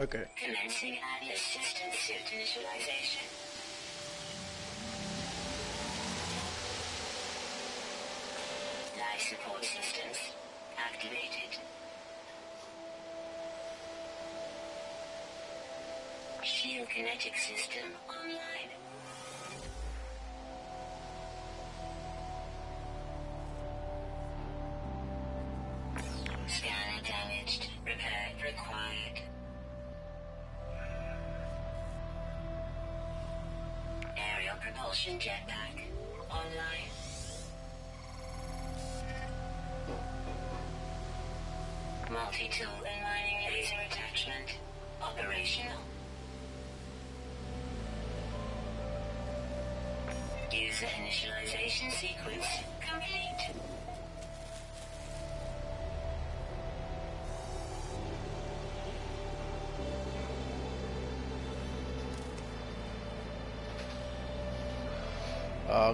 Okay. Commencing Atlas system suit initialization. Life support systems activated. Shield kinetic system online.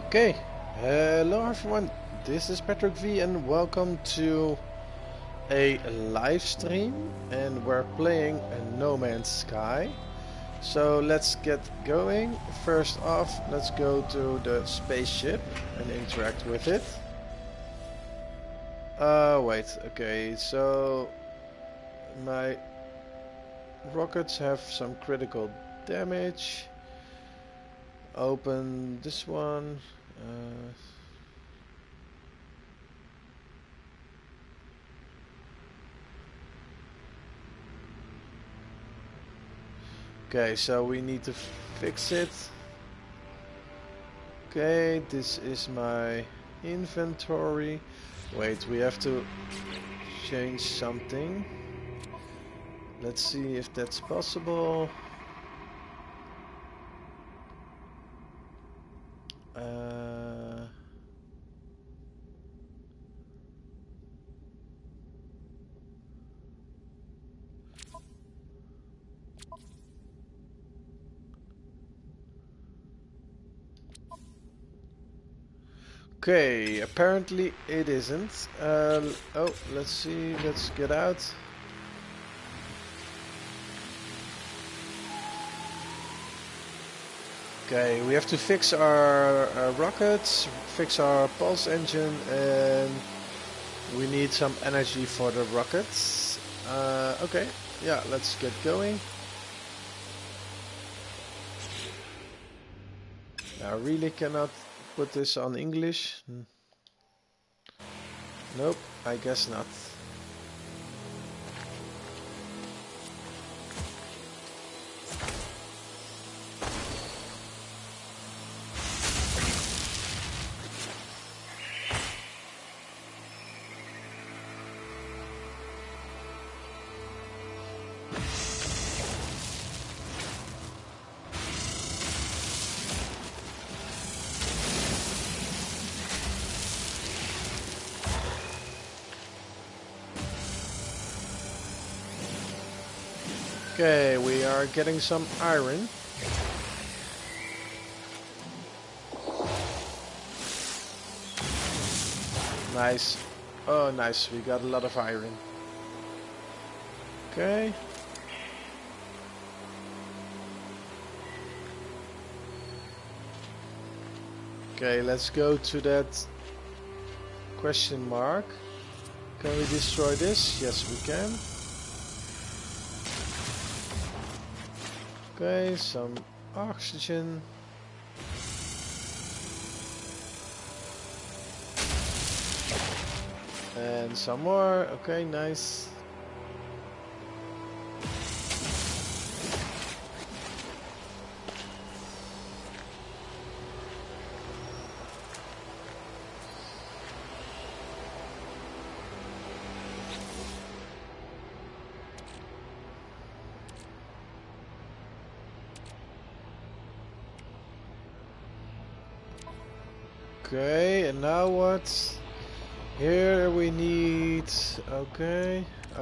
Okay. Hello everyone. This is Patrick V and welcome to a live stream and we're playing No Man's Sky. So let's get going. First off, let's go to the spaceship and interact with it. Uh, wait, okay, so my rockets have some critical damage. Open this one. Uh, Okay, so we need to fix it. Okay, this is my inventory. Wait, we have to change something. Let's see if that's possible. Okay, apparently it isn't. Uh, oh, let's see, let's get out. Okay, we have to fix our uh, rockets, fix our pulse engine, and we need some energy for the rockets. Uh, okay, yeah, let's get going. I really cannot put this on English? Hmm. Nope, I guess not. Getting some iron. Nice. Oh, nice. We got a lot of iron. Okay. Okay, let's go to that question mark. Can we destroy this? Yes, we can. Okay, some oxygen. And some more. Okay, nice.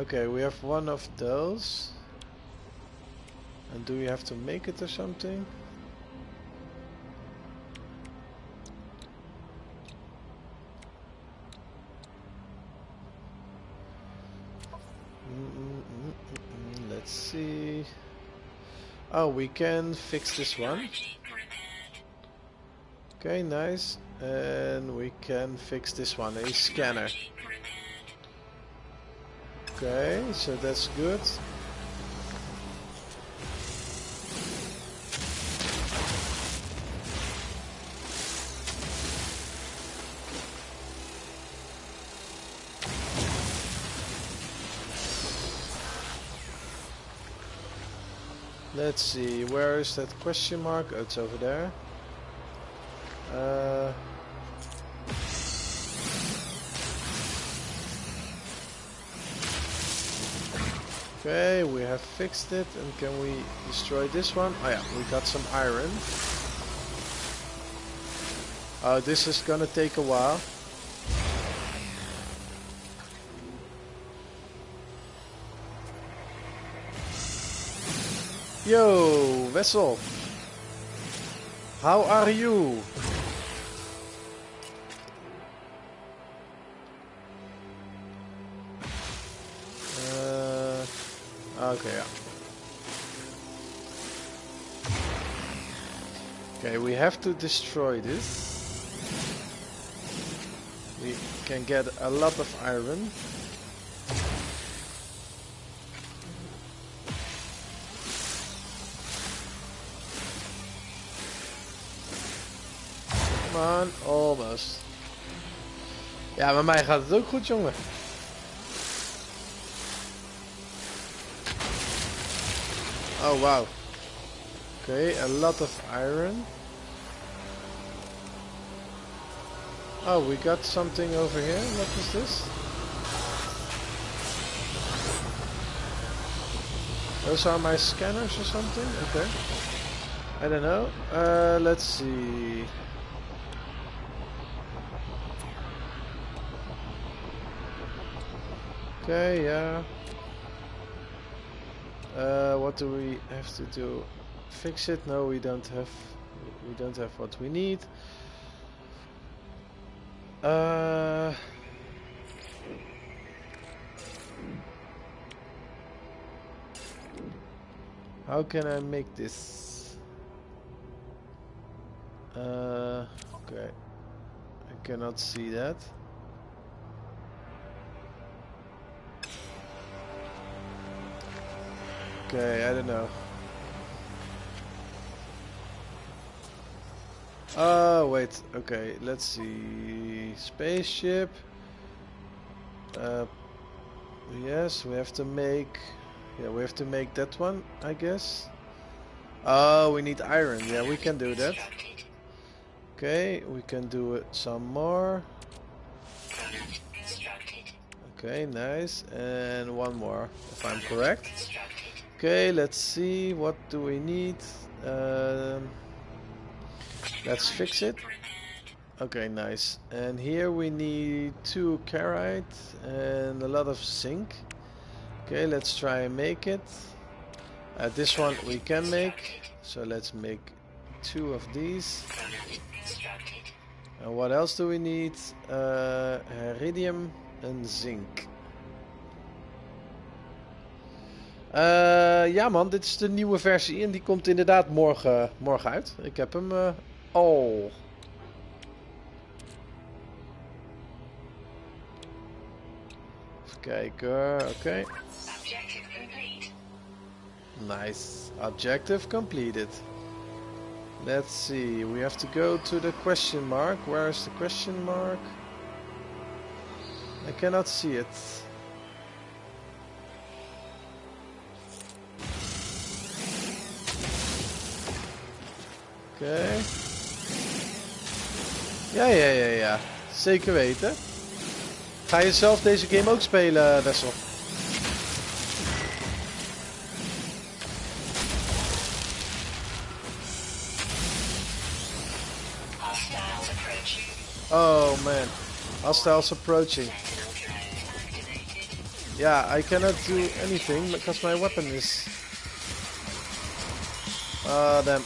Okay, we have one of those. And do we have to make it or something? Mm -mm -mm Let's see. Oh, we can fix this one. Okay, nice. And we can fix this one, a scanner. Okay, so that's good. Let's see, where is that question mark? Oh, it's over there. Okay, we have fixed it, and can we destroy this one? Oh yeah, we got some iron. Oh, this is gonna take a while. Yo, Wessel. How are you? Okay. Okay, we have to destroy this. We can get a lot of iron. Come on, almost. Ja, bij mij gaat het ook goed, jongen. Oh wow. Okay, a lot of iron. Oh, we got something over here. What is this? Those are my scanners or something? Okay. I don't know. Uh, let's see. Okay, yeah. Uh, what do we have to do? Fix it? No, we don't have. We don't have what we need. Uh. How can I make this? Uh, okay. I cannot see that. Okay, I don't know. Oh, wait. Okay, let's see. Spaceship. Uh, yes, we have to make... Yeah, we have to make that one, I guess. Oh, we need iron. Yeah, we can do that. Okay, we can do it some more. Okay, nice. And one more, if I'm correct. Okay, let's see. What do we need? Um, let's fix it. Okay, nice. And here we need two carite and a lot of zinc. Okay, let's try and make it. Uh, this one we can make. So let's make two of these. And what else do we need? Uh, iridium en zinc. Ja man, dit is de nieuwe versie en die komt inderdaad morgen, morgen uit. Ik heb hem eh, al. Even kijken, oké. Nice. Objective completed. Let's see. We have to go to the question mark. Where is the question mark? I cannot see it. Oké. Ja, ja, ja, ja. Zeker weten. Ga je zelf deze game ook spelen, Wessel? Oh man. Hostiles approaching. Yeah, I cannot do anything because my weapon is... Ah, damn.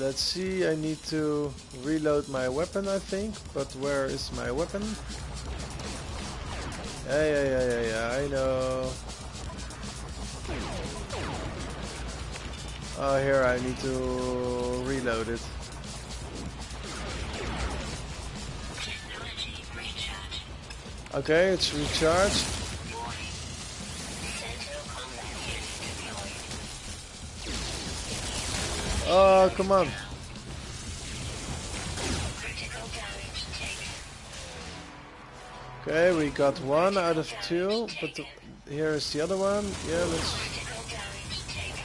Let's see, I need to reload my weapon, I think. But where is my weapon? Yeah, yeah, yeah, yeah, yeah, I know. Oh, here I need to reload it. Okay, it's recharged. Oh, come on. Critical damage taken. Okay, we got one out of two, but the, here is the other one. Yeah, let's. Critical damage taken.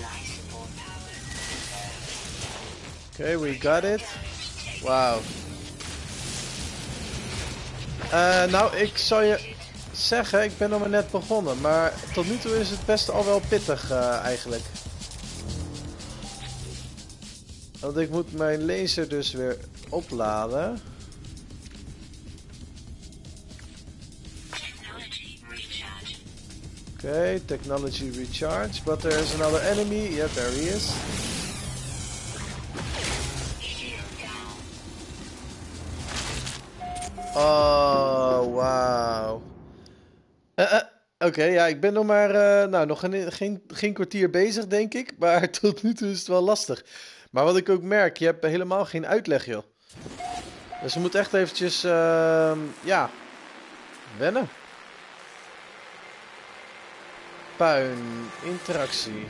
Life support power. Okay, we got it. Wow. Uh, nou, ik zou je zeggen, ik ben nog maar net begonnen, maar tot nu toe is het best al wel pittig eh, eigenlijk. Want ik moet mijn laser dus weer opladen. Okay, technology recharge, but there is another enemy. Yeah, there he is. Oh, wauw. Eh, eh, Oké, ja, ik ben nog maar, eh, nou, nog geen, geen, geen kwartier bezig, denk ik. Maar tot nu toe is het wel lastig. Maar wat ik ook merk, je hebt helemaal geen uitleg, joh. Dus je moet echt eventjes, ehm, ja, wennen. Puin, interactie.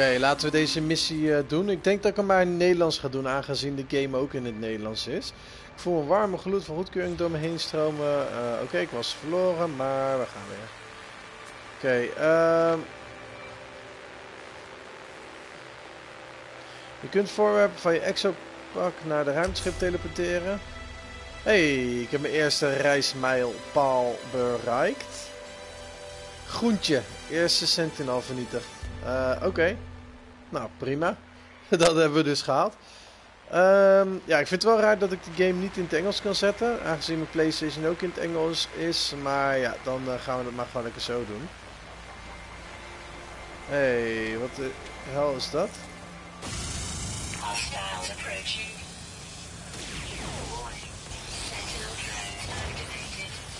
Oké, laten we deze missie eh, doen. Ik denk dat ik hem maar in het Nederlands ga doen, aangezien de game ook in het Nederlands is. Ik voel een warme gloed van goedkeuring door me heen stromen. Eh, Oké, ik was verloren, maar we gaan weer. Oké, ehm... Je kunt voorwerpen van je exopak naar de ruimteschip teleporteren. hey, ik heb mijn eerste reismijlpaal bereikt. Groentje, eerste sentinel vernietigd. Eh, Oké. Nou, prima. Dat hebben we dus gehaald. Ehm, ja, ik vind het wel raar dat ik de game niet in het Engels kan zetten. Aangezien mijn PlayStation ook in het Engels is. Maar ja, dan eh, gaan we dat maar gewoon lekker zo doen. hey, wat de hel is dat? Hostiles approaching.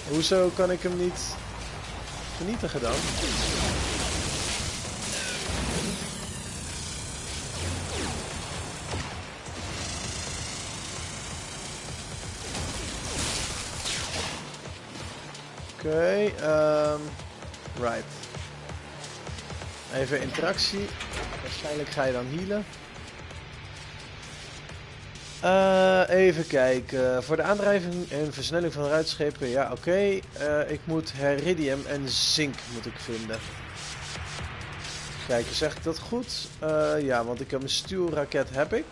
Hoezo kan ik hem niet vernietigen dan? Oké, ehm right. Even interactie. Waarschijnlijk ga je dan healen. Eh, even kijken. Voor de aandrijving en versnelling van ruitschepen, ja oké. Eh, ik moet heridium en zink moet ik vinden. Kijken, zeg ik dat goed? Eh, ja, want ik heb een stuurraket heb ik.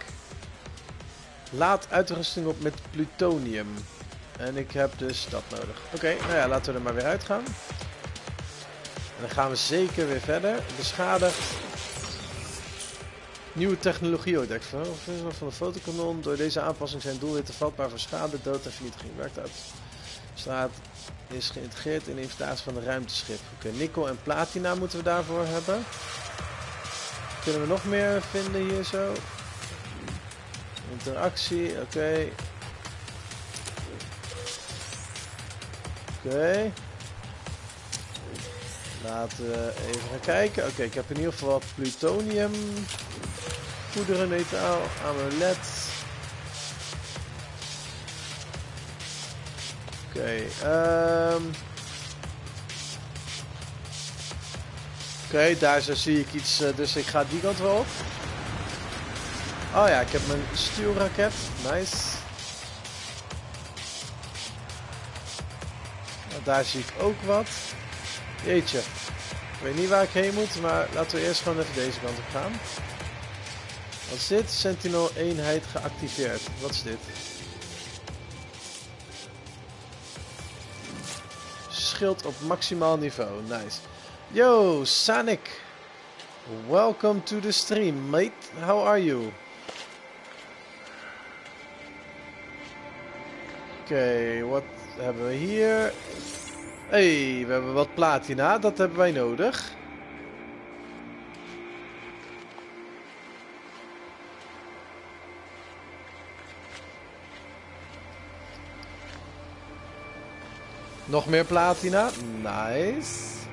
Laat uitrusting op met plutonium. En ik heb dus dat nodig. Oké, nou ja, laten we er maar weer uitgaan. En dan gaan we zeker weer verder. Beschadigd. Nieuwe technologie ontdekt. Verhooging van de fotokanon. Door deze aanpassing zijn doelwitten vatbaar voor schade, dood en vernietiging. Werkt uit. Straat is geïntegreerd in de inventaris van de ruimteschip. Oké, nikkel en platina moeten we daarvoor hebben. Kunnen we nog meer vinden hier zo? Interactie, oké. Oké. Laten we even gaan kijken. Oké, ik heb in ieder geval wat plutonium. Goederen, metaal, amulet. Oké, ehm. Oké, daar zie ik iets, eh, dus ik ga die kant wel op. Oh ja, ik heb mijn stuurraket. Nice. Daar zie ik ook wat. Jeetje. Ik weet niet waar ik heen moet, maar laten we eerst gewoon even deze kant op gaan. Wat is dit? Sentinel eenheid geactiveerd. Wat is dit? Schild op maximaal niveau. Nice. Yo, Sonic. welcome to the stream, mate. How are you? Oké, wat hebben we hier? Hey, we hebben wat platina. Dat hebben wij nodig. Nog meer platina. Nice.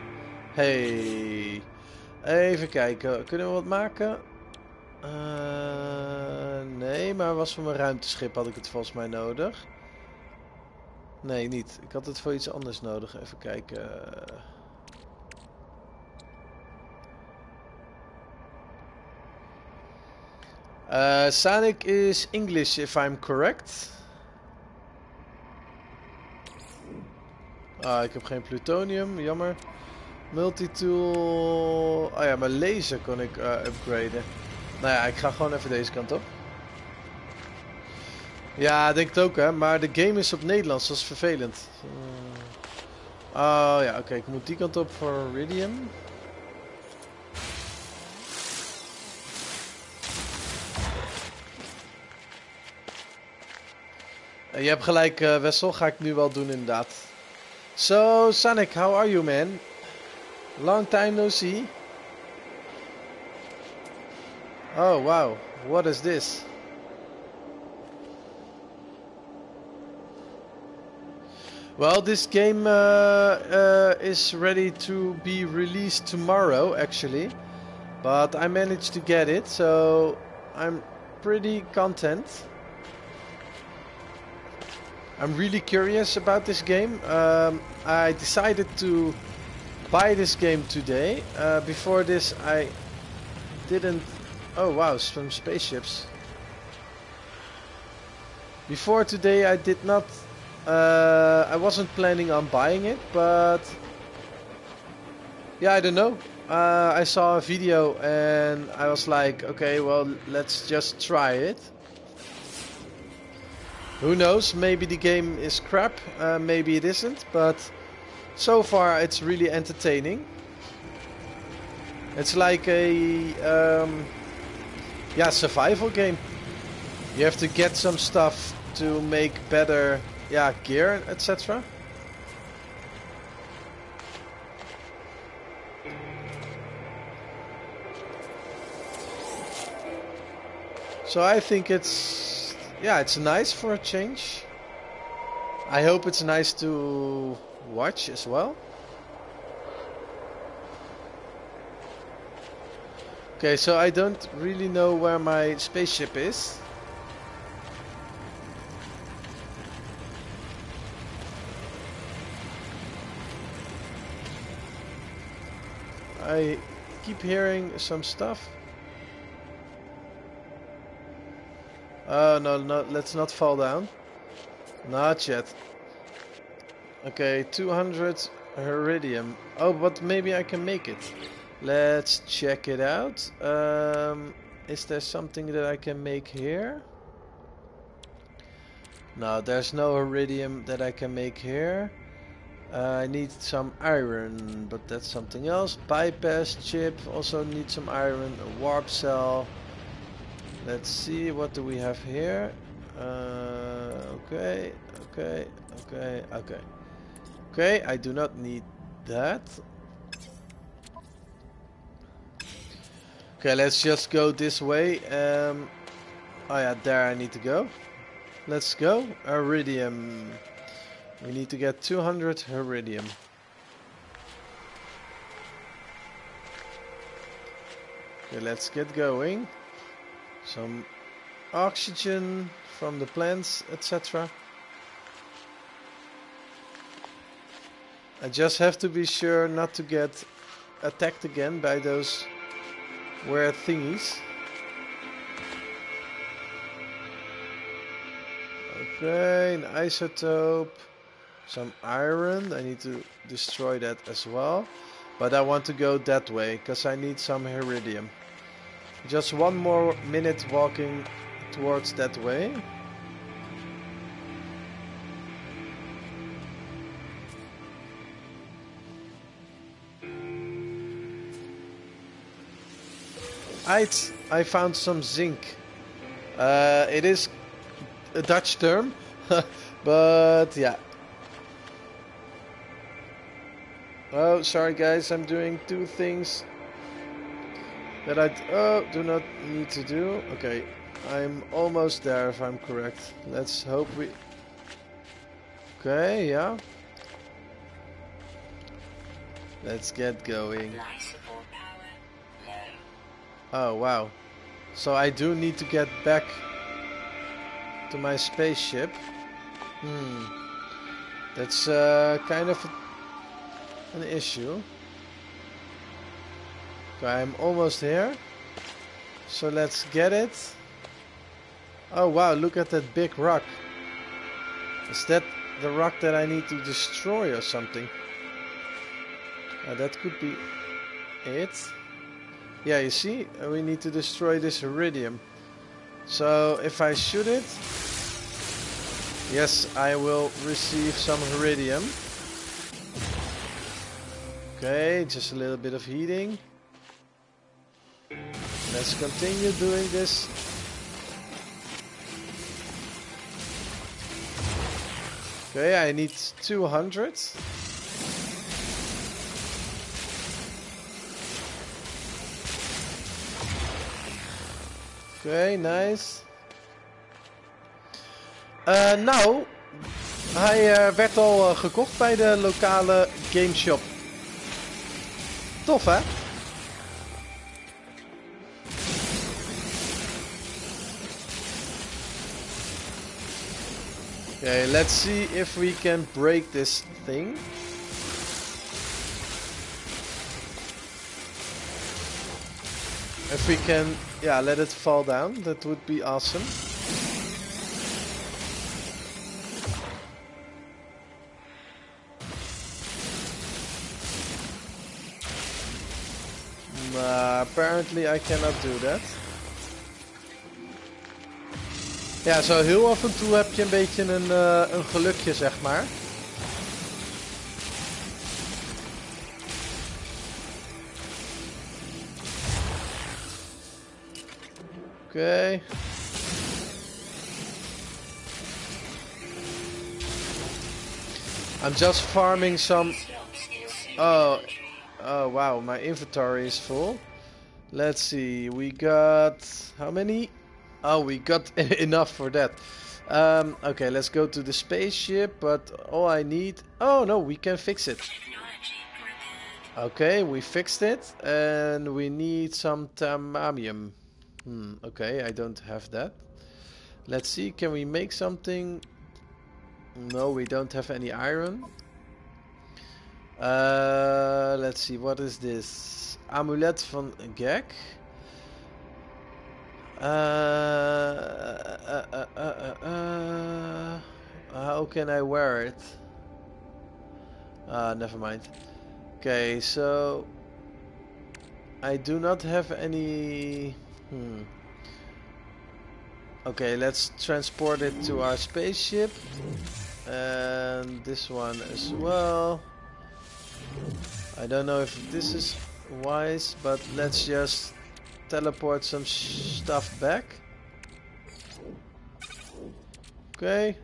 Hey. Even kijken. Kunnen we wat maken? Uh, nee, maar was voor mijn ruimteschip had ik het volgens mij nodig. Nee, niet. Ik had het voor iets anders nodig. Even kijken. Uh, Sonic is English, if I'm correct. Ah, ik heb geen plutonium, jammer. Multitool. Oh ja, mijn laser kon ik uh, upgraden. Nou ja, ik ga gewoon even deze kant op. Ja, denk het ook hè, maar de game is op Nederlands, dat is vervelend. Uh... Oh ja, oké, ik moet die kant op voor Iridium. Uh, je hebt gelijk uh, Wessel, ga ik nu wel doen inderdaad. So, Sonic, how are you man? Long time no see. Oh wow, what is this? Well, this game uh, uh, is ready to be released tomorrow, actually. But I managed to get it, so I'm pretty content. I'm really curious about this game. Um, I decided to buy this game today. Uh, before this, I didn't... Oh wow, some spaceships. Before today, I did not uh, I wasn't planning on buying it, but yeah, I don't know. Uh, I saw a video and I was like, okay, well, let's just try it. Who knows? Maybe the game is crap, uh, maybe it isn't, but so far it's really entertaining. It's like a um, yeah survival game. You have to get some stuff to make better yeah, gear, etc. So I think it's, yeah, it's nice for a change. I hope it's nice to watch as well. Okay, so I don't really know where my spaceship is. I keep hearing some stuff. Oh, no, no, let's not fall down. Not yet. Okay, 200 Iridium. Oh, but maybe I can make it. Let's check it out. Um, is there something that I can make here? No, there's no Iridium that I can make here. Uh, I need some iron, but that's something else. Bypass chip, also need some iron. A warp cell. Let's see, what do we have here? Uh, okay, okay, okay, okay. Okay, I do not need that. Okay, let's just go this way. Um, oh yeah, there I need to go. Let's go. Iridium. We need to get 200 Iridium. Okay, let's get going. Some oxygen from the plants, etc. I just have to be sure not to get attacked again by those weird thingies. Okay, an isotope some iron. I need to destroy that as well. But I want to go that way because I need some iridium. Just one more minute walking towards that way. Eit, I found some zinc. Uh, it is a Dutch term, but yeah. Oh, sorry guys, I'm doing two things that I oh, do not need to do. Okay, I'm almost there if I'm correct. Let's hope we... Okay, yeah. Let's get going. Oh, wow. So I do need to get back to my spaceship. Hmm. That's uh, kind of an issue. Okay, I'm almost here. So let's get it. Oh wow, look at that big rock. Is that the rock that I need to destroy or something? Uh, that could be it. Yeah, you see, uh, we need to destroy this iridium. So if I shoot it, yes, I will receive some iridium. Okay, just a little bit of heating. Let's continue doing this. Okay, I need 200. Oké, nice. Eh, nou, hij eh, werd al eh, gekocht bij de lokale gameshop. Tof, hè? Okay, let's see if we can break this thing. If we can, yeah, let it fall down, that would be awesome. Apparently I cannot do that. Ja, zo heel af en toe heb je een beetje een, eh, een gelukje, zeg maar. Oké. I'm just farming some... Oh, oh wow, my inventory is full. Let's see, we got... How many? Oh, we got enough for that. Um, okay, let's go to the spaceship, but all I need... Oh no, we can fix it. Okay, we fixed it, and we need some tamamium. Hmm, okay, I don't have that. Let's see, can we make something? No, we don't have any iron. Uh, let's see, what is this? Amulet van uh, uh, uh, how can I wear it? Ah, never mind. Okay, so I do not have any. Hmm. Okay, let's transport it to our spaceship, and this one as well. I don't know if this is wise, but let's just teleport some stuff back. Okay.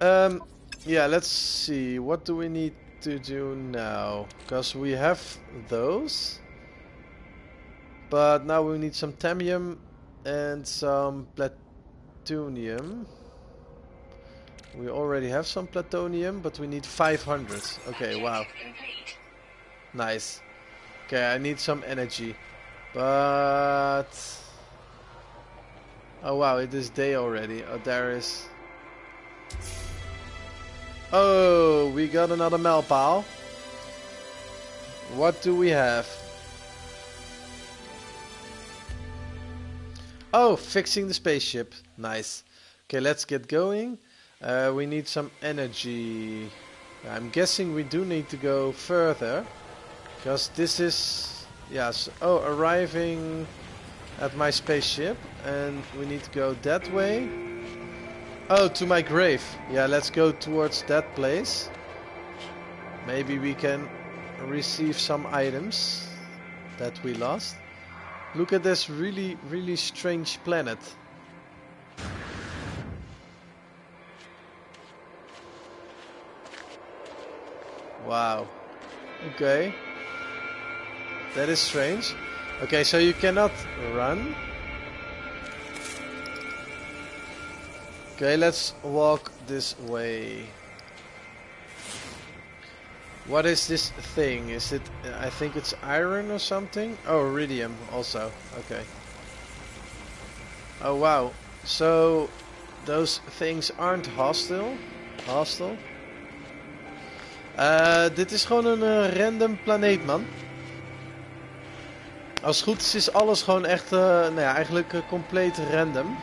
Um. Yeah. Let's see. What do we need to do now? Because we have those. But now we need some thamium and some plutonium. We already have some plutonium, but we need 500. Okay, wow. Nice. Okay, I need some energy. But... Oh wow, it is day already. Oh, there is... Oh, we got another Melpal. What do we have? Oh, fixing the spaceship. Nice. Okay, let's get going. Uh, we need some energy. I'm guessing we do need to go further. Because this is... Yes. Oh, arriving at my spaceship. And we need to go that way. Oh, to my grave. Yeah, let's go towards that place. Maybe we can receive some items that we lost. Look at this really, really strange planet. Wow. Okay. That is strange. Okay, so you cannot run. Okay, let's walk this way. What is this thing? Is it, I think it's iron or something? Oh, iridium also. Okay. Oh wow. So, those things aren't hostile? Hostile? Uh, dit is gewoon een uh, random planeet, man. Als het goed is, is alles gewoon echt, uh, nou ja, eigenlijk uh, compleet random.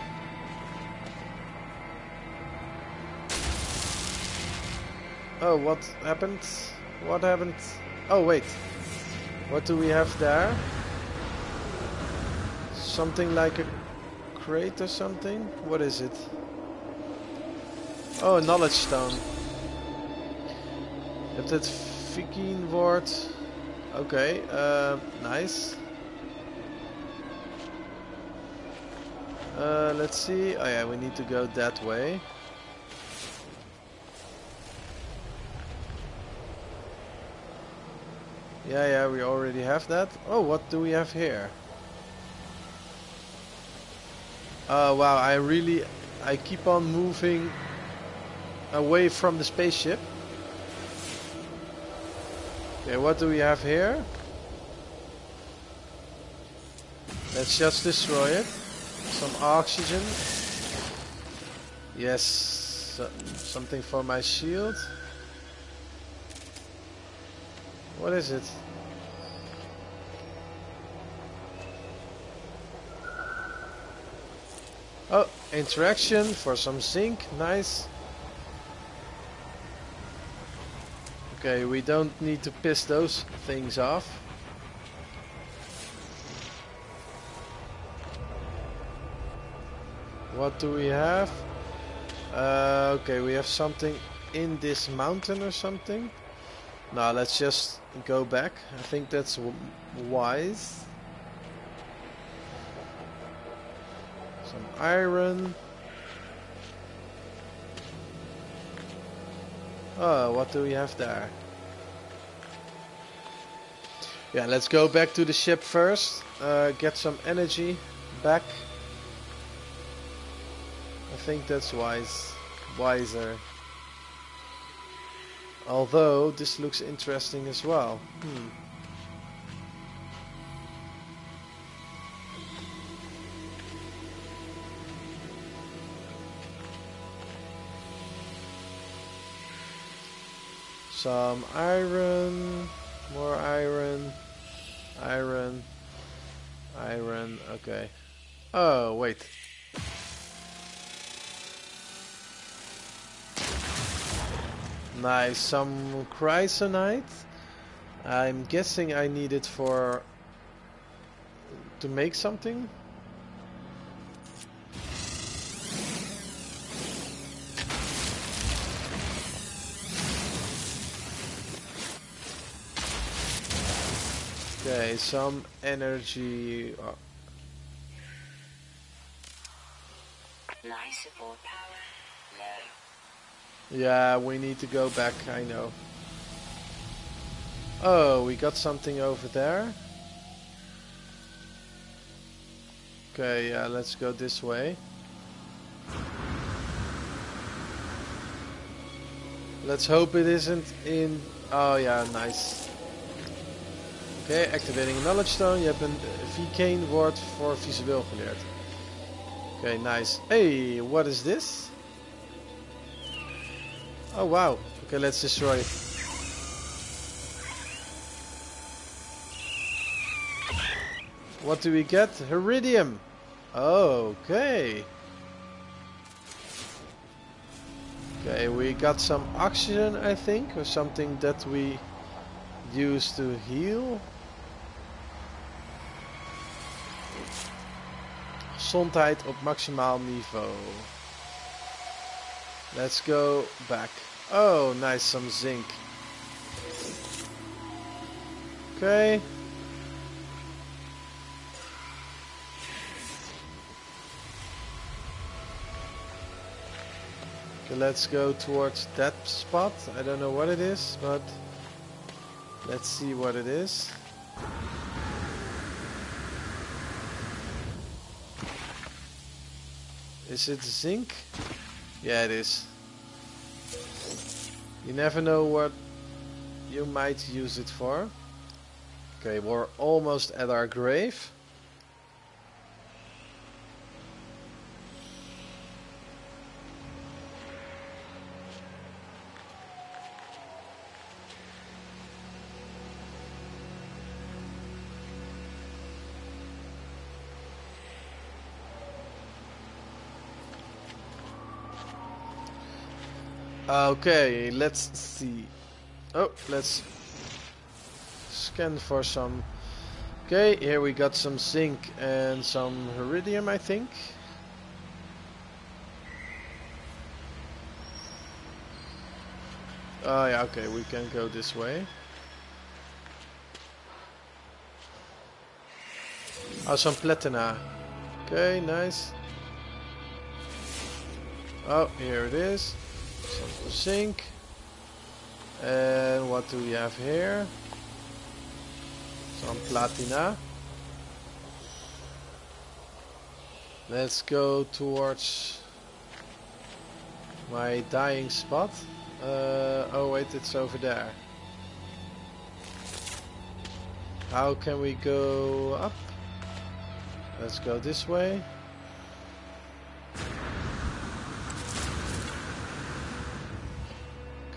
Oh, what happened? What happened? Oh, wait. What do we have there? Something like a crate or something? What is it? Oh, knowledge stone. Je hebt het Viking woord. Oké, okay, uh, nice. Uh, let's see. Oh yeah, we need to go that way. Yeah, yeah, we already have that. Oh, what do we have here? Oh, wow, I really... I keep on moving away from the spaceship. Okay, what do we have here? Let's just destroy it. Some oxygen. Yes, something for my shield. What is it? Oh, interaction for some zinc. Nice. Okay, we don't need to piss those things off. What do we have? Uh, okay, we have something in this mountain or something. Now let's just go back. I think that's wise. Some iron. Oh, what do we have there? Yeah, let's go back to the ship first. Uh, get some energy back. I think that's wise. Wiser. Although, this looks interesting as well. Hmm. Some iron, more iron, iron, iron, okay. Oh, wait. Nice, some chrysonite. I'm guessing I need it for... to make something? Okay, some energy... Uh, nice support power. Yeah, we need to go back, I know. Oh, we got something over there. Okay, yeah, let's go this way. Let's hope it isn't in... Oh yeah, nice. Okay, activating knowledge stone. Je hebt een Vy'keen woord voor visueel geleerd. Okay, nice. Hey, what is this? Oh wow. Okay, let's destroy it. What do we get? Iridium. Okay. Okay, we got some oxygen, I think, or something that we use to heal. Gezondheid op maximaal niveau. Let's go back. Oh, nice, some zinc. Okay. Okay, let's go towards that spot. I don't know what it is, but let's see what it is. Is it zinc? Yeah, it is. You never know what you might use it for. Okay, we're almost at our grave. Okay, let's see. Oh, let's scan for some. Okay, here we got some zinc and some iridium, I think. Oh yeah, okay, we can go this way. Oh, some platina. Okay, nice. Oh, here it is. Some zinc. And what do we have here? Some platina. Let's go towards my dying spot. Uh, oh wait, it's over there. How can we go up? Let's go this way.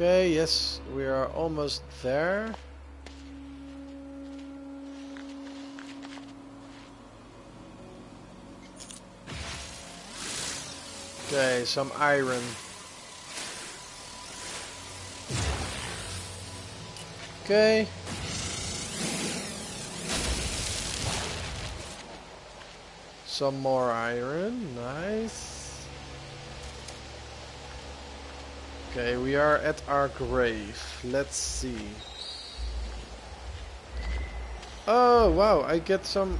Okay, yes, we are almost there. Okay, some iron. Okay. Some more iron, nice. Okay, we are at our grave. Let's see. Oh, wow, I get some...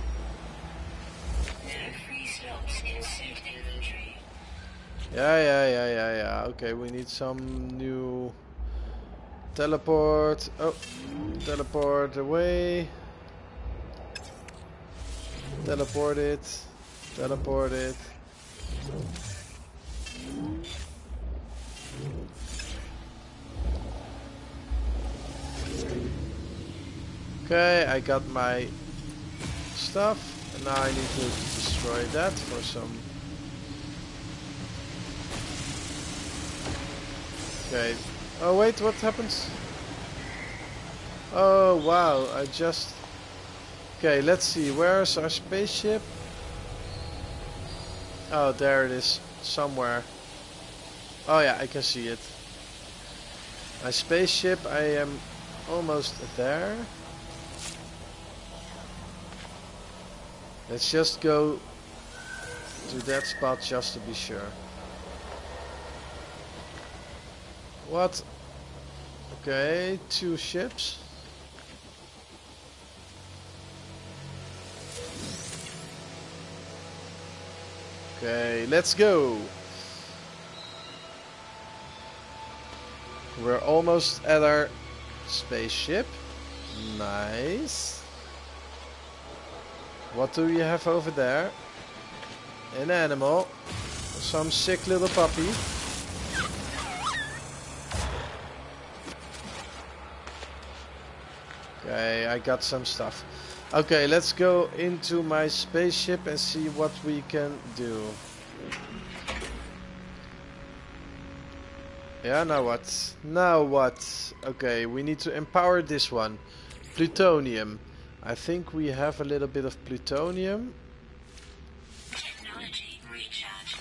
Yeah, yeah, yeah, yeah, yeah. Okay, we need some new... Teleport. Oh, teleport away. Teleport it. Teleport it. Okay, I got my stuff. And now I need to destroy that for some... Okay. Oh wait, what happens? Oh wow, I just... Okay, let's see, where's our spaceship? Oh, there it is, somewhere. Oh yeah, I can see it. My spaceship, I am almost there. Let's just go to that spot just to be sure. What? Okay, two ships. Okay, let's go. We're almost at our spaceship. Nice. What do we have over there? An animal. Some sick little puppy. Okay, I got some stuff. Okay, let's go into my spaceship and see what we can do. Yeah, now what? Now what? Okay, we need to empower this one. Plutonium. I think we have a little bit of plutonium. Technology recharge.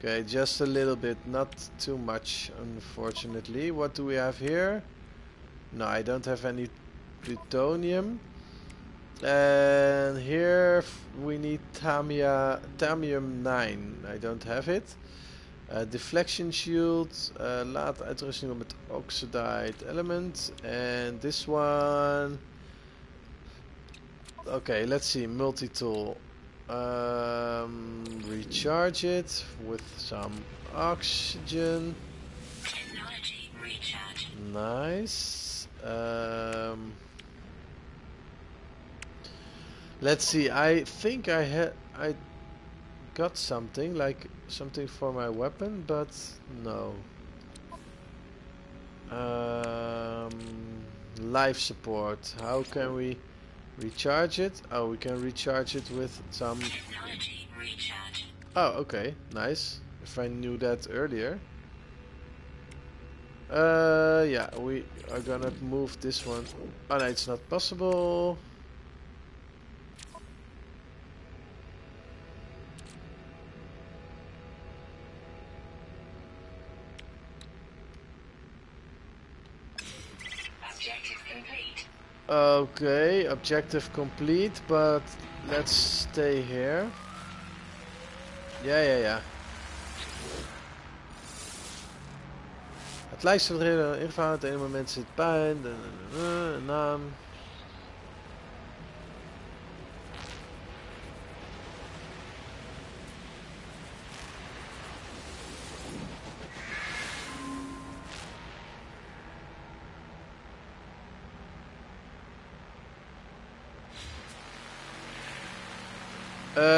Okay, just a little bit, not too much, unfortunately. What do we have here? No, I don't have any plutonium. And here f- we need Tamia, Thamium 9. I don't have it. Uh, deflection shield, uh, laat uitrusting op met oxidized element. And this one. Okay, let's see. Multi tool. Um, recharge it with some oxygen. Technology recharge. Nice. Um, let's see. I think I had I got something like something for my weapon, but no. Um, life support. How can we recharge it? Oh, we can recharge it with some. Oh, okay, nice. If I knew that earlier. Uh, yeah, we are gonna move this one. Oh no, it's not possible. Okay, objective complete, but let's stay here. Ja, ja, ja. Het lijst van de reden ingevallen, op het ene moment zit pijn, de- naam.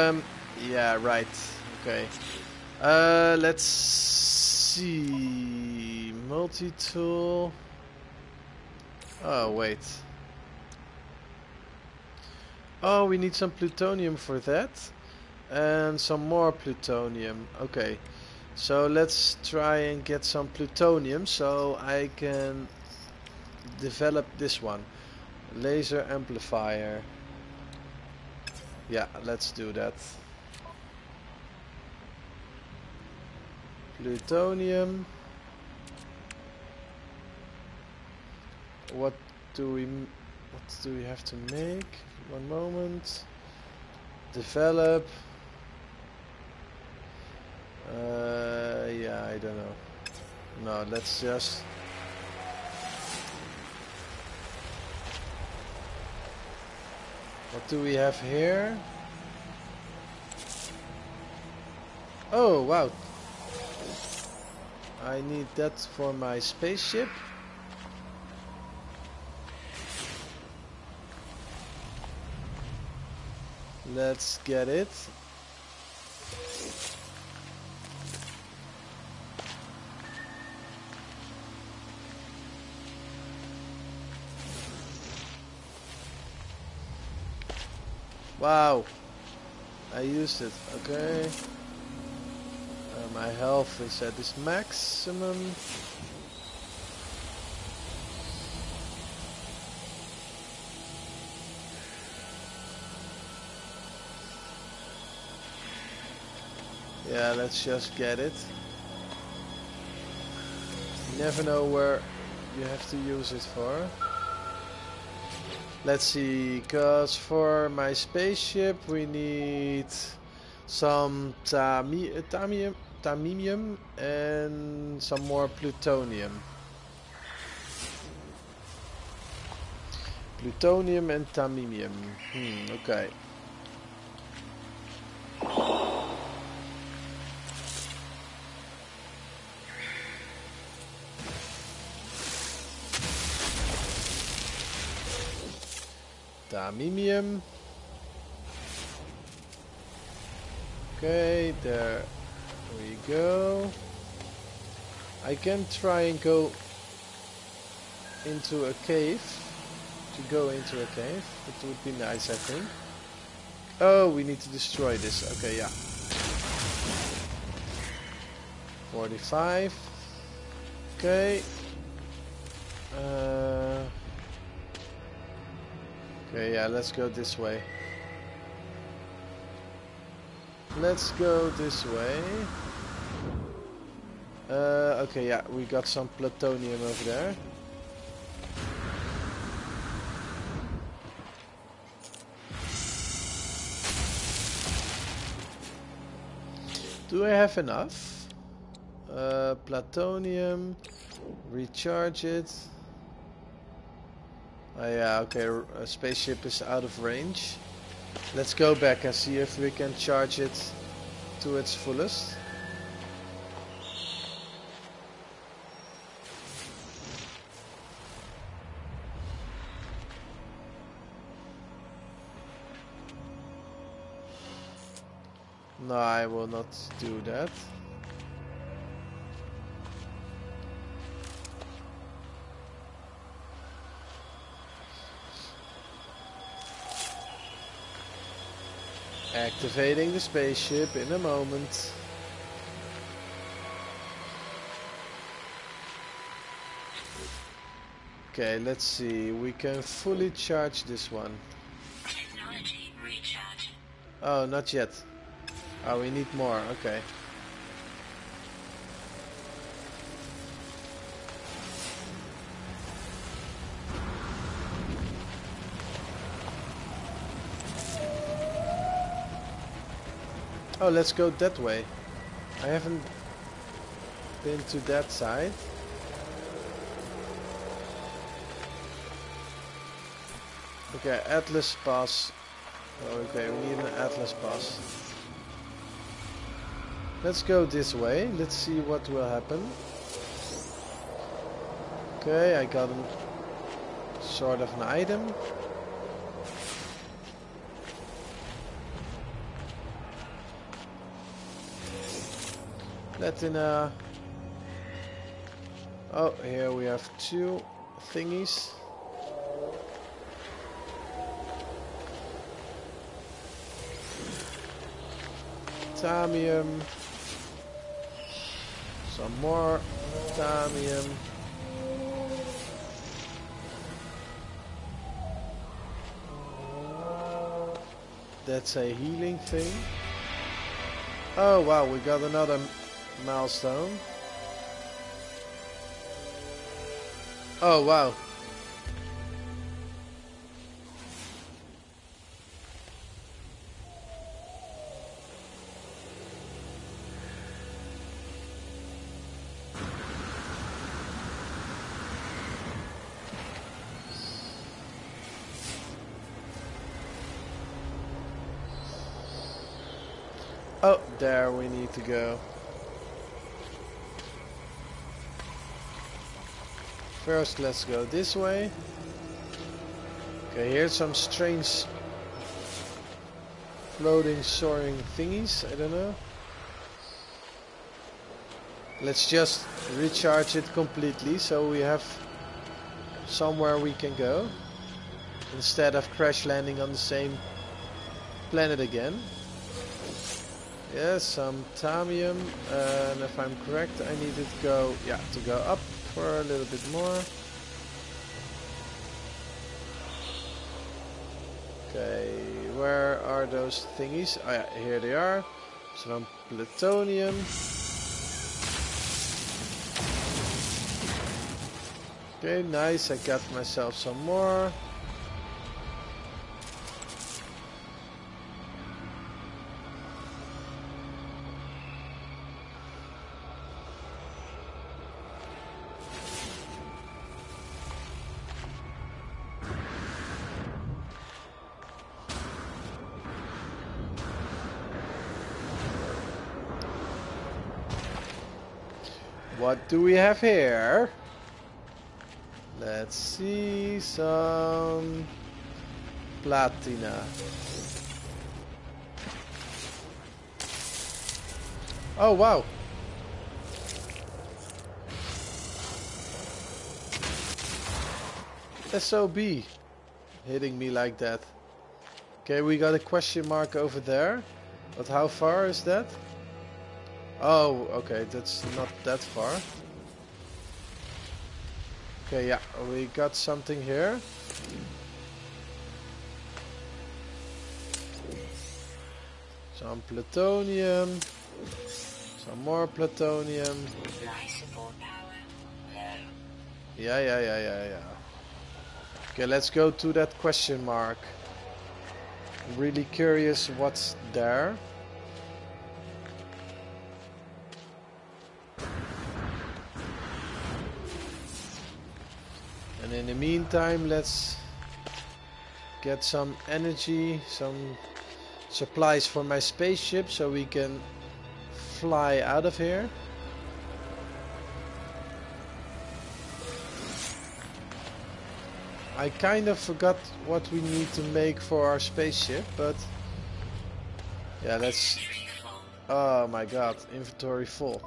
Um, yeah, right. Okay. Uh, let's see. Multi-tool. Oh, wait. Oh, we need some plutonium for that. And some more plutonium. Okay. So let's try and get some plutonium so I can develop this one. Laser amplifier. Yeah, let's do that. Plutonium. What do we what do we have to make? One moment. Develop. Uh, yeah, I don't know. No, let's just What do we have here? Oh, wow. I need that for my spaceship. Let's get it. Wow. I used it. Okay. Uh, my health is at its maximum. Yeah, let's just get it. You never know where you have to use it for. Let's see, cause for my spaceship we need some tami thamium, tamimium and some more plutonium. Plutonium and tamimium. Hmm, okay. Damimium. Okay, there we go. I can try and go into a cave. To go into a cave. It would be nice, I think. Oh, we need to destroy this. Okay, yeah. 45. Okay. Uh, Okay, yeah, let's go this way. Let's go this way. Uh, okay, yeah, we got some plutonium over there. Do I have enough? Uh, plutonium, recharge it. Oh yeah, okay, a spaceship is out of range. Let's go back and see if we can charge it to its fullest. No, I will not do that. Activating the spaceship in a moment. Okay, let's see. We can fully charge this one. Technology recharge. Oh, not yet. Oh, we need more. Okay. Oh, let's go that way. I haven't been to that side. Okay, Atlas Pass. Okay, we need an Atlas Pass. Let's go this way. Let's see what will happen. Okay, I got sort of an item. Latina. Uh, oh, here we have two thingies. Thamium. Some more thamium. That's a healing thing. Oh wow, we got another milestone. Oh wow. Oh, there we need to go. First, let's go this way. Okay, here's some strange floating, soaring thingies. I don't know. Let's just recharge it completely so we have somewhere we can go instead of crash landing on the same planet again. Yes, some thamium, and if I'm correct, I need to go, yeah, to go up for a little bit more. Okay, where are those thingies? Oh yeah, here they are. Some plutonium. Okay, nice, I got myself some more. Do we have here? Let's see some platina. Oh wow. SOB hitting me like that. Okay, we got a question mark over there. But how far is that? Oh, okay, that's not that far. Okay, yeah, we got something here. Some plutonium. Some more plutonium. Yeah, yeah, yeah, yeah, yeah. Okay, let's go to that question mark. Really curious what's there. The meantime, let's get some energy, some supplies for my spaceship so we can fly out of here. I kind of forgot what we need to make for our spaceship, but yeah, let's... Oh my god, inventory full.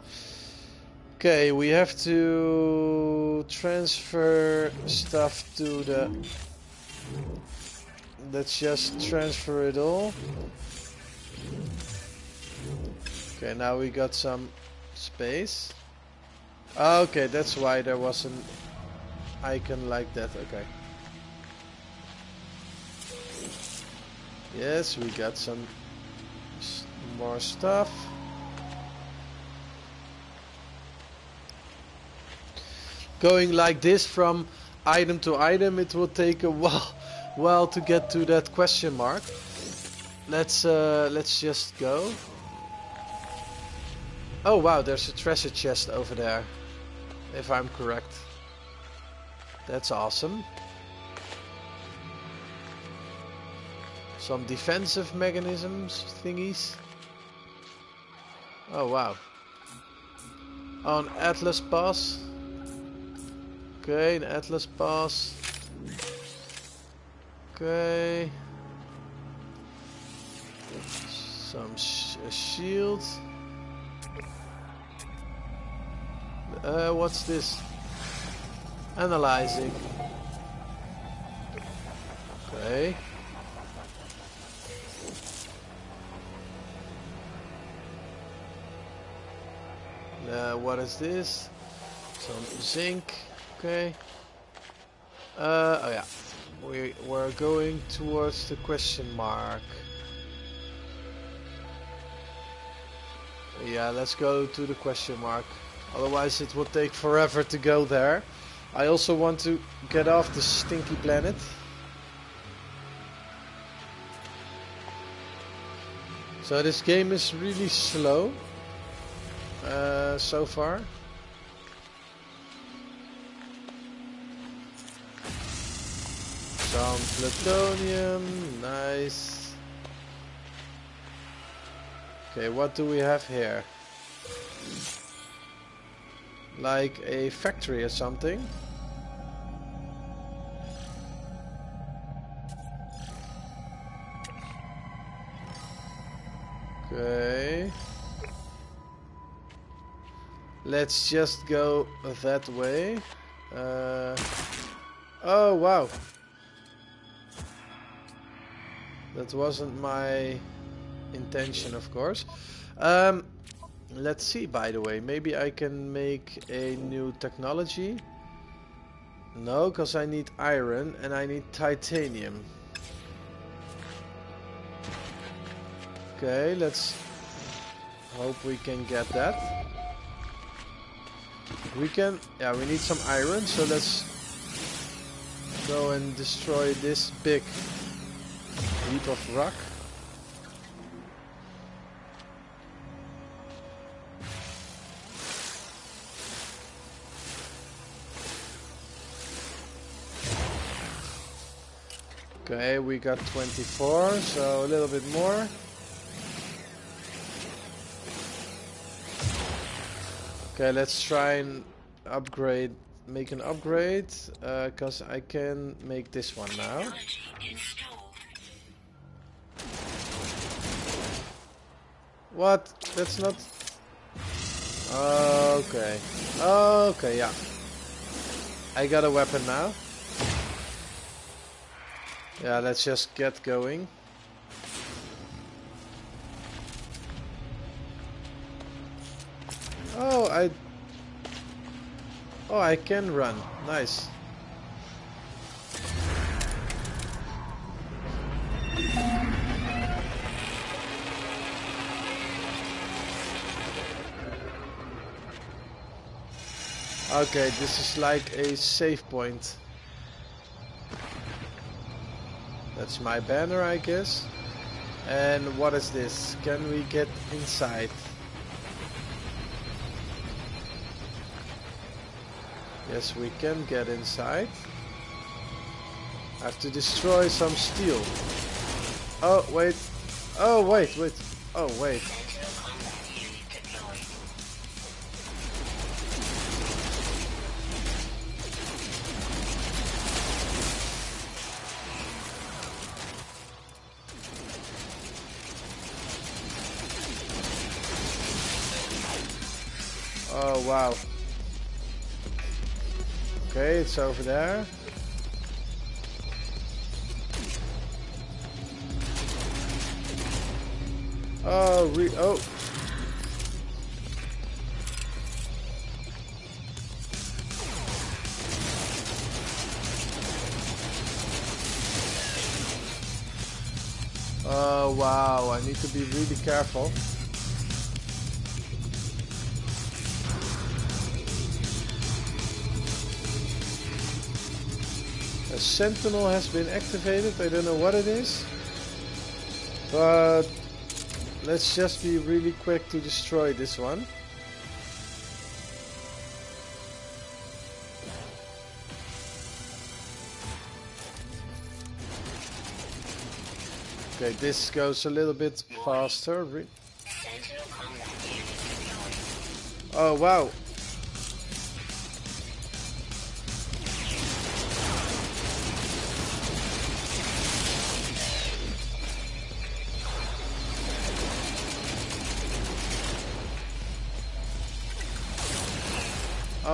Okay, we have to transfer stuff to the... Let's just transfer it all. Okay, now we got some space. Ah, okay, that's why there was an icon like that. Okay. Yes, we got some more stuff. Going like this from item to item, it will take a while, while to get to that question mark. Let's uh, let's just go. Oh wow, there's a treasure chest over there, if I'm correct. That's awesome. Some defensive mechanisms thingies. Oh wow. On Atlas Pass. Okay, an Atlas Pass. Okay. Some sh a shield. Uh, what's this? Analyzing. Okay. Uh, what is this? Some zinc. Okay. Uh, oh yeah. We, we're going towards the question mark. Yeah, let's go to the question mark. Otherwise it will take forever to go there. I also want to get off the stinky planet. So this game is really slow uh, so far. Some plutonium, nice. Okay, what do we have here? Like a factory or something? Okay. Let's just go that way. Uh, oh, wow. That wasn't my intention, of course. Um, let's see, by the way. Maybe I can make a new technology. No, because I need iron and I need titanium. Okay, let's hope we can get that. We can, yeah, we need some iron, so let's go and destroy this big heap of rock. Okay, we got 24, so a little bit more. Okay, let's try and upgrade, make an upgrade, because uh, I can make this one now. What? That's not... Okay. Okay, yeah. I got a weapon now. Yeah, let's just get going. Oh, I... Oh, I can run. Nice. Okay, this is like a save point. That's my banner, I guess. And what is this? Can we get inside? Yes, we can get inside. I have to destroy some steel. Oh, wait. Oh, wait, wait. Oh, wait. Wow. Okay, it's over there. Oh, re- oh. Oh, wow. I need to be really careful. Sentinel has been activated. I don't know what it is. But let's just be really quick to destroy this one. Okay, this goes a little bit faster. Re- Sentinel combat unit deployed. Oh wow.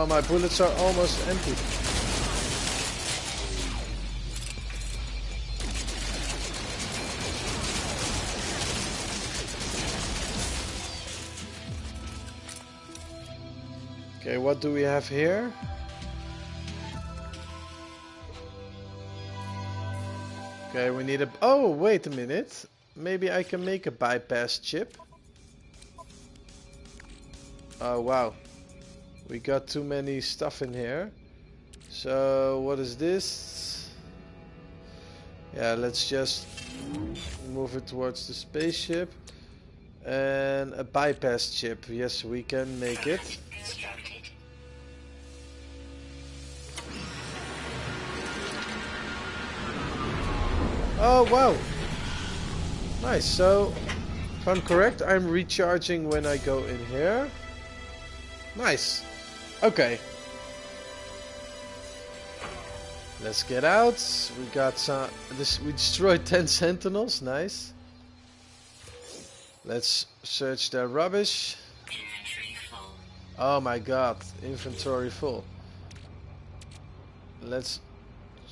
My bullets are almost empty. Okay, what do we have here? Okay, we need a... Oh, wait a minute. Maybe I can make a bypass chip. Oh, wow. We got too many stuff in here. So, what is this? Yeah, let's just move it towards the spaceship. And a bypass chip. Yes, we can make it. Oh, wow. Nice. So, if I'm correct, I'm recharging when I go in here. Nice. Okay. Let's get out. We got some. This we destroyed ten sentinels. Nice. Let's search their rubbish. Inventory full. Oh my god, inventory full. Let's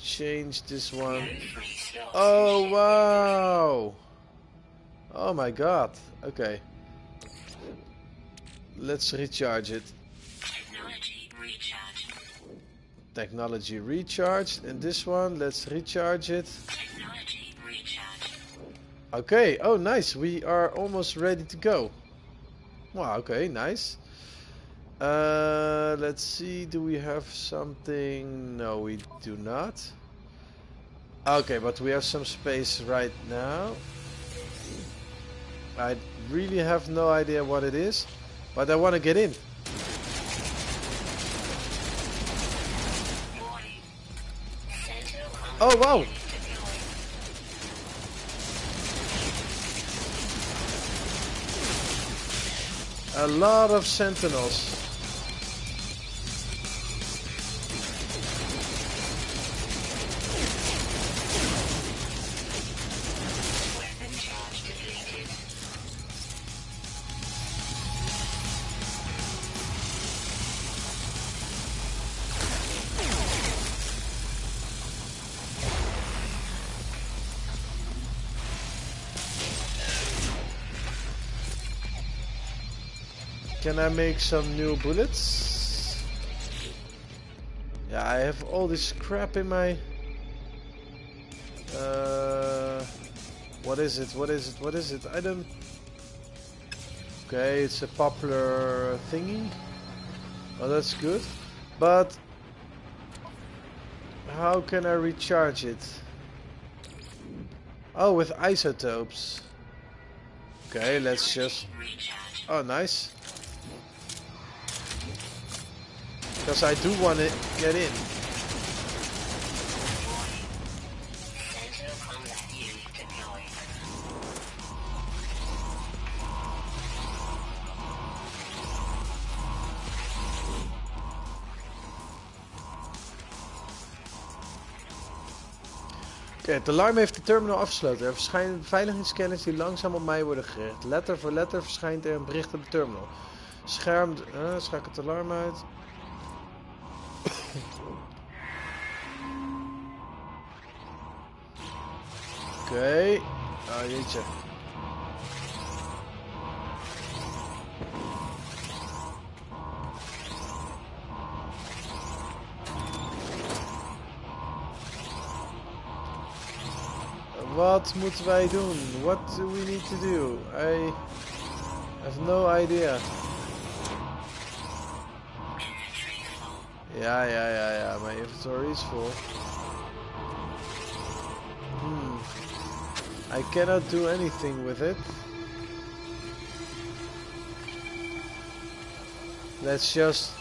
change this one. Oh wow! Oh my god. Okay. Let's recharge it. Technology recharged. And this one, let's recharge it. Technology. Okay. Oh nice. We are almost ready to go. Wow. Okay. Nice. Uh, let's see. Do we have something? No, we do not. Okay, but we have some space right now. I really have no idea what it is, but I want to get in. Oh wow! A lot of sentinels. Can I make some new bullets? Yeah, I have all this crap in my... Uh, what is it? What is it? What is it? I don't... Okay, it's a popular thingy. Oh, that's good. But... How can I recharge it? Oh, with isotopes. Okay, let's just... Oh, nice. Because I do want to get in. Het alarm heeft de terminal afgesloten. Er verschijnen beveiligingsscanners die langzaam op mij worden gericht. Letter voor letter verschijnt er een bericht op de terminal. Scherm, uh, eh, schakel het alarm uit. Oké. Oh jeetje. Wat moeten wij doen? What do we need to do? I have no idea. Ja, yeah, yeah, ja. Mijn inventory is full. Hmm. I cannot do anything with it. Let's just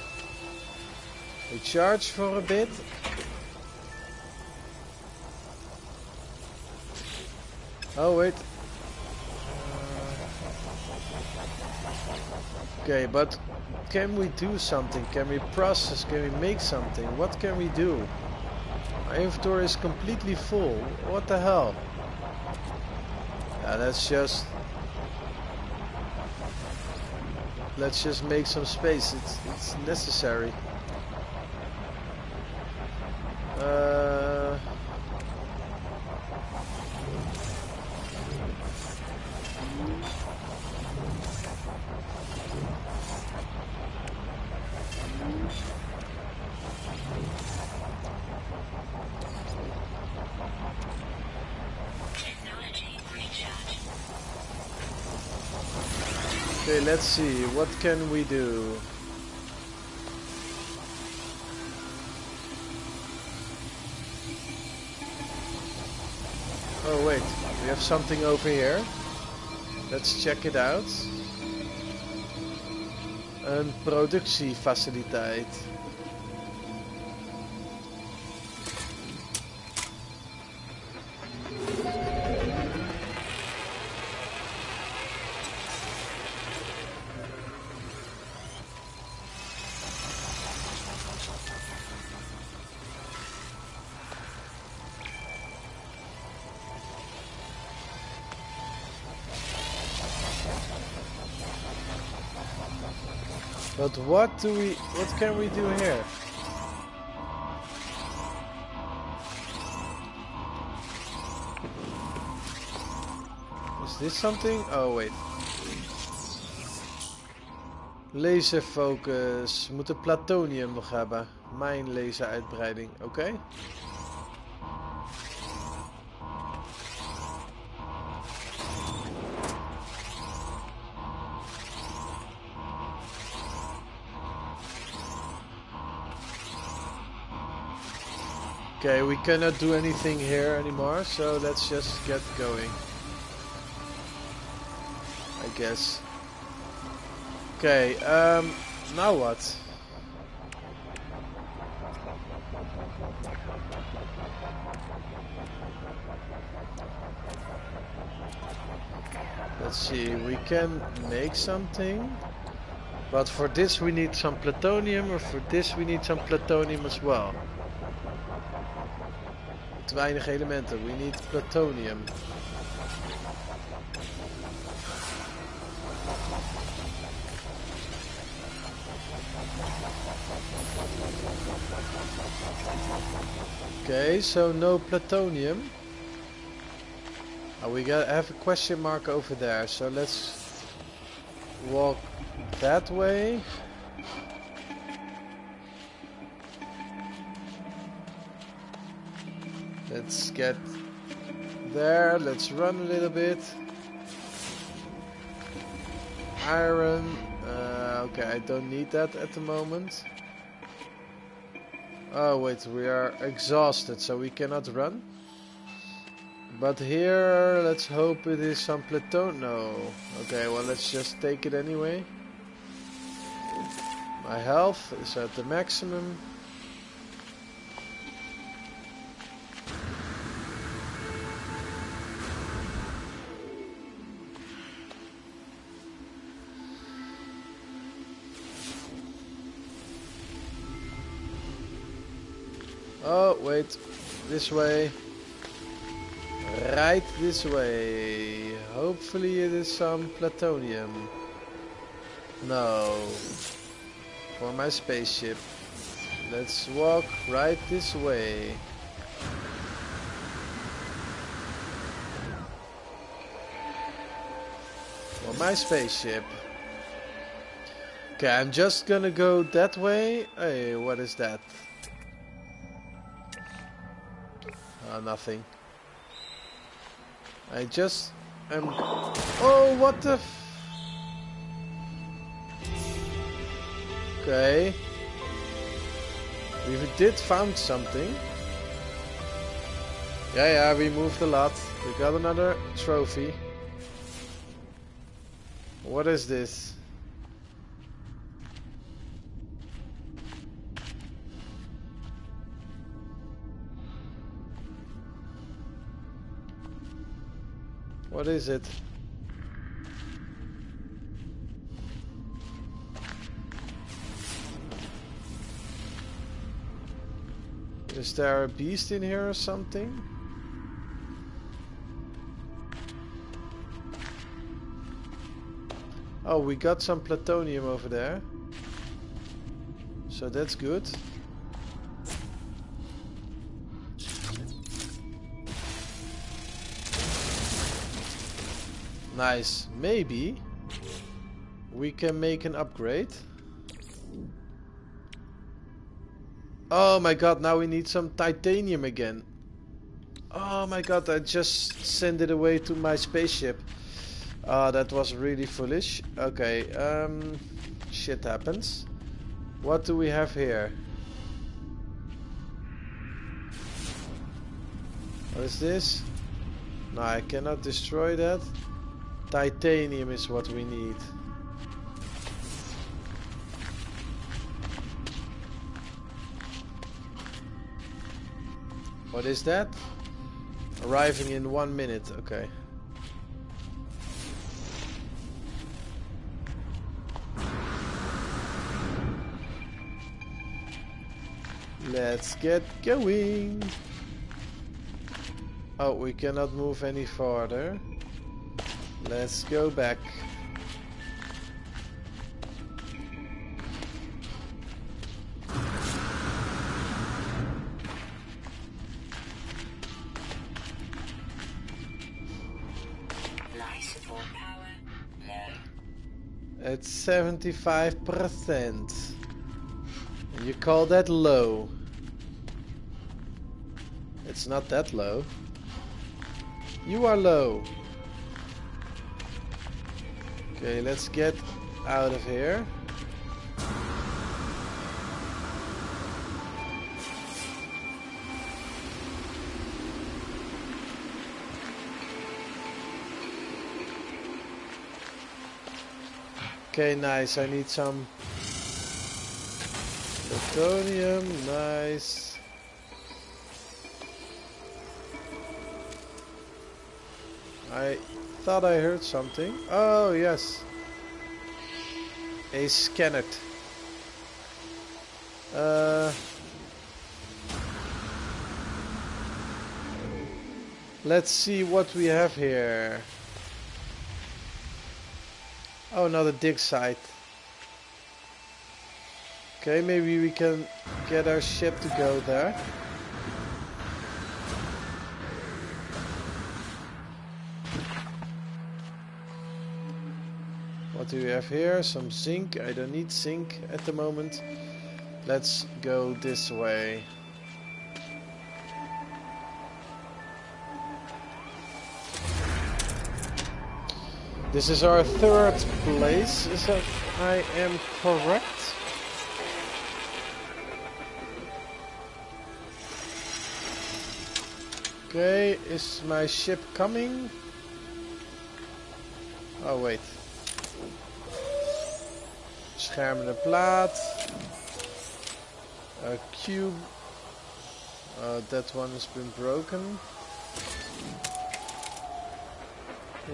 recharge for a bit. Oh wait. Okay, but can we do something? Can we process? Can we make something? What can we do? My inventory is completely full. What the hell? Yeah, let's just... Let's just make some space. It's, it's necessary. Uh... Okay, let's see. What can we do? Oh wait, we have something over here. Let's check it out. Een productiefaciliteit. What do we, what can we do here? Is this something? Oh wait. Laserfocus. We moeten plutonium nog hebben. Mijn laseruitbreiding. Oké. Okay, we cannot do anything here anymore, so let's just get going. I guess. Okay, um, now what? Let's see, we can make something. But for this we need some plutonium, or for this we need some plutonium as well. Weinig elementen, we need plutonium. Okay, so no plutonium. Oh, we got have a question mark over there, so let's walk that way. Get there. Let's run a little bit. Iron. Uh, okay, I don't need that at the moment. Oh wait, we are exhausted, so we cannot run. But here, let's hope it is some plateau. No. Okay, well let's just take it anyway. My health is at the maximum. Wait. This way. Right this way. Hopefully it is some plutonium. No. For my spaceship. Let's walk right this way. For my spaceship. Okay, I'm just gonna go that way. Hey, what is that? Nothing. I just am... Oh, what the... okay. We did found something. Yeah, yeah, we moved a lot. We got another trophy. What is this? What is it? Is there a beast in here or something? Oh, we got some plutonium over there. So that's good. Nice. Maybe we can make an upgrade. Oh my god, now we need some titanium again. Oh my god, I just sent it away to my spaceship. Ah, that was really foolish. Okay, um, shit happens. What do we have here? What is this? No, I cannot destroy that. Titanium is what we need. What is that? Arriving in one minute, okay. Let's get going. Oh, we cannot move any farther. Let's go back. Life support power low. It's 75%. And you call that low? It's not that low. You are low. Okay, let's get out of here. Okay, nice. I need some plutonium. Nice. I thought I heard something. Oh, yes. A scanner. Uh, let's see what we have here. Oh, another dig site. Okay, maybe we can get our ship to go there. What do we have here? Some zinc. I don't need zinc at the moment. Let's go this way. This is our third place, is that I am correct? Okay, is my ship coming? Oh wait. Schermende plaat. A cube. Uh, that one has been broken.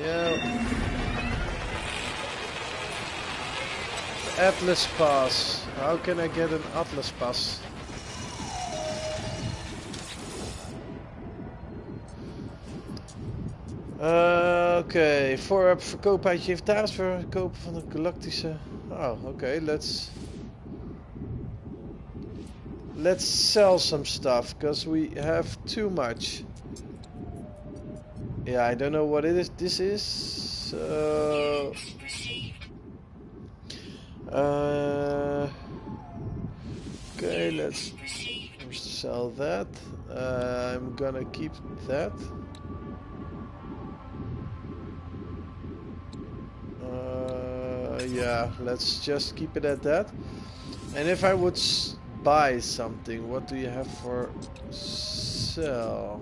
Yeah. Atlas pass. How can I get an Atlas pass? Oké, voorwerp verkopen uit je inventaris, verkopen van de galactische... Oh, oké, let's... Let's sell some stuff, because we have too much. Yeah, I don't know what it is. This is... Uh, uh, okay, let's sell that. Uh, I'm gonna keep that. Yeah, let's just keep it at that. And if I would buy something, what do you have for sell?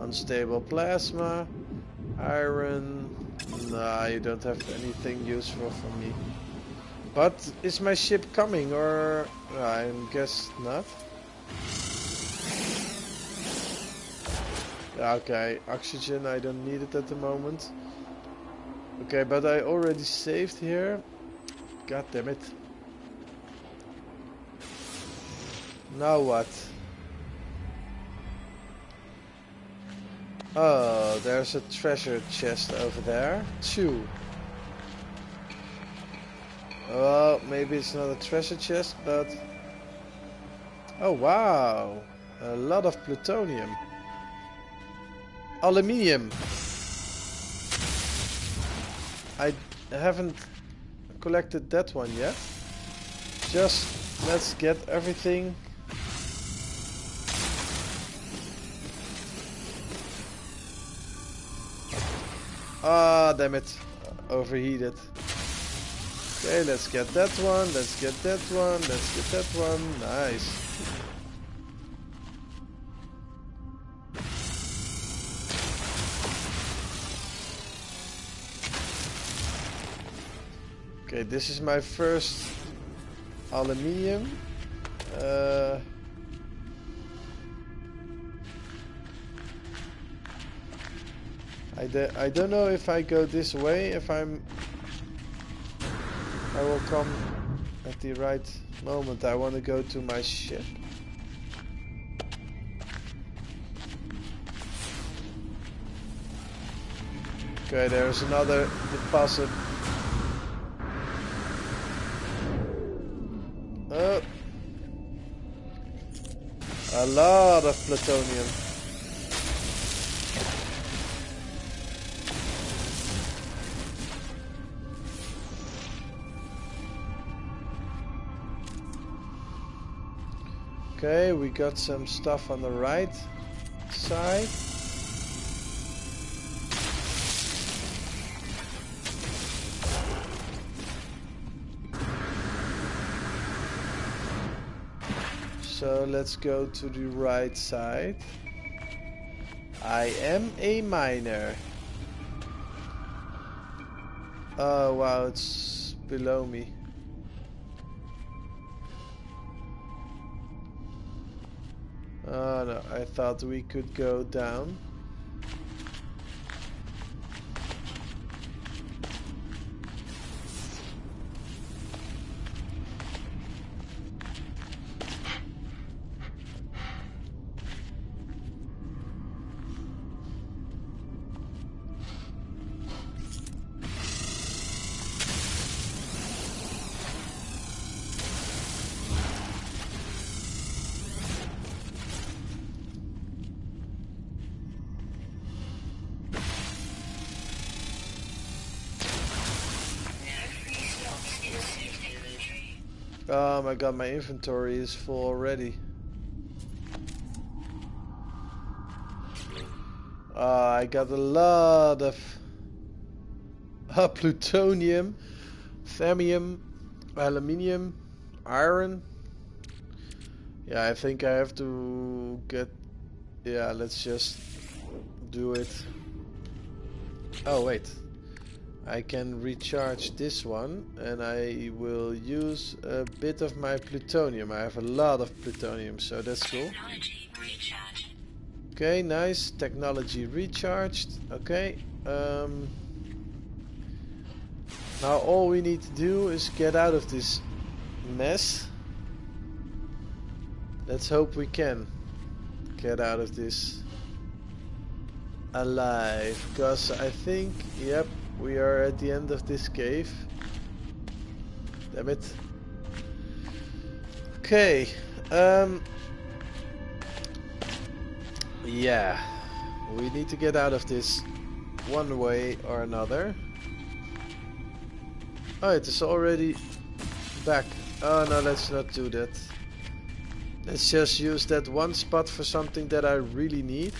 Unstable plasma, iron. Nah, you don't have anything useful for me. But is my ship coming or I guess not? Okay, oxygen I don't need it at the moment. Okay, but I already saved here. God damn it. Now what? Oh, there's a treasure chest over there. Two. Well, maybe it's not a treasure chest, but... Oh, wow. A lot of plutonium. Aluminium. I haven't collected that one yet. Just let's get everything. Ah, damn it. Overheated. Okay, let's get that one, let's get that one, let's get that one. Nice. Okay, this is my first aluminium. Uh, I, d I don't know if I go this way, if I'm... I will come at the right moment. I want to go to my ship. Okay, there's another deposit. Oh. A lot of plutonium. Okay, we got some stuff on the right side. So let's go to the right side. I am a miner. Oh wow, it's below me. Oh no, I thought we could go down. God, my inventory is full already. Ah, I got a lot of uh, plutonium, thamium, aluminium, iron. Yeah, I think I have to get. Yeah, let's just do it. Oh, wait. I can recharge this one and I will use a bit of my plutonium. I have a lot of plutonium, so that's cool. Okay, nice. Technology recharged. Okay. Um, now all we need to do is get out of this mess. Let's hope we can get out of this. alive. Because I think, yep, we are at the end of this cave. Damn it. Okay. Um. Yeah. We need to get out of this one way or another. Oh, it is already back. Oh no, let's not do that. Let's just use that one spot for something that I really need.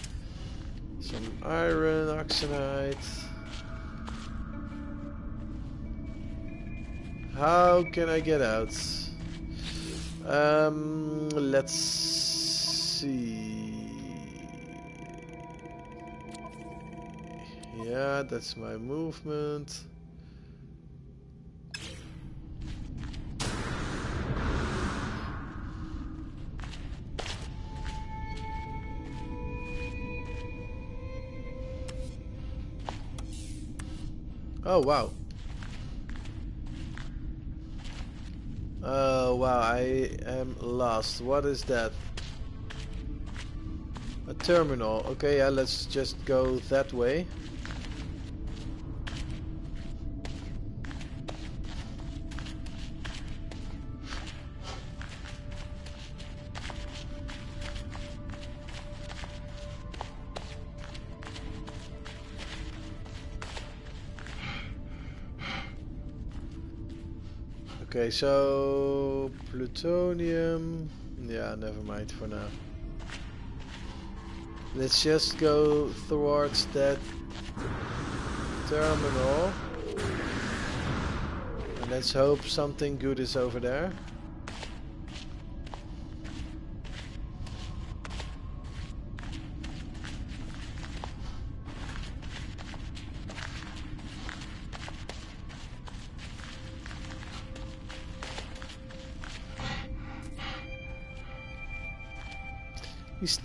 Some iron, oxenite. How can I get out? Um, let's see. Yeah, that's my movement. Oh wow. Oh wow, I am lost. What is that? A terminal. Okay, yeah, let's just go that way. Okay, so plutonium. Yeah, never mind for now. Let's just go towards that terminal. And let's hope something good is over there.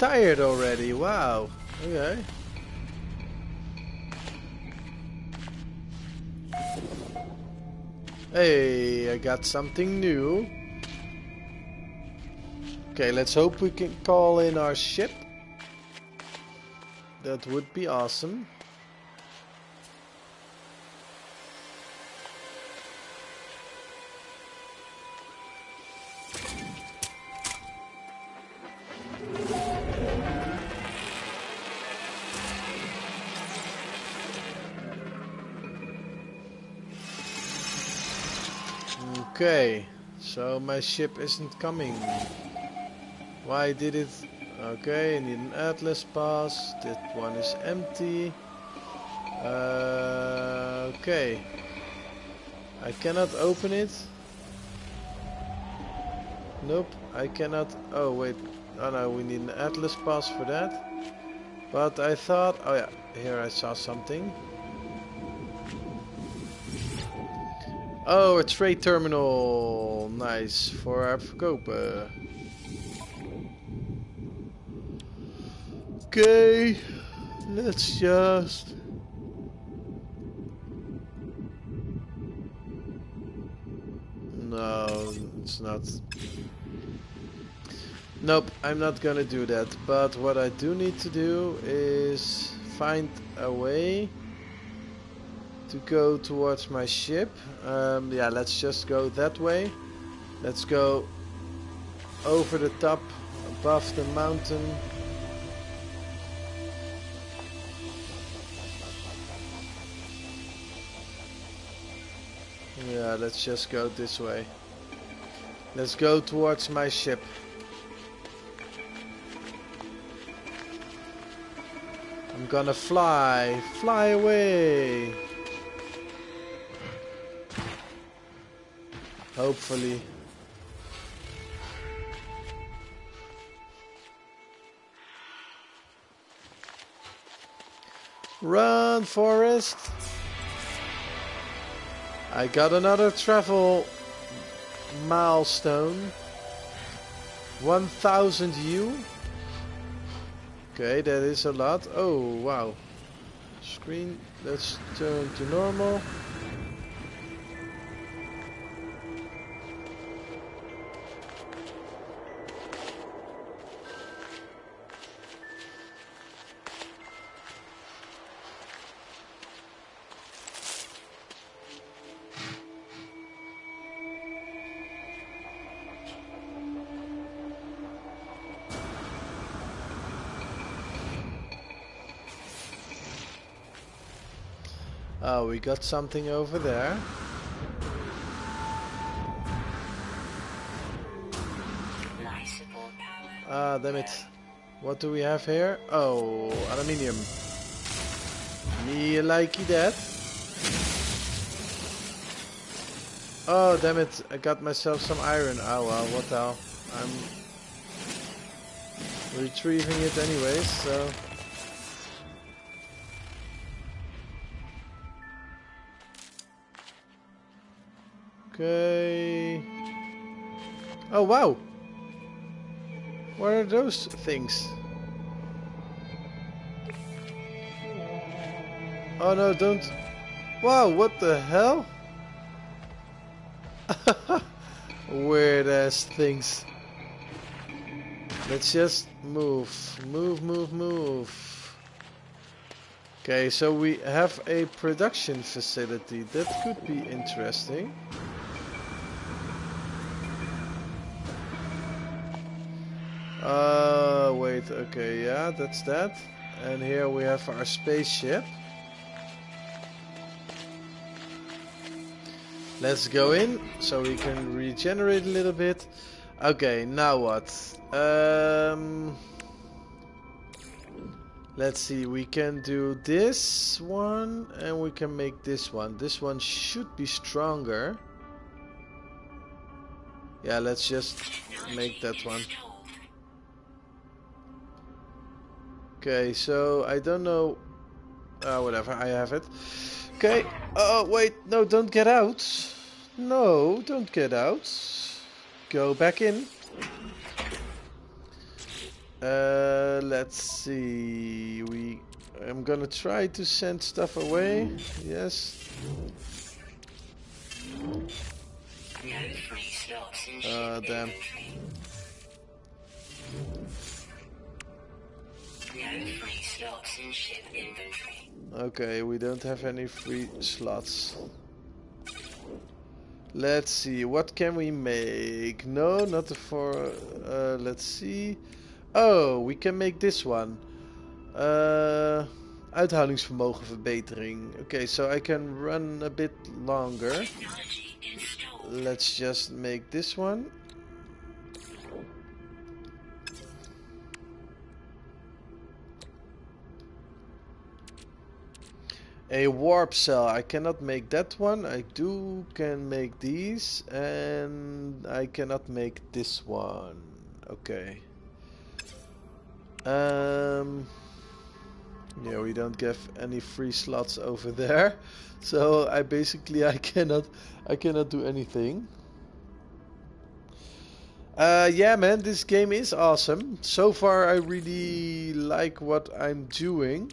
Tired already, wow. Okay. Hey, I got something new. Okay, let's hope we can call in our ship. That would be awesome. Okay, so my ship isn't coming. Why did it? Okay, I need an Atlas pass. That one is empty. Uh, okay. I cannot open it. Nope, I cannot. Oh, wait. Oh no, we need an Atlas pass for that. But I thought. Oh yeah, here I saw something. Oh, a trade terminal. Nice. For our verkopen. Okay. Let's just... No, it's not. Nope, I'm not gonna do that. But what I do need to do is find a way to go towards my ship. Um, yeah, let's just go that way. Let's go over the top, above the mountain. Yeah, let's just go this way. Let's go towards my ship. I'm gonna fly, fly away. Hopefully. Run, Forrest! I got another travel milestone. 1000 U. Okay, that is a lot. Oh, wow. Screen, let's turn to normal. We got something over there. Ah, damn it. What do we have here? Oh, aluminium. Me likey that. Oh, damn it. I got myself some iron. Oh, well, what the hell. I'm retrieving it anyways, so... Okay. Oh, wow. What are those things? Oh no, don't. Wow, what the hell? Weird ass things. Let's just move. Move, move, move. Okay, so we have a production facility. That could be interesting. Uh, wait, okay, yeah, that's that. And here we have our spaceship. Let's go in, so we can regenerate a little bit. Okay, now what? Um, let's see, we can do this one, and we can make this one. This one should be stronger. Yeah, let's just make that one. Okay, so I don't know. Uh, whatever, I have it. Okay. Oh, wait. No, don't get out. No, don't get out. Go back in. Uh, let's see. We. I'm gonna try to send stuff away. Yes. No free slots in Uh, damn. Inventory. No free slots in ship inventory. Okay, we don't have any free slots. Let's see, what can we make? No, not the for. Uh, let's see. Oh, we can make this one. Uh, uithoudingsvermogen verbetering. Okay, so I can run a bit longer. Let's just make this one. A warp cell. I cannot make that one. I do can make these, and I cannot make this one. Okay. Um. Yeah, we don't give any free slots over there, so I basically I cannot I cannot do anything. Uh, yeah, man, this game is awesome. So far, I really like what I'm doing.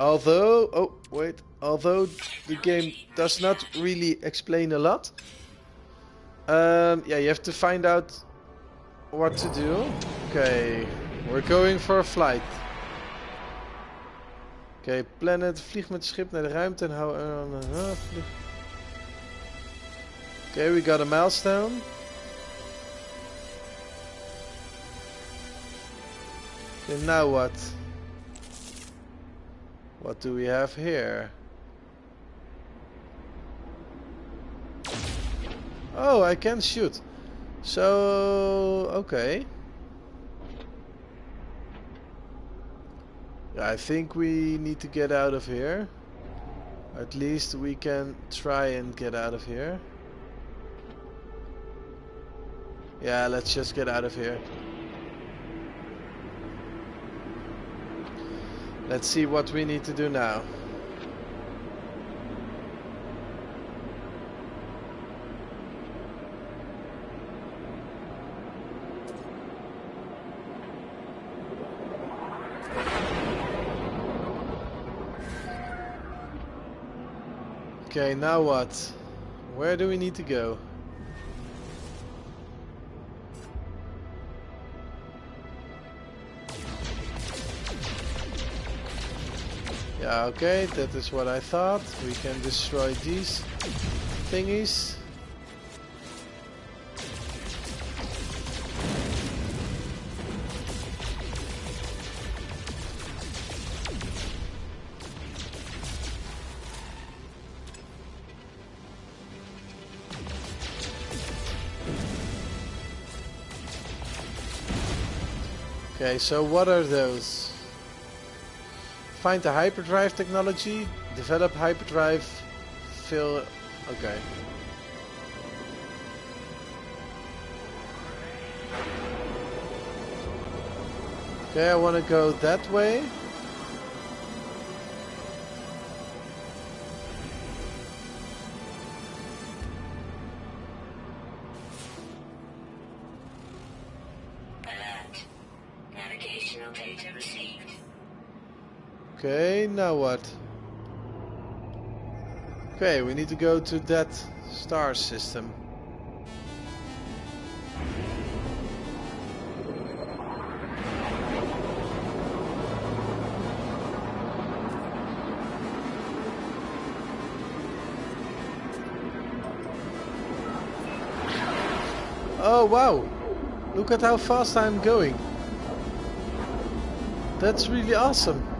Although, oh wait, although the game does not really explain a lot. Um, yeah, you have to find out what to do. Okay, we're going for a flight. Okay, planet, vlieg met schip naar de ruimte en hou... uh. Okay, we got a milestone. Okay, now what? What do we have here? Oh, I can shoot. So, okay. I think we need to get out of here. At least we can try and get out of here. Yeah, let's just get out of here. Let's see what we need to do now. Okay, now what? Where do we need to go? Okay, that is what I thought. We can destroy these thingies. Okay, so what are those? Find the hyperdrive technology, develop hyperdrive, fill... Okay. Okay, I want to go that way. Now what? Okay, we need to go to that star system. Oh wow! Look at how fast I'm going. That's really awesome.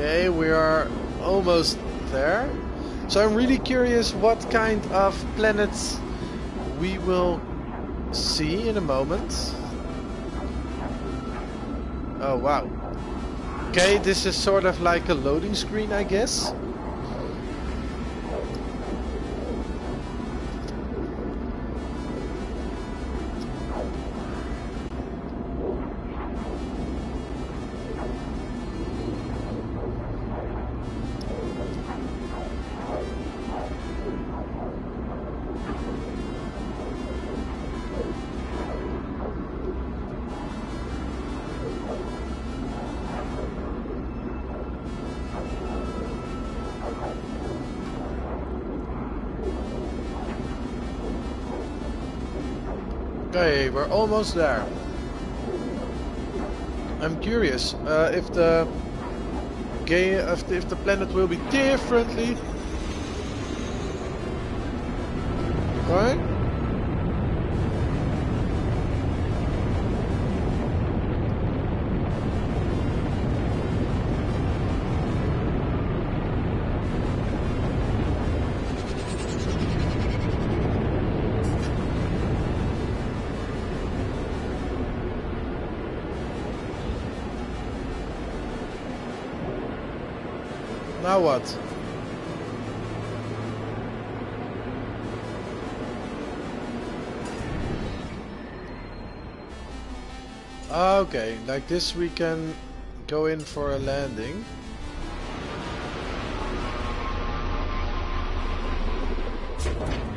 Okay, we are almost there. So I'm really curious what kind of planets we will see in a moment. Oh wow. Okay, this is sort of like a loading screen, I guess. Almost there. I'm curious uh, if the game, if the, if the planet will be differently. Like this we can go in for a landing.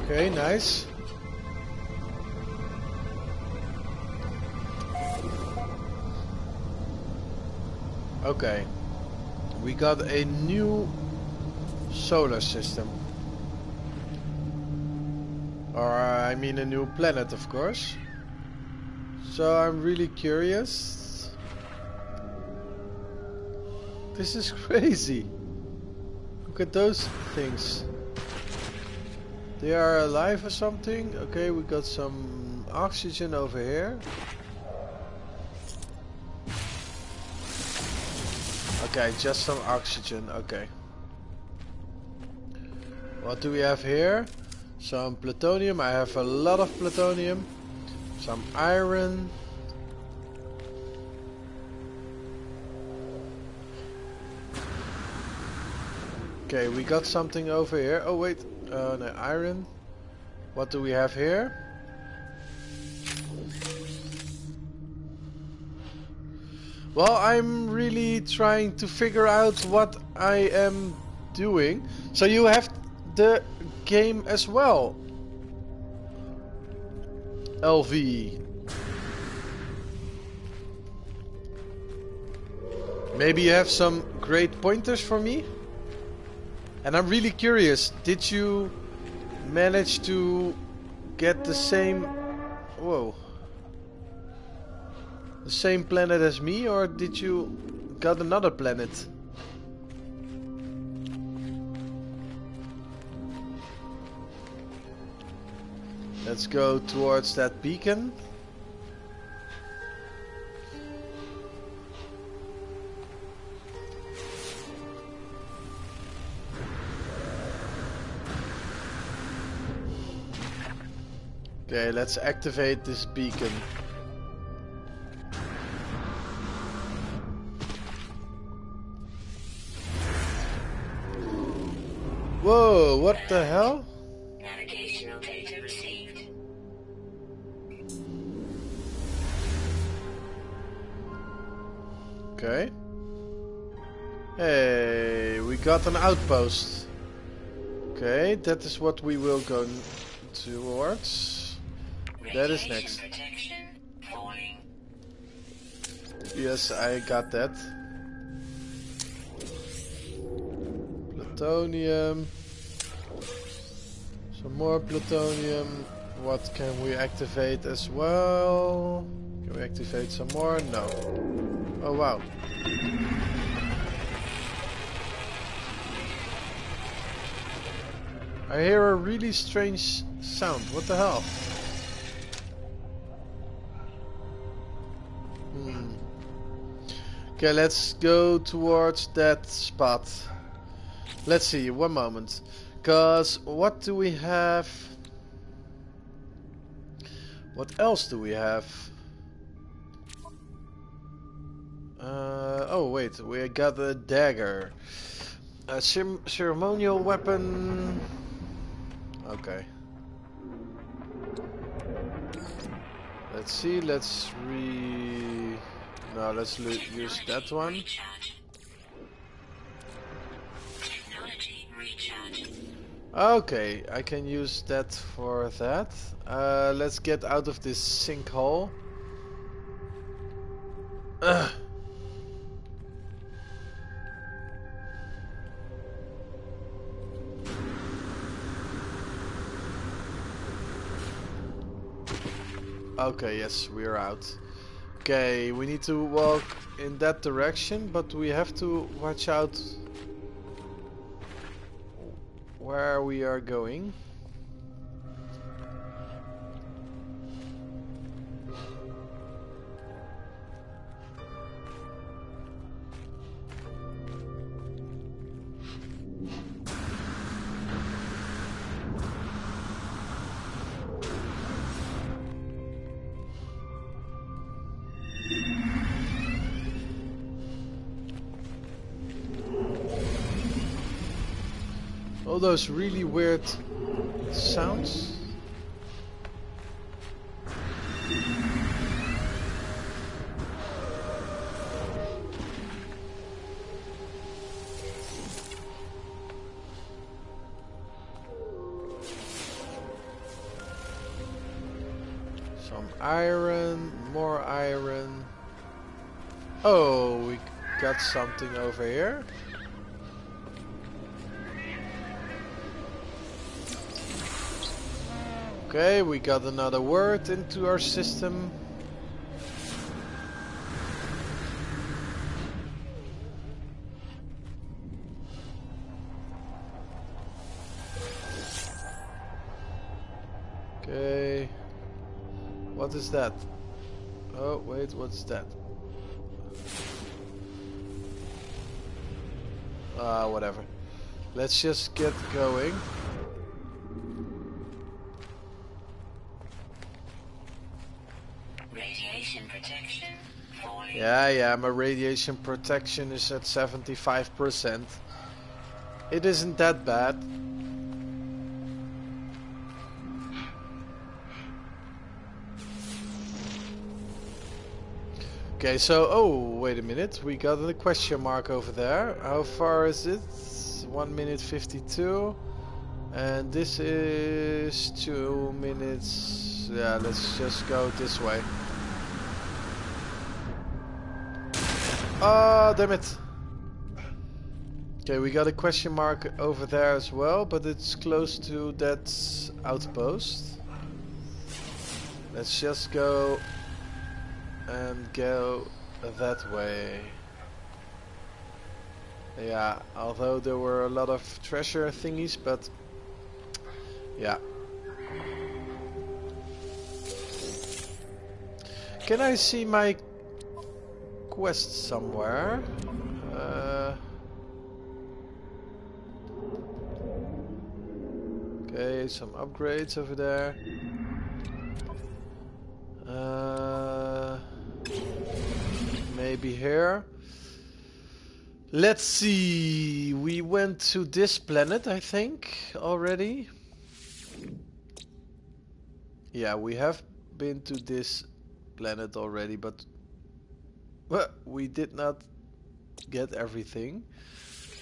Okay, nice. Okay. We got a new solar system. Or I mean a new planet of course. So I'm really curious. This is crazy. Look at those things. They are alive or something. Okay, we got some oxygen over here. Okay, just some oxygen. Okay. What do we have here? Some plutonium. I have a lot of plutonium. Some iron. Okay, we got something over here. Oh wait, uh, no, iron. What do we have here? Well, I'm really trying to figure out what I am doing. So you have the game as well. LV. Maybe you have some great pointers for me? And I'm really curious, did you manage to get the same... Whoa. The same planet as me, or did you got another planet? Let's go towards that beacon. Okay, let's activate this beacon. Whoa, what the hell? Navigational data received. Okay. Hey, we got an outpost. Okay, that is what we will go towards. That is next. Yes, I got that. Plutonium. Some more plutonium. What can we activate as well? Can we activate some more? No. Oh wow. I hear a really strange sound. What the hell? Okay, let's go towards that spot. Let's see, one moment. Cause what do we have? What else do we have? Uh, oh wait, we got a dagger. A cer- ceremonial weapon. Okay. Let's see, let's re... No, let's use that one. Okay, I can use that for that. Uh, let's get out of this sinkhole. Ugh. Okay, yes, we're out. Okay, we need to walk in that direction, but we have to watch out where we are going. Those really weird sounds. Some iron, more iron. Oh, we got something over here. Okay, we got another word into our system. Okay. What is that? Oh, wait, what's that? Ah, whatever. Let's just get going. Yeah, yeah, my radiation protection is at 75%. It isn't that bad. Okay, so, oh, wait a minute. We got a question mark over there. How far is it? 1 minute 52. And this is 2 minutes. Yeah, let's just go this way. Ah, damn it. Okay, we got a question mark over there as well, but it's close to that outpost. Let's just go and go that way. Yeah, although there were a lot of treasure thingies, but yeah. Can I see my quest somewhere. Uh, okay, some upgrades over there. Uh, maybe here. Let's see. We went to this planet, I think, already. Yeah, we have been to this planet already, but well, we did not get everything.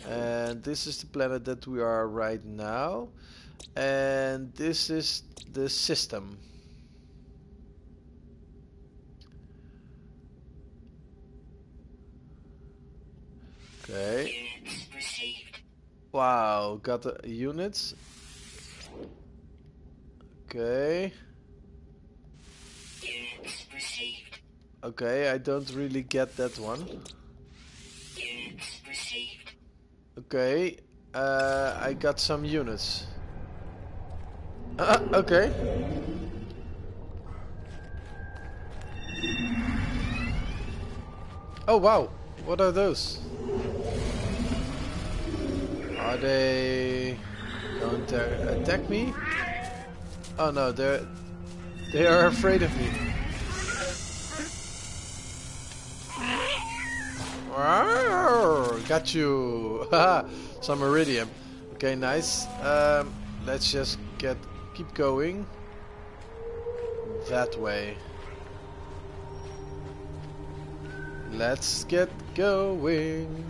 And this is the planet that we are right now. And this is the system. Okay. Wow, got the units. Okay. Okay, I don't really get that one. Units received. Okay, uh, I got some units. Uh, okay. Oh wow, what are those? Are they going to attack me? Oh no, they're they are afraid of me. Got you. Some iridium. Okay, nice. Um, let's just get keep going that way. Let's get going.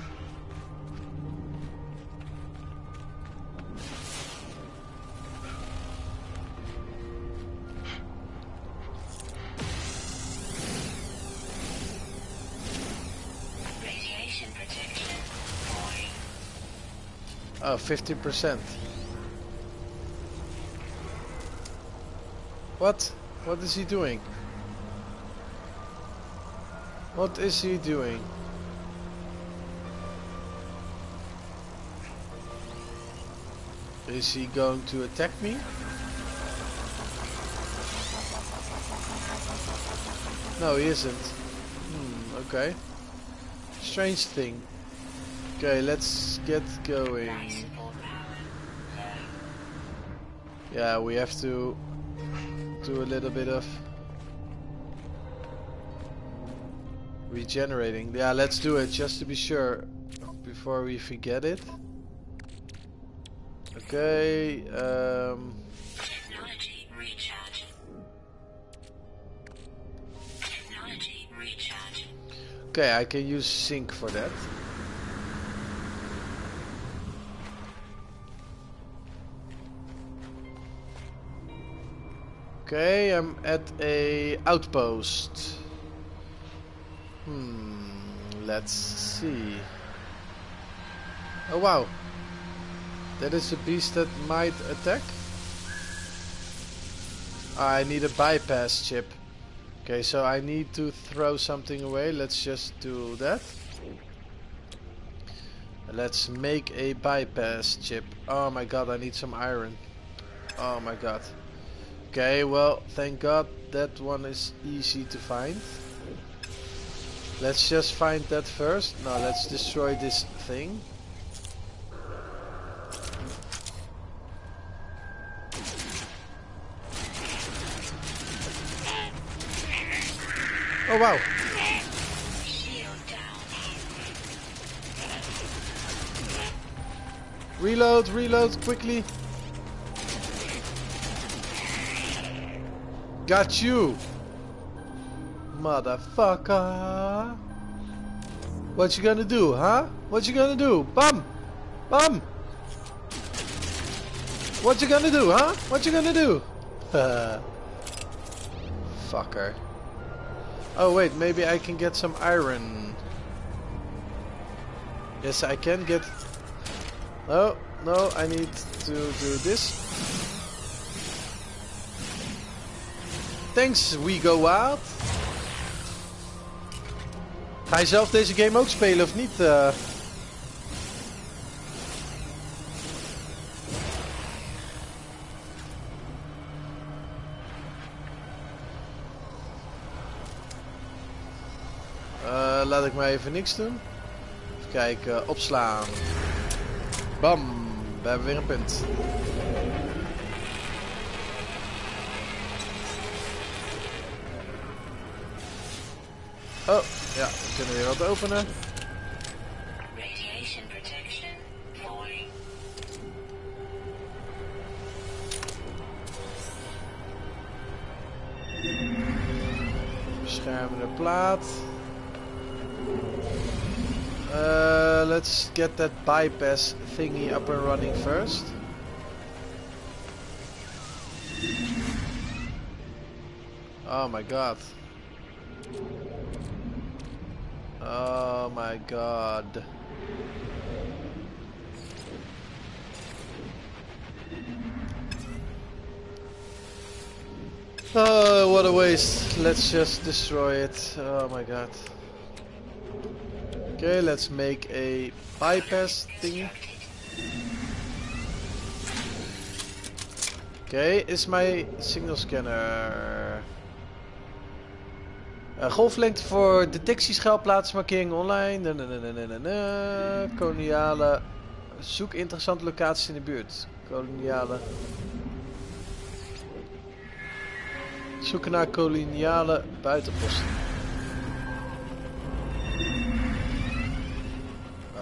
Oh, 50%. What? What is he doing? What is he doing? Is he going to attack me? No, he isn't. Hmm, okay. Strange thing. Okay, let's get going. Life support power. Yeah, we have to do a little bit of regenerating. Yeah, let's do it just to be sure before we forget it. Okay, um, Technology recharge. Technology recharge. okay, I can use zinc for that. Okay, I'm at a outpost. Hmm, let's see. Oh wow. That is a beast that might attack. I need a bypass chip. Okay, so I need to throw something away. Let's just do that. Let's make a bypass chip. Oh my god, I need some iron. Oh my god. Okay, well, thank god that one is easy to find. Let's just find that first. Now let's destroy this thing. Oh wow. Reload, reload quickly. Got you. Motherfucker. What you gonna do, huh? What you gonna do? Bum! Bum! What you gonna do, huh? What you gonna do? Fucker. Oh wait, maybe I can get some iron. Yes, I can get... No, no, I need to do this. Thanks, we go wild. Ga je zelf deze game ook spelen of niet? eh? Eh, laat ik maar even niks doen. Even kijken, opslaan. Bam, we hebben weer een punt. Oh, Ja, we kunnen weer wat openen. Radiation protection falling. Beschermende plaat. Uh, let's get that bypass thingy up and running first. Oh my god. Oh my god. Oh, what a waste. Let's just destroy it. Oh my god. Okay, let's make a bypass thingy. Okay, is my signal scanner... Uh, golflengte voor online. Na, na, na. Koloniale. Zoek interessante locaties in de buurt. Koloniale. Zoeken naar koloniale buitenposten.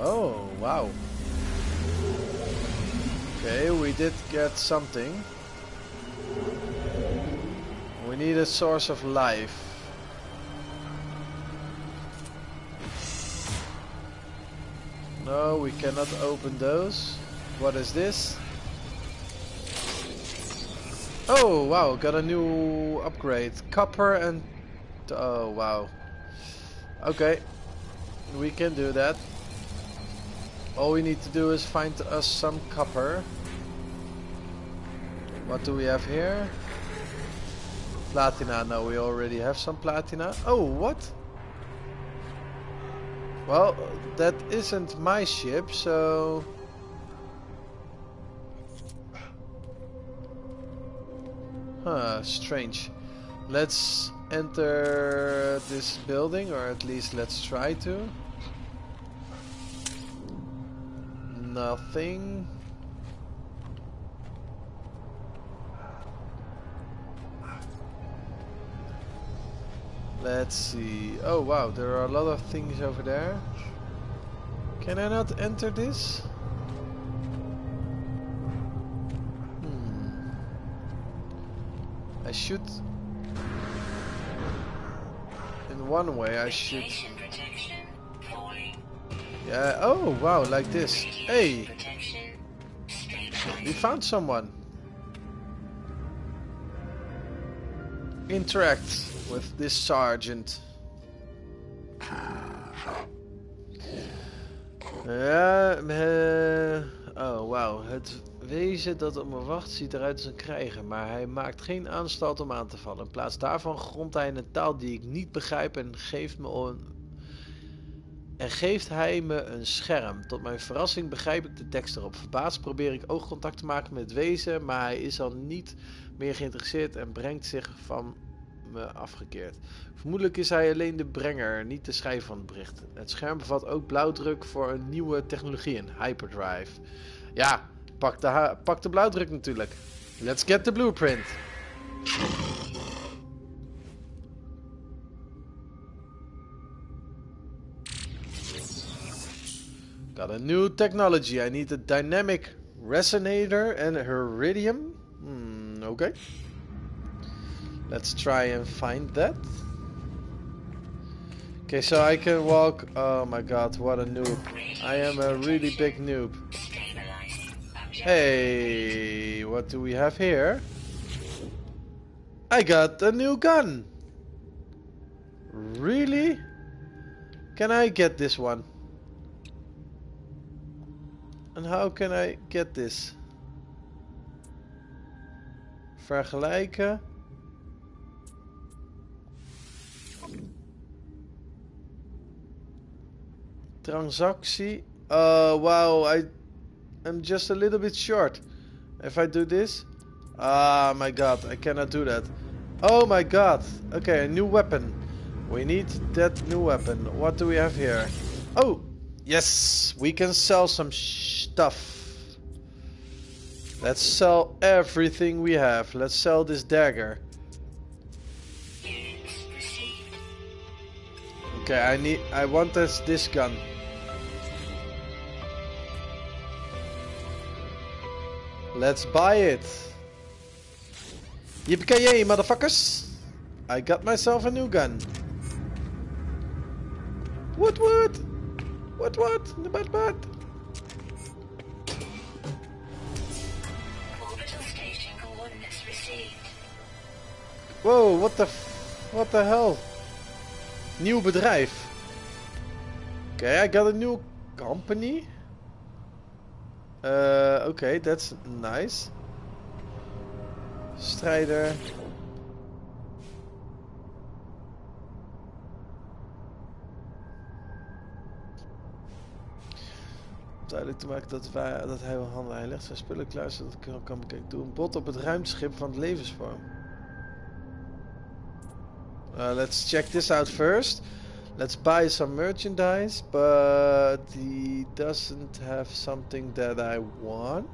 Oh, wow. Okay, we did get something. We need a source of life. No, we cannot open those. What is this? Oh, wow, got a new upgrade. Copper and... Oh, wow. Okay, we can do that. All we need to do is find us some copper. What do we have here? Platina. No, we already have some platina. Oh, what? Well, that isn't my ship, so... Huh, strange. Let's enter this building, or at least let's try to. Nothing. Let's see. Oh wow, there are a lot of things over there. Can I not enter this? Hmm. I should... In one way I should... Radiation protection falling. Yeah, oh wow, like this. Hey, we found someone. Interact with this sergeant. Ja, eh, oh wauw. Het wezen dat op me wacht ziet eruit als een krijger, maar hij maakt geen aanstalt om aan te vallen. In plaats daarvan grondt hij in een taal die ik niet begrijp en geeft me een, en geeft hij me een scherm. Tot mijn verrassing begrijp ik de tekst erop. Verbaasd probeer ik oogcontact te maken met het wezen, maar hij is al niet meer geïnteresseerd en brengt zich van me afgekeerd. Vermoedelijk is hij alleen de brenger, niet de schrijver van het bericht. Het scherm bevat ook blauwdruk voor een nieuwe technologie, een hyperdrive. Ja, pak de, pak de blauwdruk natuurlijk. Let's get the blueprint. Got a new technology. I need a dynamic resonator and iridium. Hmm, okay. Let's try and find that. Okay, so I can walk. Oh my god, what a noob. I am a really big noob. Hey, what do we have here? I got a new gun. Really? Can I get this one? And how can I get this? Vergelijken. Transactie. Uh, wow, I I'm just a little bit short. If I do this... Ah, my god, I cannot do that. Oh my god. Okay, a new weapon. We need that new weapon. What do we have here? Oh, yes, we can sell some stuff. Let's sell everything we have. Let's sell this dagger. Okay, I need. I want this this gun. Let's buy it. Yippee motherfuckers! I got myself a new gun. What what? What what? The bad bad. Orbital station coordinates received. Whoa, what the f what the hell? Nieuw bedrijf. Okay, I got a new company. Uh, okay, that's nice. Strijder. Duidelijk te maken dat, wij, dat hij wil handelen. Hij legt zijn spullen klaar zodat ik kan- kan bekijken. Doe een bod op het ruimteschip van het levensvorm. Uh, let's check this out first. Let's buy some merchandise, but he doesn't have something that I want.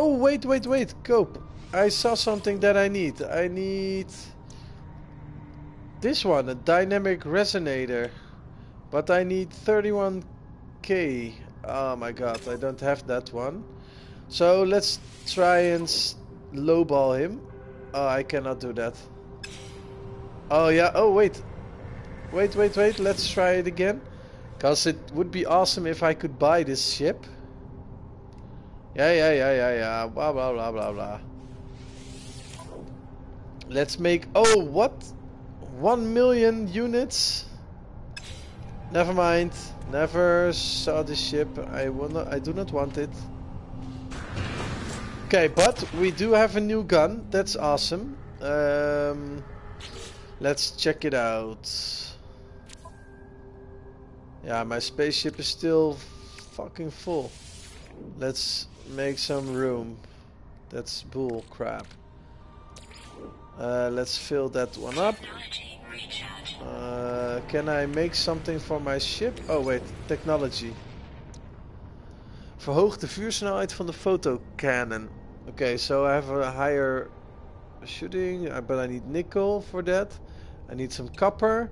Oh, wait, wait, wait, Cope. I saw something that I need. I need this one, a dynamic resonator. But I need 31k. Oh my god, I don't have that one. So let's try and lowball him. Oh, I cannot do that. Oh yeah, oh wait. Wait, wait, wait, let's try it again. Cause it would be awesome if I could buy this ship. Yeah, yeah, yeah, yeah, yeah, blah, blah, blah, blah, blah. Let's make, oh, what? One million units? Never mind. Never saw the ship. I will not, I do not want it. Okay, but we do have a new gun. That's awesome. Um, let's check it out. Yeah, my spaceship is still fucking full. Let's make some room. That's bull crap. Uh, let's fill that one up. Uh, can I make something for my ship? Oh wait, technology. Verhoog de vuursnelheid van de photocannon. Okay, so I have a higher shooting, but I need nickel for that. I need some copper.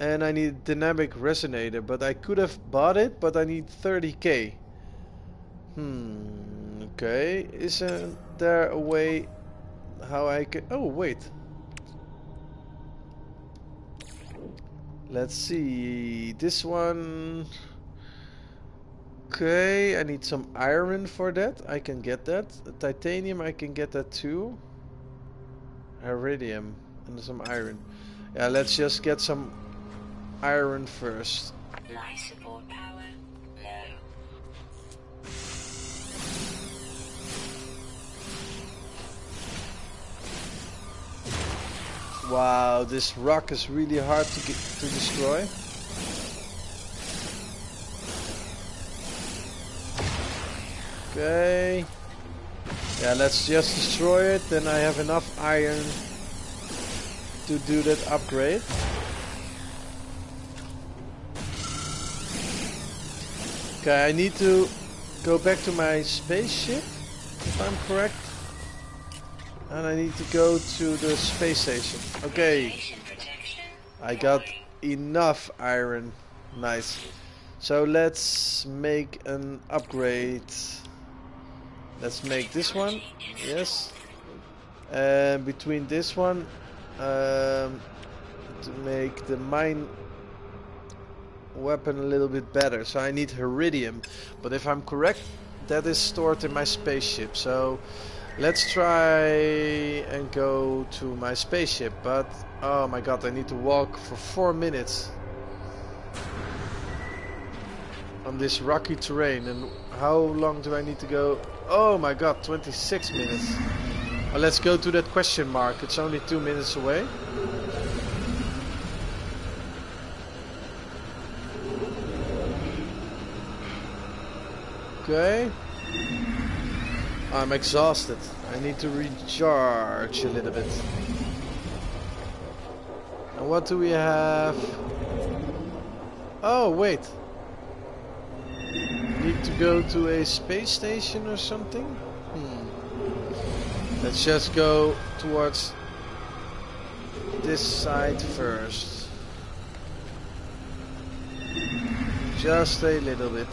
And I need dynamic resonator, but I could have bought it, but I need 30k. Hmm, okay. Isn't there a way how I can... Oh, wait. Let's see. This one... Okay, I need some iron for that. I can get that. Titanium, I can get that too. Iridium and some iron. Yeah, let's just get some iron first. Life support power low. Wow, this rock is really hard to get to destroy. Okay. Yeah, let's just destroy it. Then I have enough iron to do that upgrade. Okay, I need to go back to my spaceship, if I'm correct. And I need to go to the space station. Okay, I got enough iron. Nice. So let's make an upgrade. Let's make this one. Yes. And between this one, um, to make the mine weapon a little bit better. So I need Heridium. But if I'm correct, that is stored in my spaceship. So let's try and go to my spaceship. But oh my god, I need to walk for four minutes on this rocky terrain. And how long do I need to go? Oh my god, 26 minutes. Well, let's go to that question mark. It's only two minutes away. Okay. I'm exhausted. I need to recharge a little bit. And what do we have? Oh, wait. Need to go to a space station or something? Hmm. Let's just go towards this side first. Just a little bit.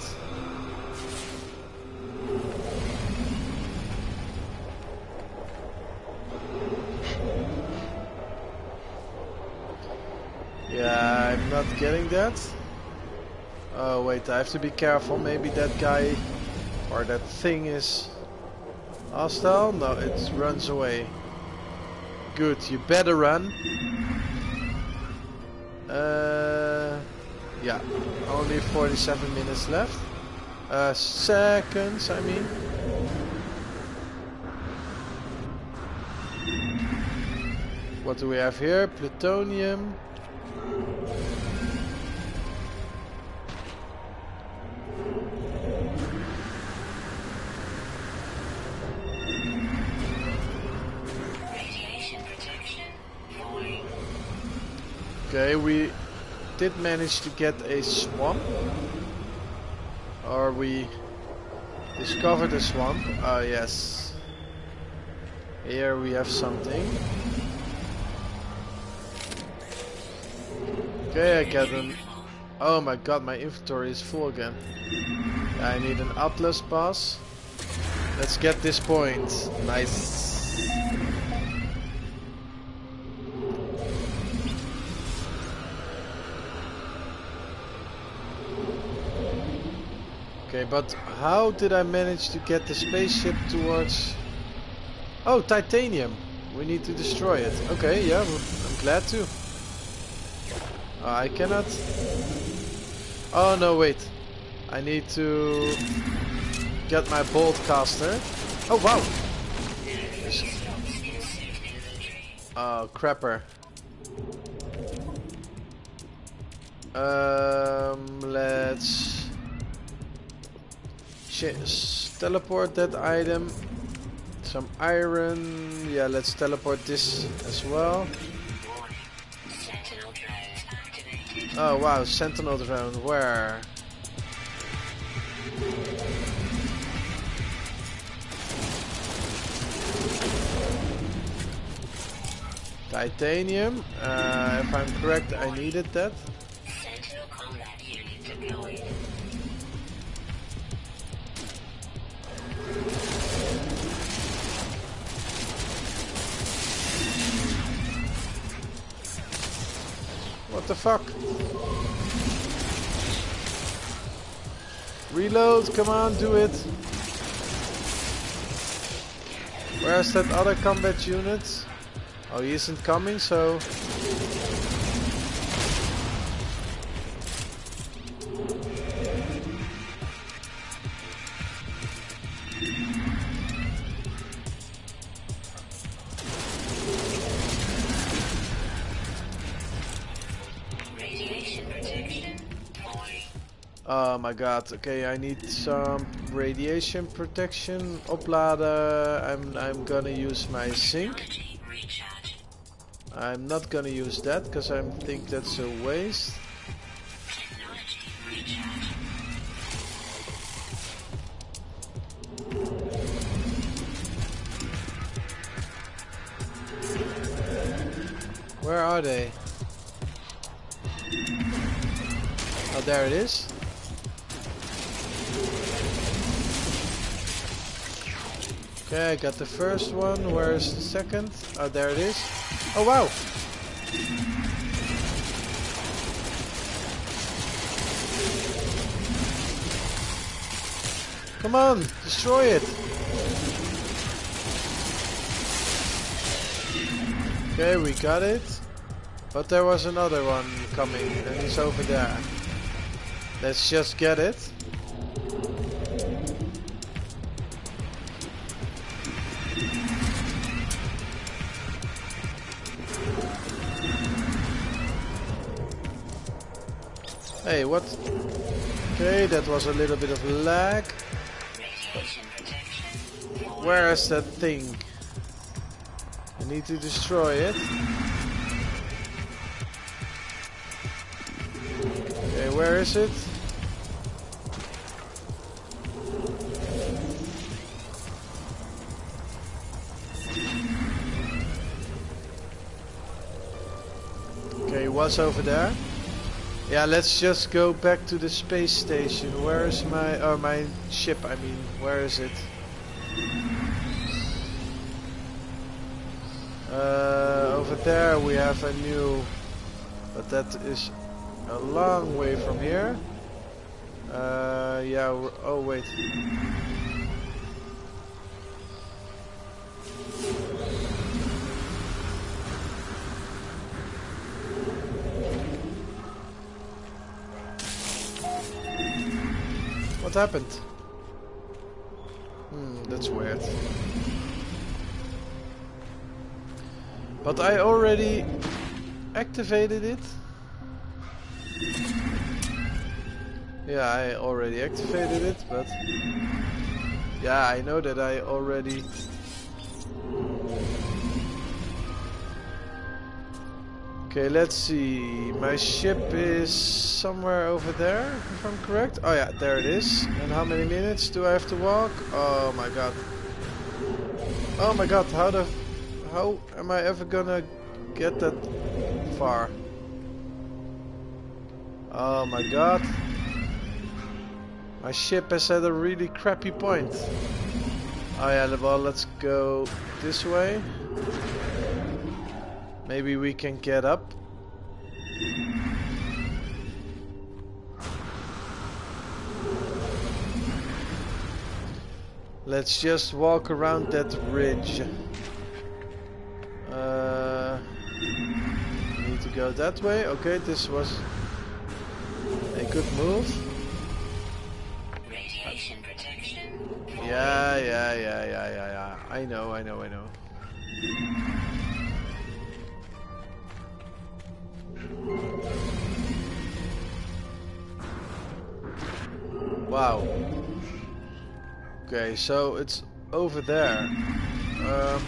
Yeah, I'm not getting that. Oh wait, I have to be careful. Maybe that guy or that thing is hostile. No, it runs away. Good, you better run. Uh, yeah, only 47 minutes left. Uh, seconds, I mean. What do we have here? Plutonium. Radiation protection. Okay, we did manage to get a swamp. Or we Discover the swamp. Ah, yes. Here we have something. Okay, I get an... Oh my god, my inventory is full again. I need an Atlas pass. Let's get this point. Nice. Okay, but how did I manage to get the spaceship towards... Oh, titanium. We need to destroy it. Okay, yeah, I'm glad to. I cannot... Oh, no, wait. I need to get my bolt caster. Oh, wow. Oh, crapper. Um, let's teleport that item. Some iron. Yeah, let's teleport this as well. Oh wow, sentinel drone. Where? Titanium. Uh, if I'm correct, I needed that. What the fuck? Reload, come on, do it. Where's that other combat unit? Oh, he isn't coming, so... my god, okay, I need some radiation protection. Oplader, I'm, I'm gonna use my zinc. I'm not gonna use that, because I think that's a waste. Where are they? Oh, there it is. Okay, I got the first one. Where is the second? Oh, there it is. Oh, wow. Come on, destroy it. Okay, we got it. But there was another one coming, and he's over there. Let's just get it. Hey, what? Okay, that was a little bit of lag. Where is that thing? I need to destroy it. Okay, where is it? Okay, what's over there? Yeah, let's just go back to the space station. Where is my or my ship? I mean, where is it? Uh, over there we have a new, but that is a long way from here. Uh, yeah. Oh wait. Happened? Hmm, that's weird. But I already activated it. Yeah, I already activated it, but yeah, I know that I already Okay, let's see. My ship is somewhere over there, if I'm correct. Oh yeah, there it is. And how many minutes do I have to walk? Oh my god. Oh my god, how the... How am I ever gonna get that far? Oh my god. My ship is at a really crappy point. Oh yeah, well let's go this way. Maybe we can get up. Let's just walk around that ridge. Uh, need to go that way. Okay, this was a good move. Radiation protection. Yeah, yeah, yeah, yeah, yeah, yeah. I know, I know, I know. Wow. Okay, so it's over there. Um,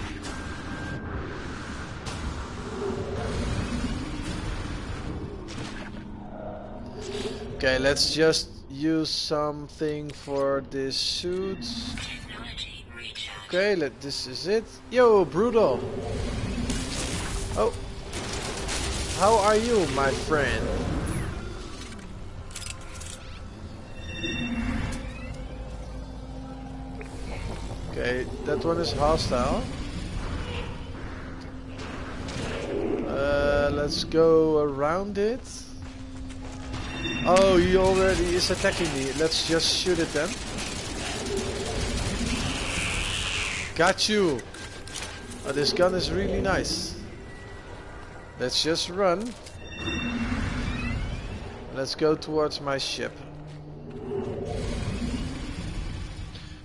okay, let's just use something for this suit. Okay, let this is it. Yo, brutal. Oh, how are you, my friend? Okay, that one is hostile. Uh, let's go around it. Oh, he already is attacking me. Let's just shoot it then. Got you. Oh, this gun is really nice. Let's just run. Let's go towards my ship.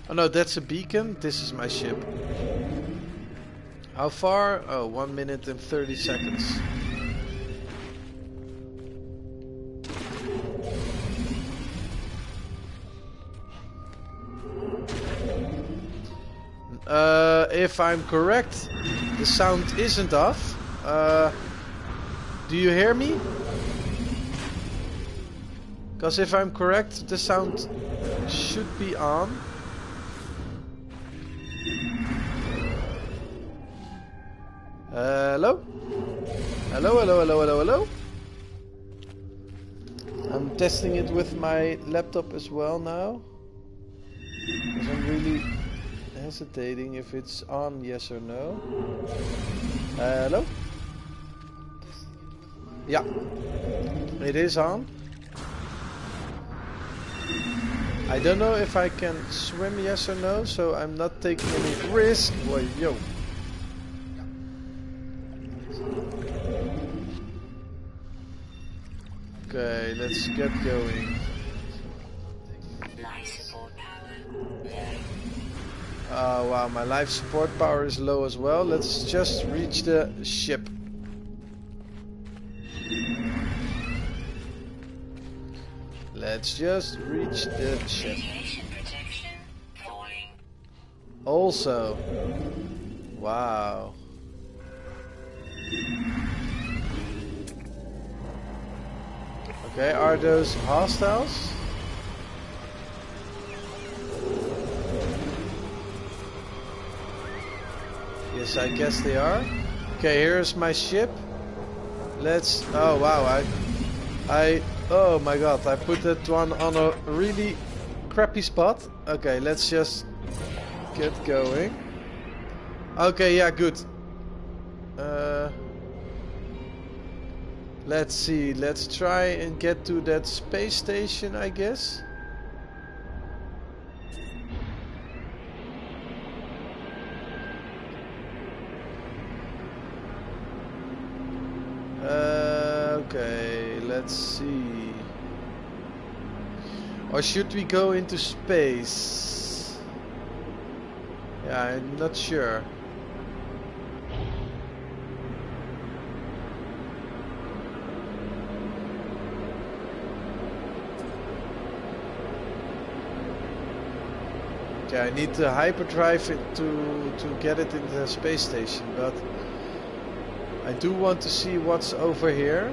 Oh no, that's a beacon. This is my ship. How far? Oh, 1 minute and 30 seconds. Uh, if I'm correct, the sound isn't off. Uh, do you hear me? Because if I'm correct, the sound should be on. Hello? Hello, hello, hello, hello, hello? I'm testing it with my laptop as well now. Because I'm really hesitating if it's on, yes or no. Uh, hello? Yeah, it is on. I don't know if I can swim, yes or no, so I'm not taking any risk. Boy, yo. Okay, let's get going. Life support power. Oh wow, my life support power is low as well. Let's just reach the ship. Let's just reach the ship. Radiation protection. Falling. Also, wow. Okay, are those hostiles? Yes, I guess they are. Okay, here's my ship. Let's. Oh wow, I, I. Oh my god, I put that one on a really crappy spot. Okay, let's just get going. Okay, yeah, good. Uh, let's see, let's try and get to that space station, I guess. Uh, okay, let's see. Or should we go into space? Yeah, I'm not sure. Okay, I need the hyperdrive it to to get it in the space station, but I do want to see what's over here.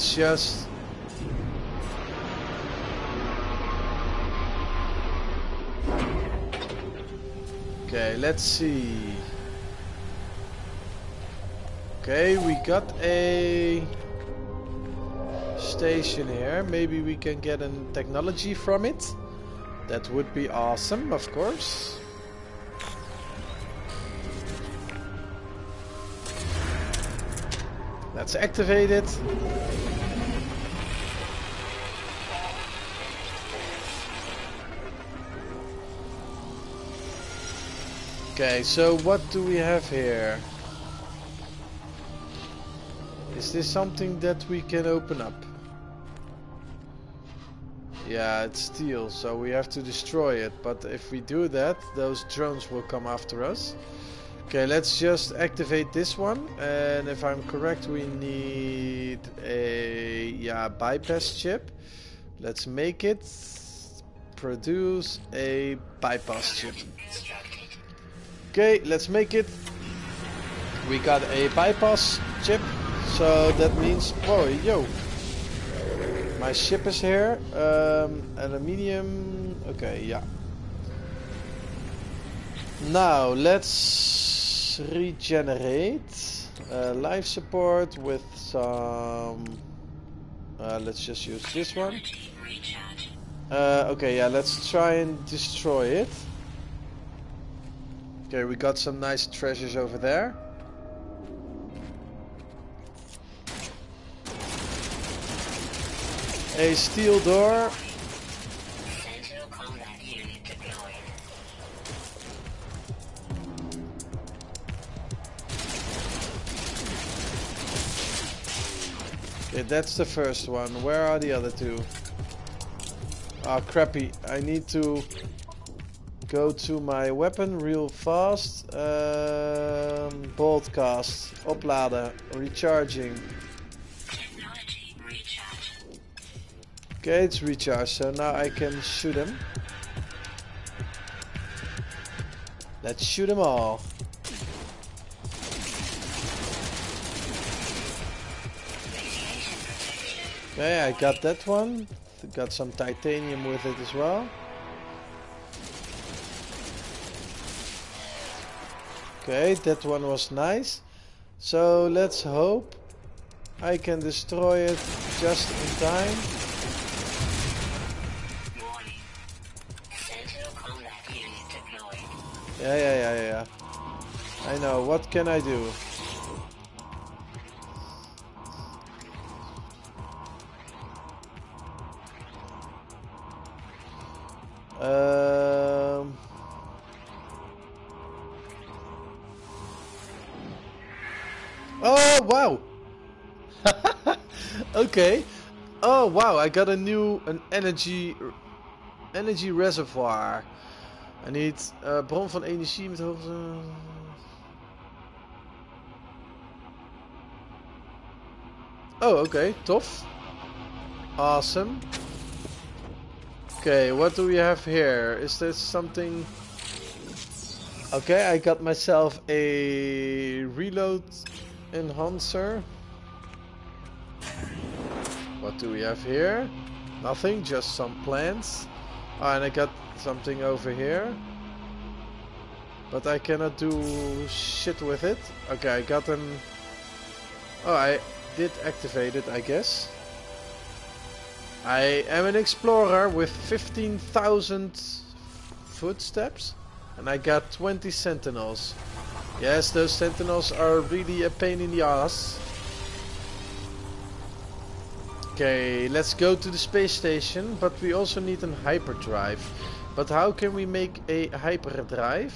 Let's just Okay, let's see. Okay, we got a station here. Maybe we can get a technology from it. That would be awesome, of course. Let's activate it. Okay, so what do we have here? Is this something that we can open up? Yeah, it's steel, so we have to destroy it. But if we do that, those drones will come after us. Okay, let's just activate this one. And if I'm correct, we need a yeah bypass chip. Let's make it produce a bypass chip. Okay, let's make it. We got a bypass chip, so that means, whoa, yo. My ship is here. Um, aluminium. Okay, yeah. Now let's regenerate uh, life support with some. Uh, let's just use this one. Uh, okay, yeah, let's try and destroy it. Okay, we got some nice treasures over there. A steel door. Okay, that's the first one. Where are the other two? Ah, crappy. I need to go to my weapon real fast. Um, bolt cast, opladen, recharging. Okay, it's recharged, so now I can shoot him. Let's shoot them all. Okay, I got that one. Got some titanium with it as well. Okay, that one was nice. So let's hope I can destroy it just in time. Yeah, yeah, yeah, yeah. I know. What can I do? Um. Oh wow! okay. Oh wow! I got a new an energy energy reservoir. I need uh, bron van energie met hoogte. Oh, okay, tof. Awesome. Okay, what do we have here? Is there something? Okay, I got myself a reload enhancer. What do we have here? Nothing, just some plants. Oh, and I got something over here. But I cannot do shit with it. Okay, I got an... Oh, I did activate it, I guess. I am an explorer with 15,000 footsteps. And I got 20 sentinels. Yes, those sentinels are really a pain in the ass. Okay, let's go to the space station, but we also need an hyperdrive. But how can we make a hyperdrive?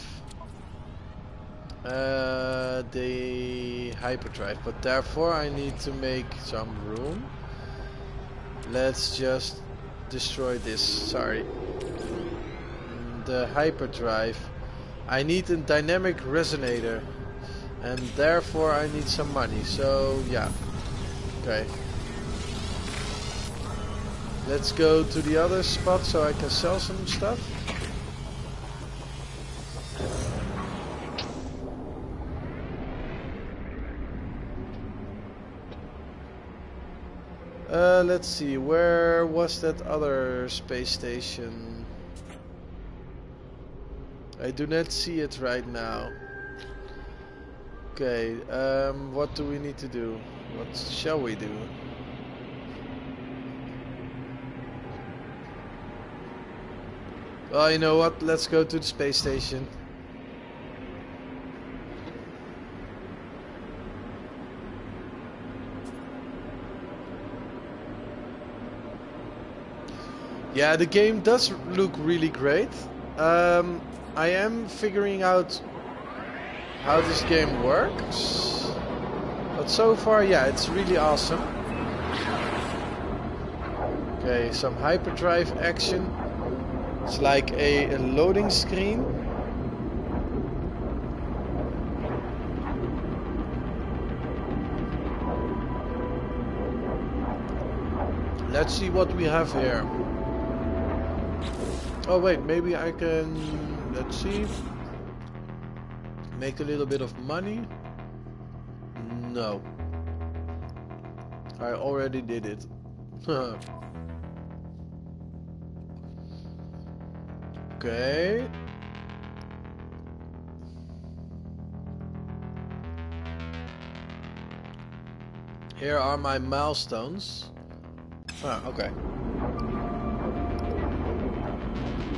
Uh, the hyperdrive, but therefore I need to make some room. Let's just destroy this, sorry. The hyperdrive. I need a dynamic resonator. And therefore I need some money, so yeah. Okay. Let's go to the other spot so I can sell some stuff. Uh, let's see, where was that other space station? I do not see it right now. Okay, um, what do we need to do? What shall we do? Well, you know what? Let's go to the space station. Yeah, the game does look really great. Um, I am figuring out how this game works. But so far, yeah, it's really awesome. Okay, some hyperdrive action. It's like a, a loading screen. Let's see what we have here. Oh wait, maybe I can, let's see, make a little bit of money. No. I already did it. okay. Here are my milestones. Ah, okay.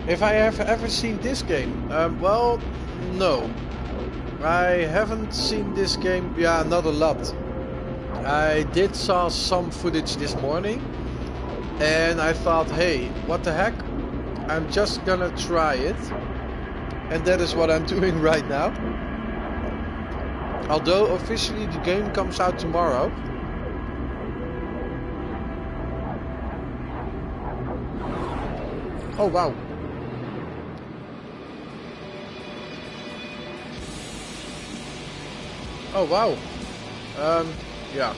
If I have ever seen this game, um, well, no. I haven't seen this game, yeah, not a lot. I did saw some footage this morning, and I thought, hey, what the heck? I'm just gonna try it. And that is what I'm doing right now. Although officially the game comes out tomorrow. Oh wow. Oh wow. Um, yeah.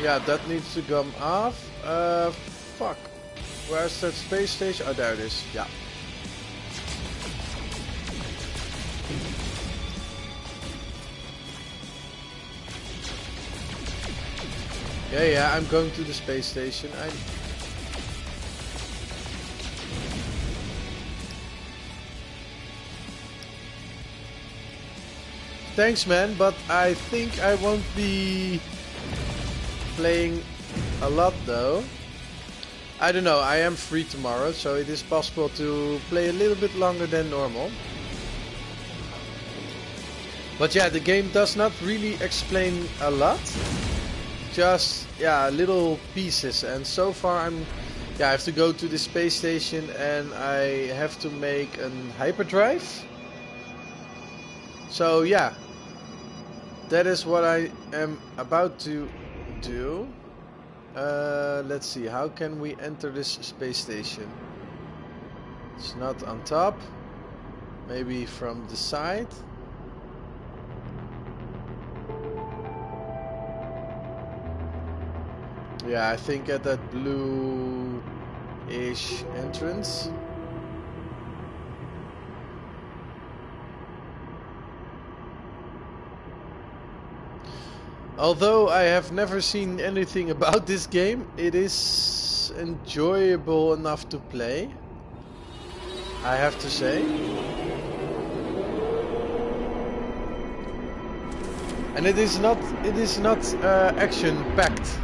Yeah, that needs to come off. Uh, fuck. Where's that space station? Oh, there it is. Yeah. Yeah, yeah, I'm going to the space station. I Thanks man, but I think I won't be playing a lot though. I don't know, I am free tomorrow, so it is possible to play a little bit longer than normal. But yeah, the game does not really explain a lot. Just, yeah, little pieces. And so far I'm, yeah, I have to go to the space station and I have to make an hyperdrive. So yeah, that is what I am about to do. Uh, let's see, how can we enter this space station? It's not on top. Maybe from the side. Yeah, I think at that blue-ish entrance. Although I have never seen anything about this game, it is enjoyable enough to play. I have to say. And it is not it is not uh, action packed.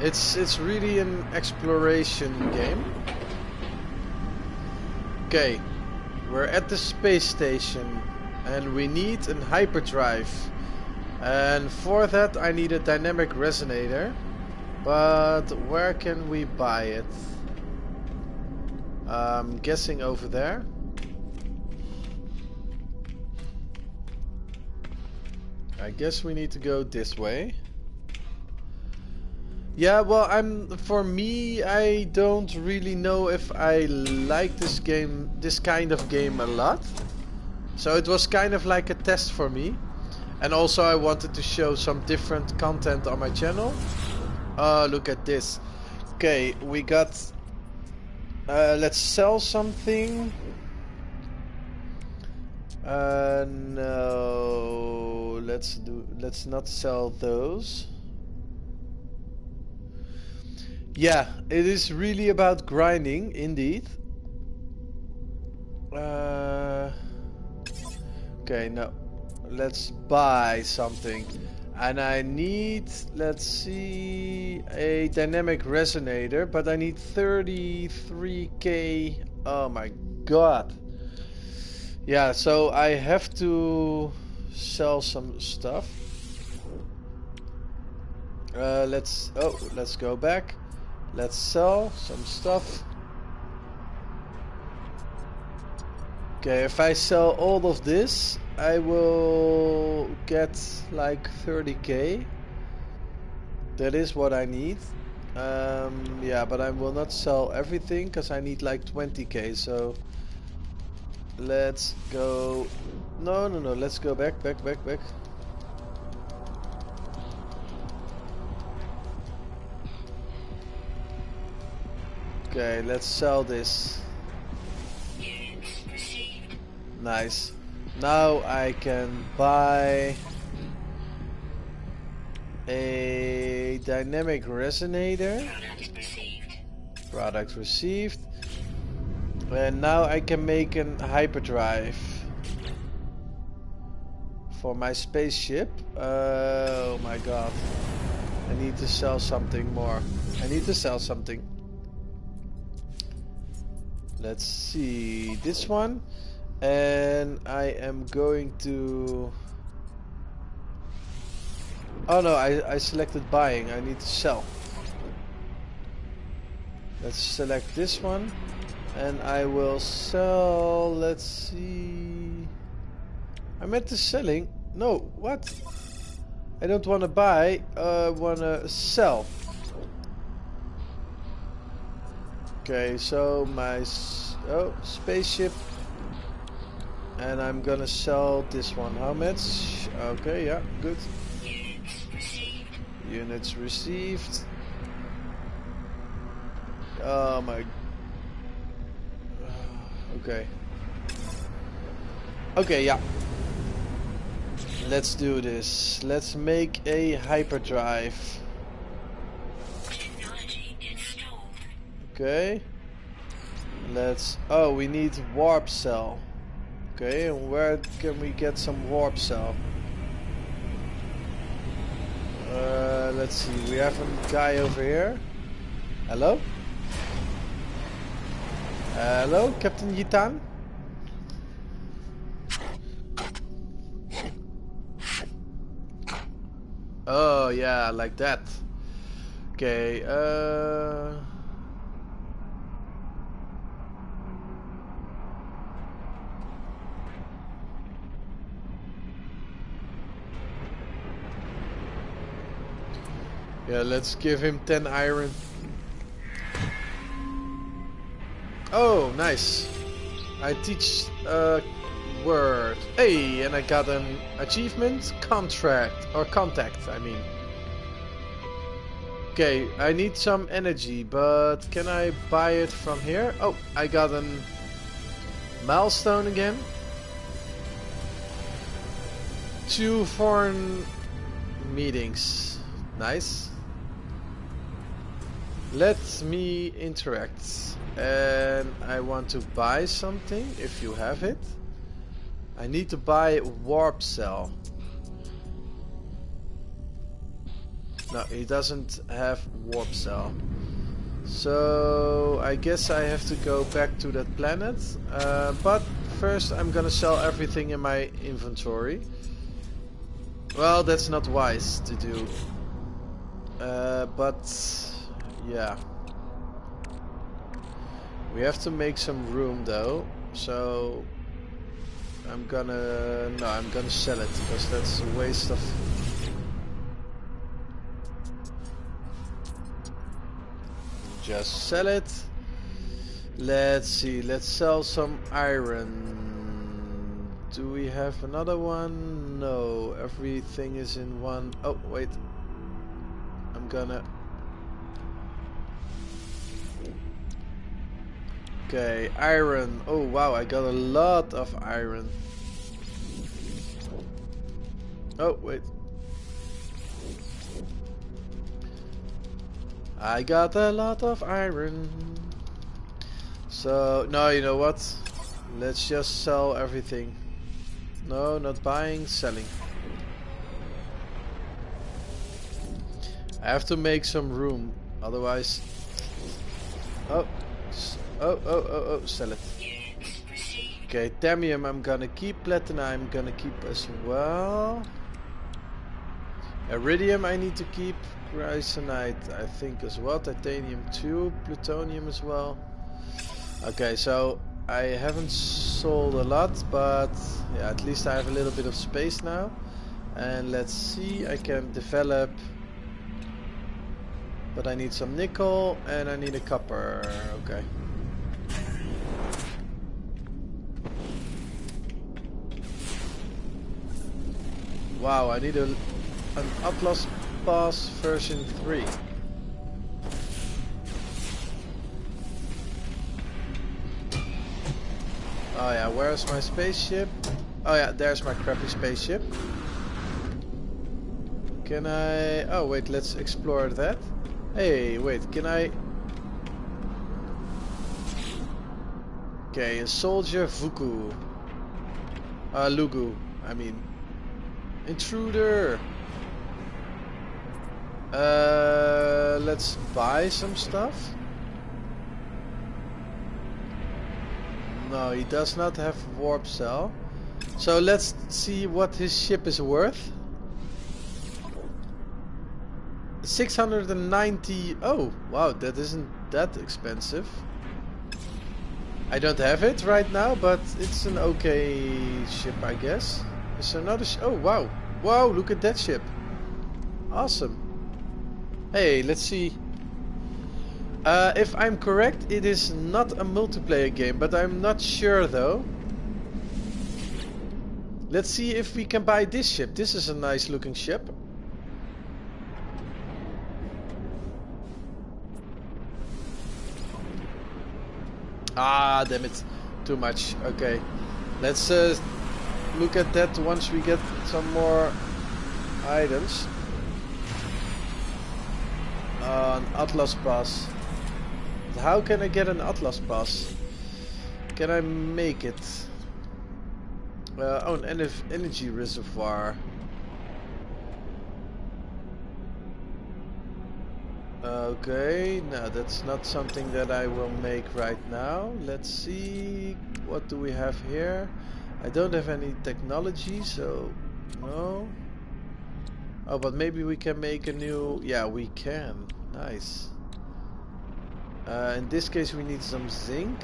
It's it's really an exploration game. Okay, we're at the space station and we need an hyperdrive. And for that I need a dynamic resonator. But where can we buy it? I'm guessing over there. I guess we need to go this way. Yeah, well, I'm for me, I don't really know if I like this game, this kind of game a lot. So it was kind of like a test for me. And also I wanted to show some different content on my channel. Oh, look at this. Okay, we got... Uh, let's sell something. Uh, no, let's do. Let's not sell those. Yeah, it is really about grinding, indeed. Uh, okay, no. Let's buy something. And I need, let's see, a dynamic resonator, but I need 33k. Oh my god. Yeah, so I have to sell some stuff. Uh, let's, oh, let's go back. Let's sell some stuff. Okay, if I sell all of this, I will get like 30k. That is what I need. Um, yeah, but I will not sell everything because I need like 20k. So let's go. No, no, no. Let's go back, back, back, back. Okay, let's sell this. Nice. Now I can buy a dynamic resonator. Product received. And now I can make an hyperdrive for my spaceship. oh my god. I need to sell something more. I need to sell something. Let's see this one. And I am going to... Oh no, I, I selected buying. I need to sell. Let's select this one. And I will sell... Let's see... I'm at the selling. No, what? I don't want to buy. I uh, want to sell. Okay, so my oh spaceship, and I'm gonna sell this one. How much? Okay, yeah, good. Units received. Oh my. Okay. Okay, yeah. Let's do this. Let's make a hyperdrive. Okay. Let's. Oh, we need warp cell. Okay, and where can we get some warp cell? Uh, let's see. We have a guy over here. Hello. Hello, Captain Yitan. Oh yeah, like that. Okay. Uh. Yeah, let's give him 10 iron. Oh, nice. I teach a word. Hey, and I got an achievement contract or contact, I mean. Okay, I need some energy, but can I buy it from here? Oh, I got an milestone again. Two foreign meetings. Nice. Let me interact. And I want to buy something, if you have it. I need to buy warp cell. No, he doesn't have warp cell. So I guess I have to go back to that planet. Uh, but first I'm gonna sell everything in my inventory. Well, that's not wise to do. Uh, but yeah. We have to make some room though. So I'm gonna no, I'm gonna sell it because that's a waste of just sell it. Let's see, let's sell some iron. Do we have another one? No, everything is in one. Oh, wait. I'm gonna... Okay, iron. Oh wow, I got a lot of iron. Oh, wait. I got a lot of iron. So, no, you know what? Let's just sell everything. No, not buying, selling. I have to make some room, otherwise... Oh, oh, oh, oh, oh, sell it. Okay, Thamium I'm gonna keep, Platinum I'm gonna keep as well. Iridium I need to keep, Chrysonite I think as well, Titanium too, Plutonium as well. Okay, so I haven't sold a lot, but yeah, at least I have a little bit of space now. And let's see, I can develop, but I need some nickel and I need a copper. Okay. Wow, I need a, an Atlas Pass version 3. Oh yeah, where's my spaceship? Oh yeah, there's my crappy spaceship. Can I... Oh wait, let's explore that. Hey, wait, can I... Okay, a soldier Vuku. Uh, Lugu, I mean. Intruder! Uh, let's buy some stuff. No, he does not have warp cell. So let's see what his ship is worth. 690... Oh, wow, that isn't that expensive. I don't have it right now, but it's an okay ship, I guess. It's another Oh, wow. Wow, look at that ship. Awesome. Hey, let's see. Uh, if I'm correct, it is not a multiplayer game, but I'm not sure though. Let's see if we can buy this ship. This is a nice looking ship. Ah, damn it. Too much. Okay. Let's uh, look at that once we get some more items. Uh, an Atlas Pass. How can I get an Atlas Pass? Can I make it? Uh, oh, an energy reservoir. Okay, no, that's not something that I will make right now. Let's see, what do we have here? I don't have any technology, so no. Oh, but maybe we can make a new... Yeah, we can. Nice. Uh, in this case we need some zinc.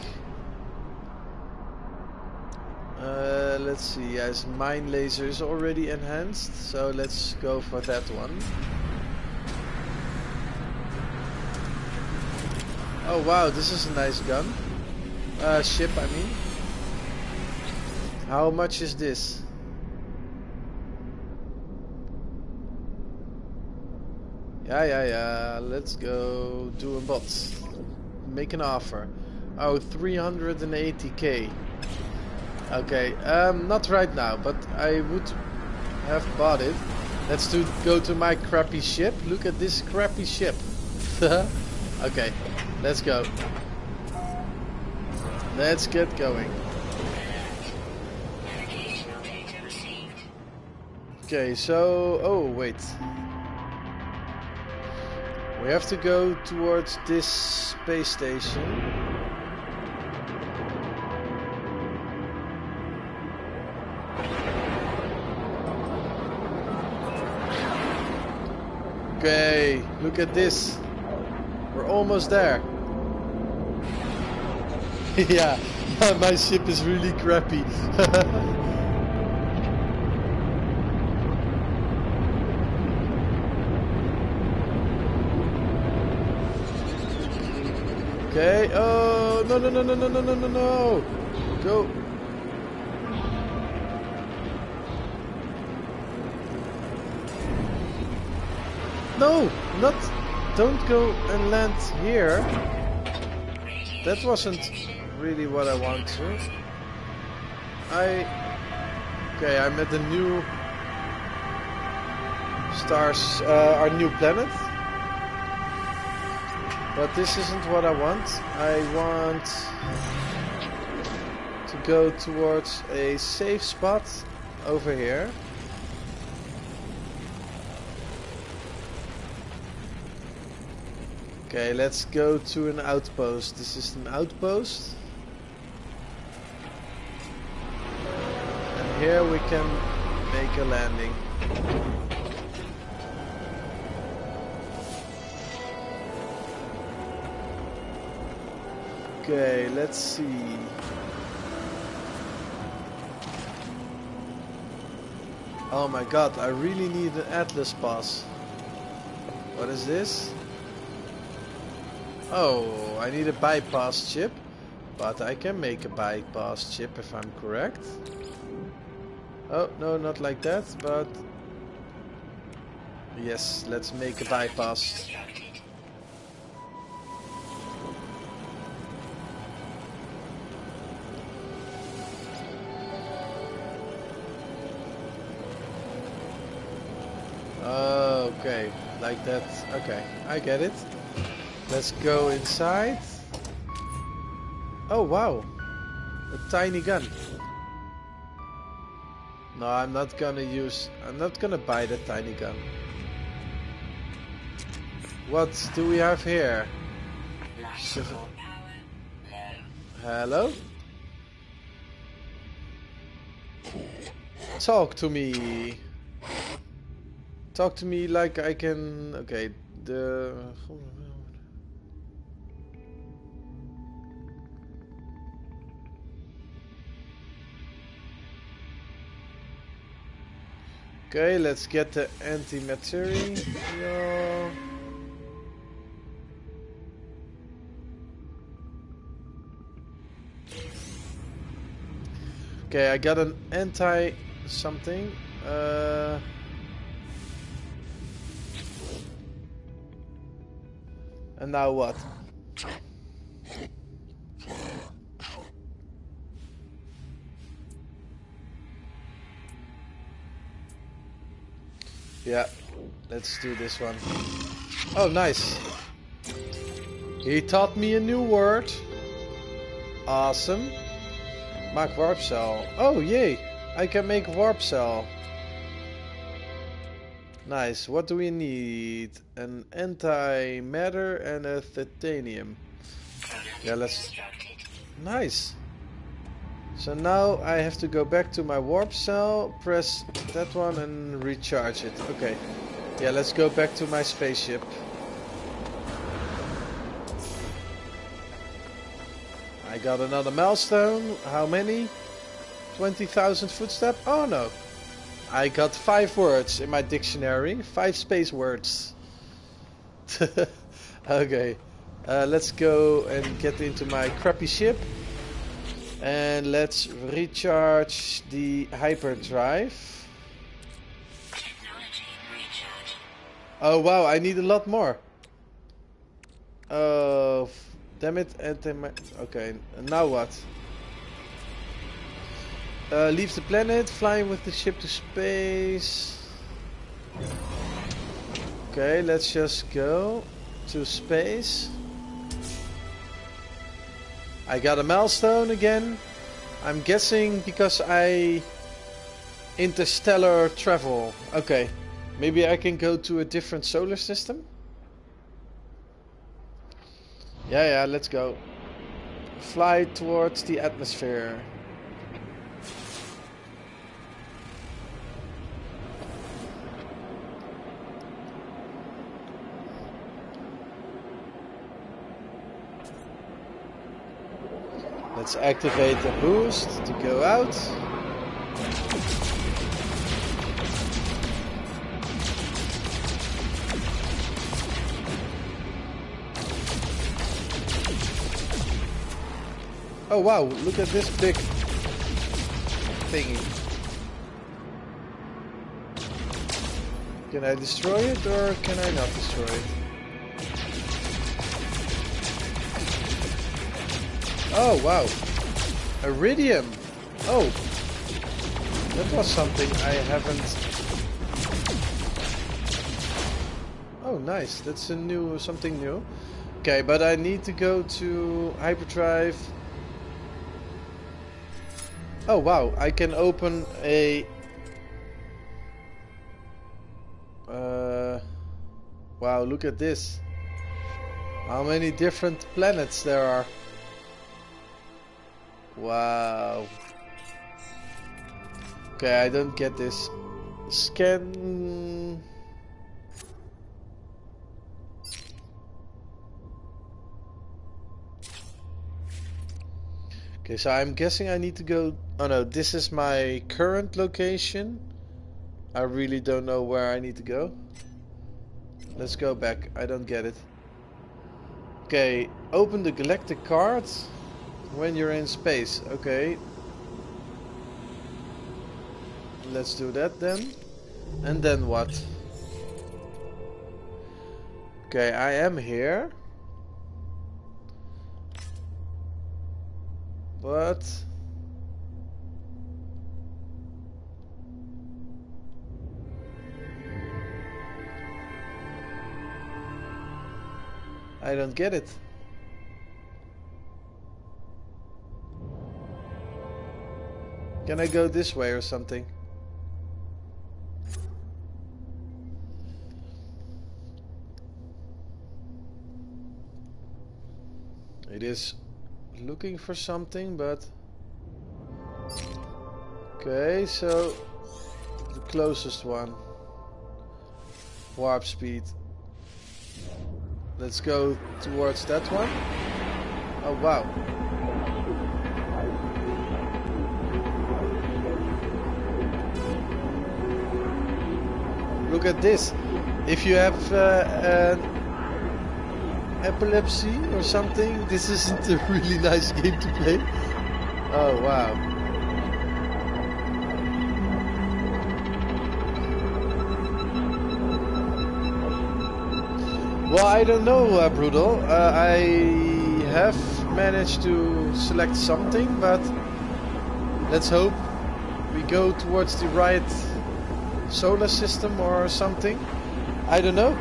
Uh, let's see, yes, mine laser is already enhanced, so let's go for that one. Oh wow, this is a nice gun. Uh, ship, I mean. How much is this? Yeah, yeah, yeah, let's go do a bot make an offer. Oh, 380k. Okay, um, not right now, but I would have bought it Let's do go to my crappy ship. Look at this crappy ship. okay, let's go. Let's get going. Okay, so oh wait. We have to go towards this space station. Okay, look at this. Almost there. yeah, my ship is really crappy. Okay. Oh no no no no no no no no no! Go. No, not. Don't go and land here. That wasn't really what I want to. I. Okay, I'm at the new stars, uh, our new planet. But this isn't what I want. I want to go towards a safe spot over here. Okay, let's go to an outpost. This is an outpost. And here we can make a landing. Okay, let's see. Oh my god, I really need an Atlas pass. What is this? Oh, I need a bypass chip. But I can make a bypass chip if I'm correct. Oh, no, not like that, but... Yes, let's make a bypass. Oh, okay, like that. Okay, I get it. Let's go inside. Oh, wow. A tiny gun. No, I'm not gonna use... I'm not gonna buy that tiny gun. What do we have here? Hello? Talk to me. Talk to me like I can. Okay, the. Okay, let's get the antimaterial. Okay, I got an anti something. Uh, and now what? Yeah, let's do this one. Oh, nice. He taught me a new word. Awesome. Maak warp cell. Oh, yay. I can make warp cell. Nice. What do we need? An antimatter and a titanium. Yeah, let's... Nice. So now I have to go back to my warp cell, press that one and recharge it. Okay. Yeah, let's go back to my spaceship. I got another milestone. How many? 20,000 footstep? Oh no. I got five words in my dictionary. Five space words. okay. Uh, let's go and get into my crappy ship. And let's recharge the hyperdrive. Oh wow, I need a lot more. Oh, damn it. Okay, now what? Uh, leave the planet, flying with the ship to space. Okay, let's just go to space. I got a milestone again. I'm guessing because I interstellar travel. Okay, maybe I can go to a different solar system. Yeah, yeah, let's go. Fly towards the atmosphere. Let's activate the boost to go out. Oh wow, look at this big thingy. Can I destroy it or can I not destroy it? Oh wow, iridium. Oh, that was something I haven't. Oh nice, that's a new something new. Okay, but I need to go to hyperdrive Oh wow, I can open a... Uh, wow, look at this. How many different planets there are. Wow. Okay, I don't get this. Scan... Okay, so I'm guessing I need to go... Oh no, this is my current location. I really don't know where I need to go. Let's go back. I don't get it. Okay, open the galactic card when you're in space. Okay. Let's do that then. And then what? Okay, I am here. But... I don't get it. Can I go this way or something? It is looking for something, but... Okay, so... The closest one. Warp speed. Let's go towards that one. Oh, wow. Look at this. If you have uh, an epilepsy or something, this isn't a really nice game to play. Oh, wow. Well, I don't know, uh, Brutal. Uh, I have managed to select something, but let's hope we go towards the right solar system or something. I don't know.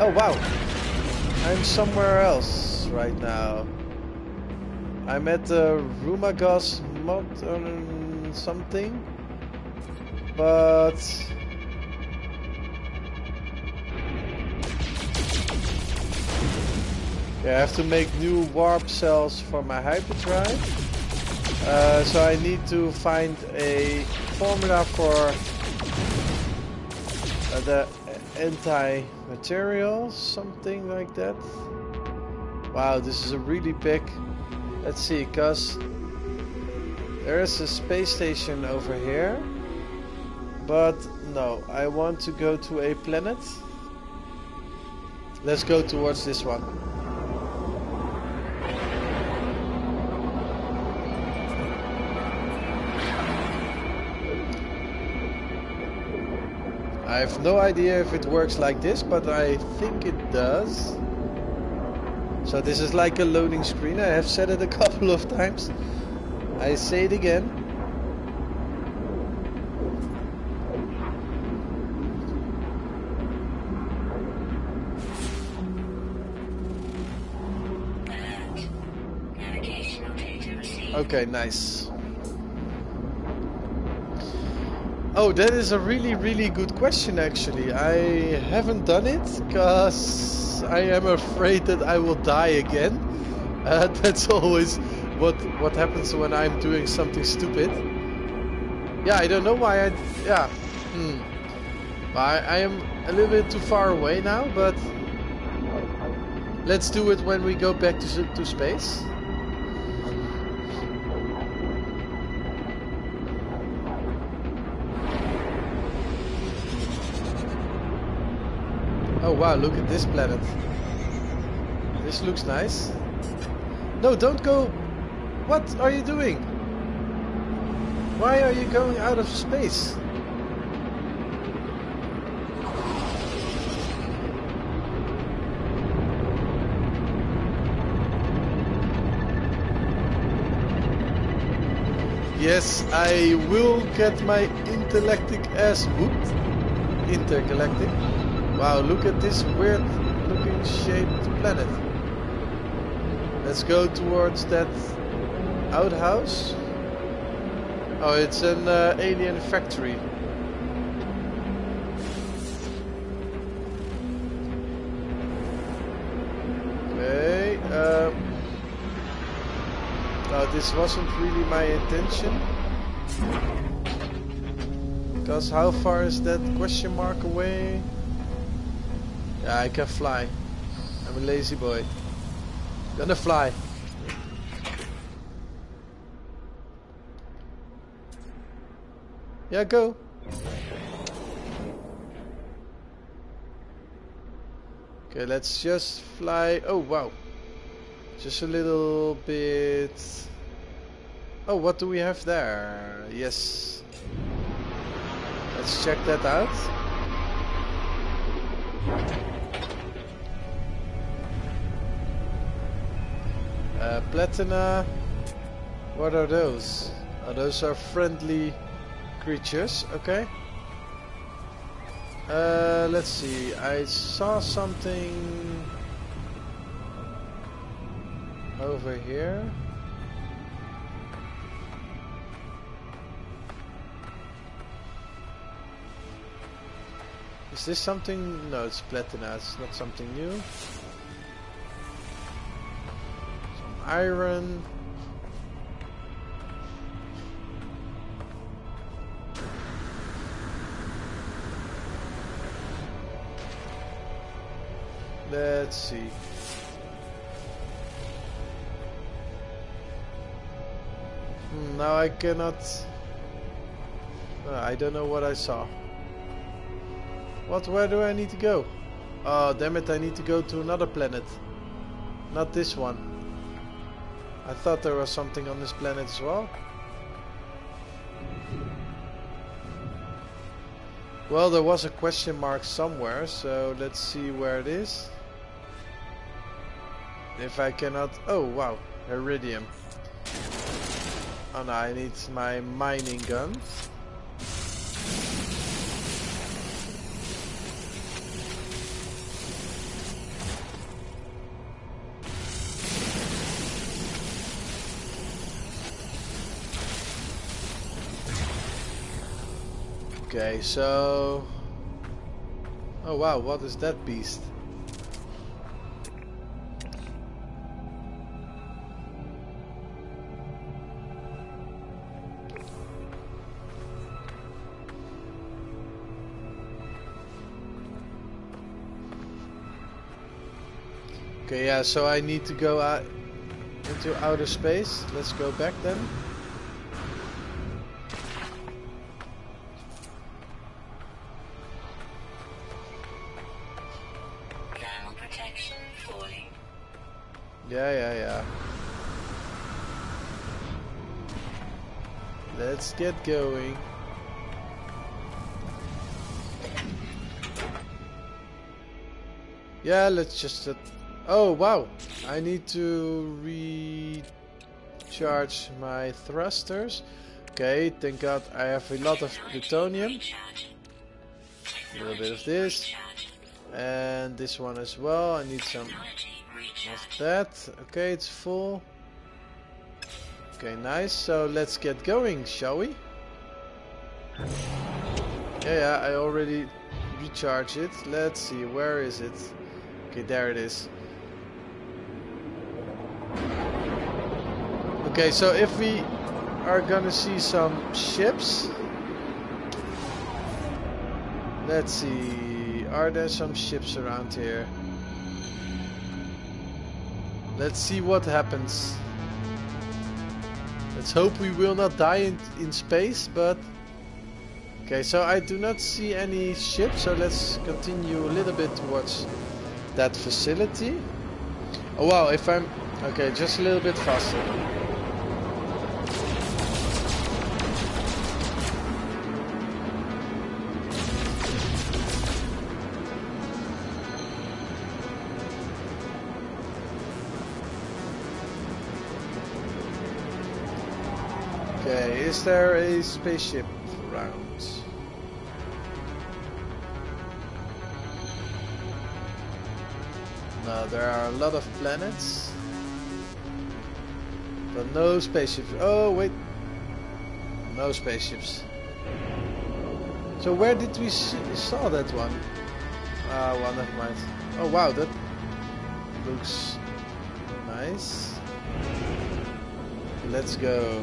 Oh wow, I'm somewhere else right now. I'm at the Rumagos Modern something, but I have to make new warp cells for my hyperdrive. Uh, so I need to find a formula for uh, the anti-material, something like that. Wow, this is a really big... Let's see, cause there is a space station over here. But no, I want to go to a planet. Let's go towards this one. I have no idea if it works like this, but I think it does. So this is like a loading screen. I have said it a couple of times. I say it again. Alert. Navigational data received. Okay, nice. Oh, that is a really, really good question actually. I haven't done it because I am afraid that I will die again. Uh, that's always what what happens when I'm doing something stupid. Yeah, I don't know why I... Yeah. Hmm. I, I am a little bit too far away now, but... Let's do it when we go back to, to space. Wow, look at this planet. This looks nice. No, don't go. What are you doing? Why are you going out of space? Yes, I will get my intergalactic ass whooped. Intergalactic. Wow, look at this weird looking shaped planet. Let's go towards that outhouse. Oh, it's an uh, alien factory. Okay. Um, this wasn't really my intention. Because how far is that question mark away? Yeah, I can fly. I'm a lazy boy. Gonna fly. Yeah, go. Okay, let's just fly. Oh, wow. Just a little bit. Oh, what do we have there? Yes. Let's check that out. Uh, Platina. What are those? Oh, those are friendly creatures. Okay. Uh, let's see. I saw something over here. Is this something? No, it's platina. It's not something new. Some iron. Let's see. Hmm, now I cannot. Uh, I don't know what I saw. What? Where do I need to go? Oh, damn it! I need to go to another planet. Not this one. I thought there was something on this planet as well. Well, there was a question mark somewhere, so let's see where it is. If I cannot... Oh, wow. Iridium. Oh no, I need my mining gun. Okay, so... Oh wow, what is that beast? Okay, yeah, so I need to go out into outer space. Let's go back then. Yeah, yeah, yeah. Let's get going. Yeah, let's just... Uh, oh, wow. I need to recharge my thrusters. Okay, thank god I have a lot of plutonium. A little bit of this. And this one as well. I need some That. Okay, it's full. Okay, nice. So let's get going, shall we? Yeah, yeah, I already recharged it. Let's see, where is it? Okay, there it is. Okay, so if we are gonna see some ships. Let's see, are there some ships around here? Let's see what happens. Let's hope we will not die in, in space, but... Okay, so I do not see any ship, so let's continue a little bit towards that facility. Oh wow, if I'm... Okay, just a little bit faster. Is there a spaceship around? No, there are a lot of planets. But no spaceships. Oh, wait. No spaceships. So where did we saw that one? Ah, well, never mind. Oh, wow, that looks nice. Let's go.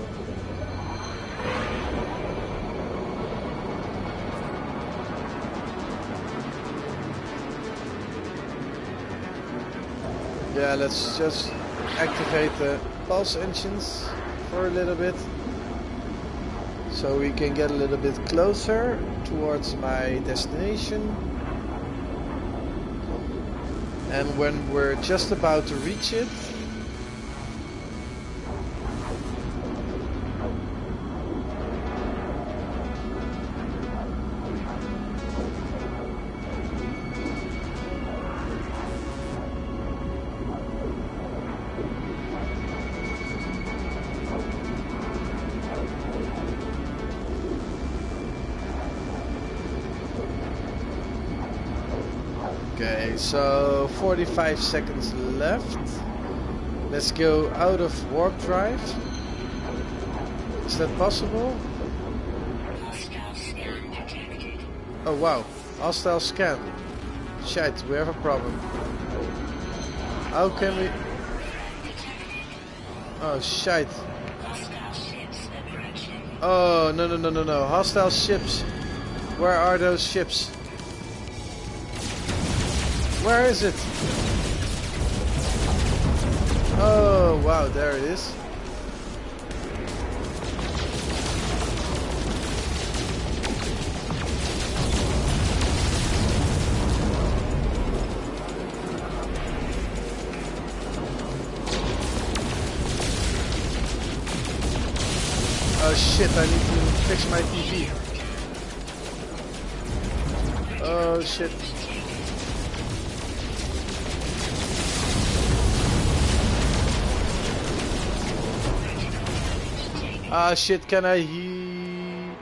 Yeah, let's just activate the pulse engines for a little bit. So we can get a little bit closer towards my destination. And when we're just about to reach it, 45 seconds left. Let's go out of warp drive. Is that possible? Oh wow, hostile scan. Shit, we have a problem. How can we... Oh shit. Oh, no, no, no, no, no. Hostile ships. Where are those ships? Where is it? Oh, wow, there it is. Ah shit, can I heal?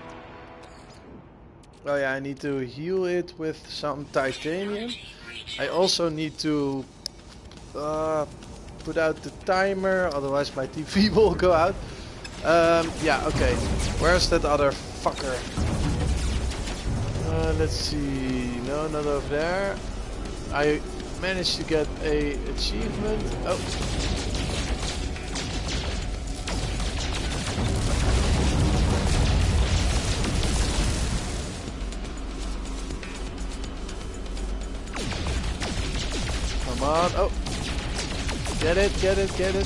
Oh yeah, I need to heal it with some titanium. I also need to uh, put out the timer, otherwise my TV will go out. Um, yeah, okay. Where's that other fucker? Uh, let's see. No, not over there. I managed to get a achievement. Oh. On. Oh. Get it, get it, get it.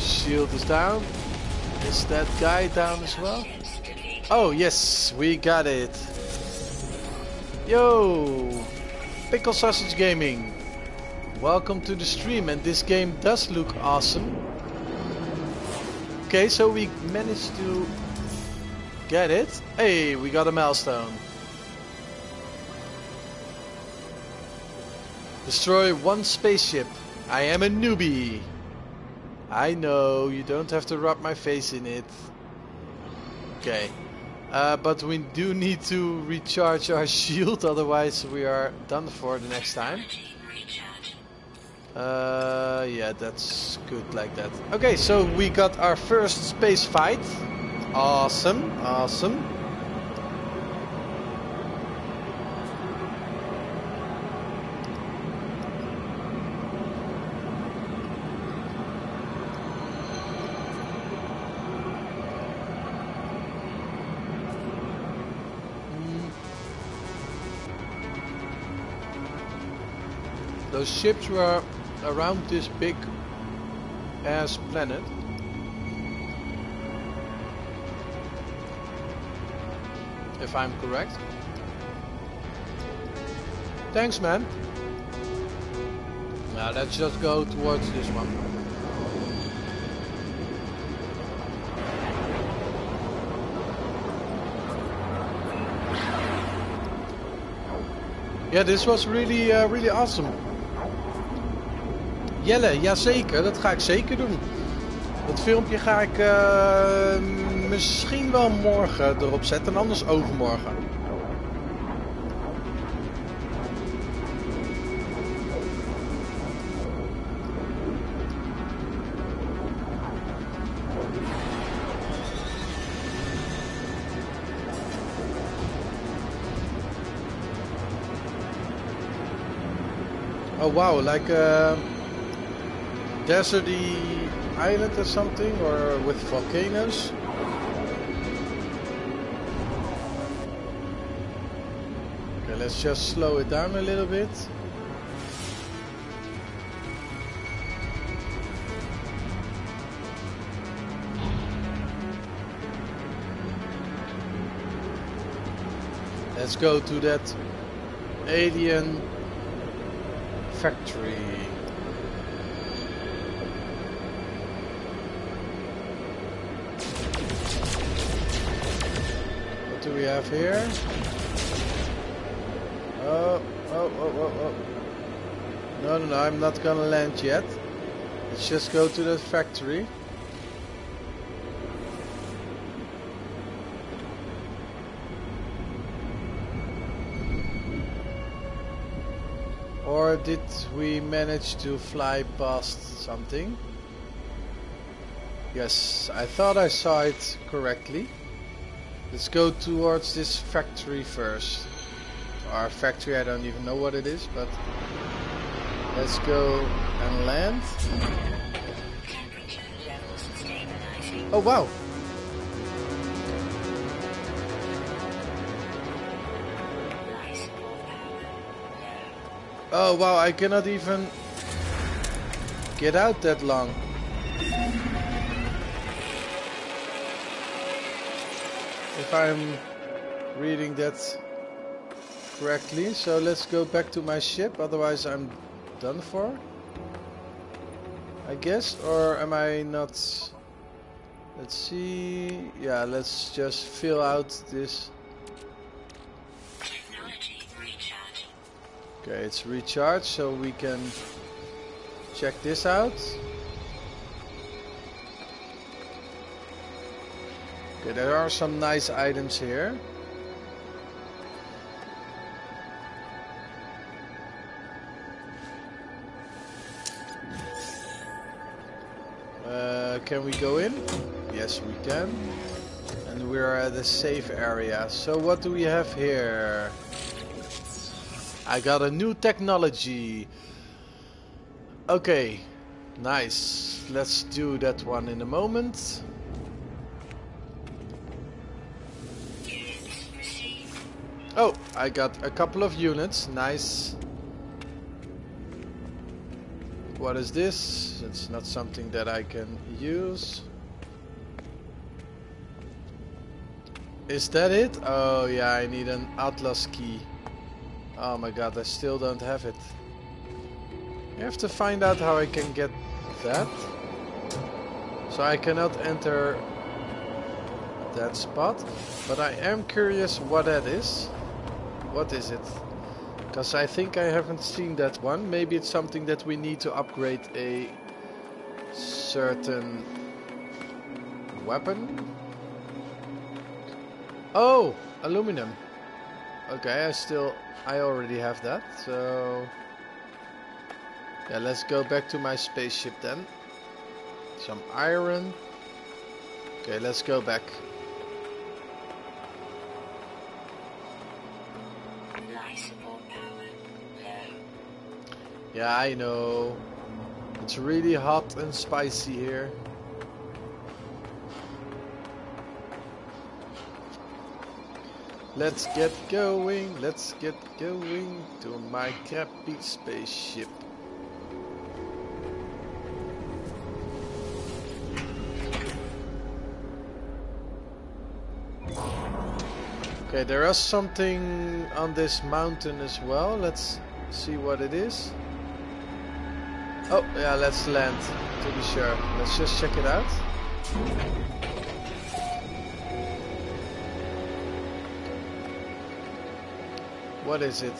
Shield is down. Is that guy down as well? Oh, yes, we got it. Yo, Pickle Sausage Gaming. Welcome to the stream, and this game does look awesome. Okay, so we managed to get it. Hey, we got a milestone. Destroy one spaceship. I am a newbie. I know, you don't have to rub my face in it. Okay. Uh, but we do need to recharge our shield, otherwise we are done for the next time. Uh, yeah, that's good like that. Okay, so we got our first space fight. Awesome, awesome. Those ships were around this big ass planet. If I'm correct. Thanks, man. Now let's just go towards this one. Yeah, this was really, uh, really awesome. Jelle, jazeker, dat ga ik zeker doen. Dat filmpje ga ik eh, misschien wel morgen erop zetten, en anders overmorgen. Oh wow, like a deserty island or something, or with volcanoes. Okay, let's just slow it down a little bit. Let's go to that alien factory. Have here? Oh, oh, oh, oh, oh. No, no, no, I'm not gonna land yet. Let's just go to the factory. Or did we manage to fly past something? Yes, I thought I saw it correctly. Let's go towards this factory first. Our factory, I don't even know what it is, but let's go and land. Oh wow, oh wow, I cannot even get out that long. If I'm reading that correctly, so let's go back to my ship, otherwise I'm done for. I guess, or am I not? Let's see. Yeah, let's just fill out this. Okay, it's recharged, so we can check this out. Okay, there are some nice items here. Uh, can we go in? Yes, we can. And we're at a safe area. So what do we have here? I got a new technology. Okay, nice. Let's do that one in a moment. I got a couple of units. Nice. What is this? It's not something that I can use. Is that it? Oh yeah, I need an Atlas key. Oh my god, I still don't have it. I have to find out how I can get that. So I cannot enter that spot. But I am curious what that is. What is it? Because I think I haven't seen that one. Maybe it's something that we need to upgrade a certain weapon. Oh, aluminum. Okay, I still, I already have that, so... Yeah, let's go back to my spaceship then. Some iron. Okay, let's go back. Yeah, I know. It's really hot and spicy here. Let's get going, let's get going to my crappy spaceship. Okay, there is something on this mountain as well. Let's see what it is. Oh, yeah, let's land to be sure. Let's just check it out. What is it?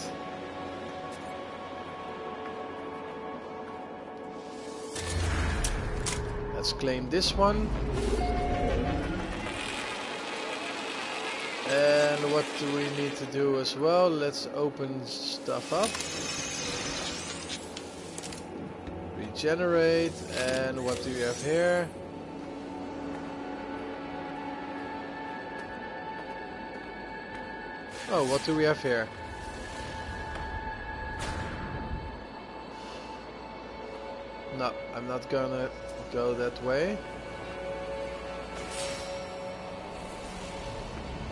Let's claim this one. And what do we need to do as well? Let's open stuff up. Regenerate. And what do you have here? Oh, what do we have here? No, I'm not gonna go that way.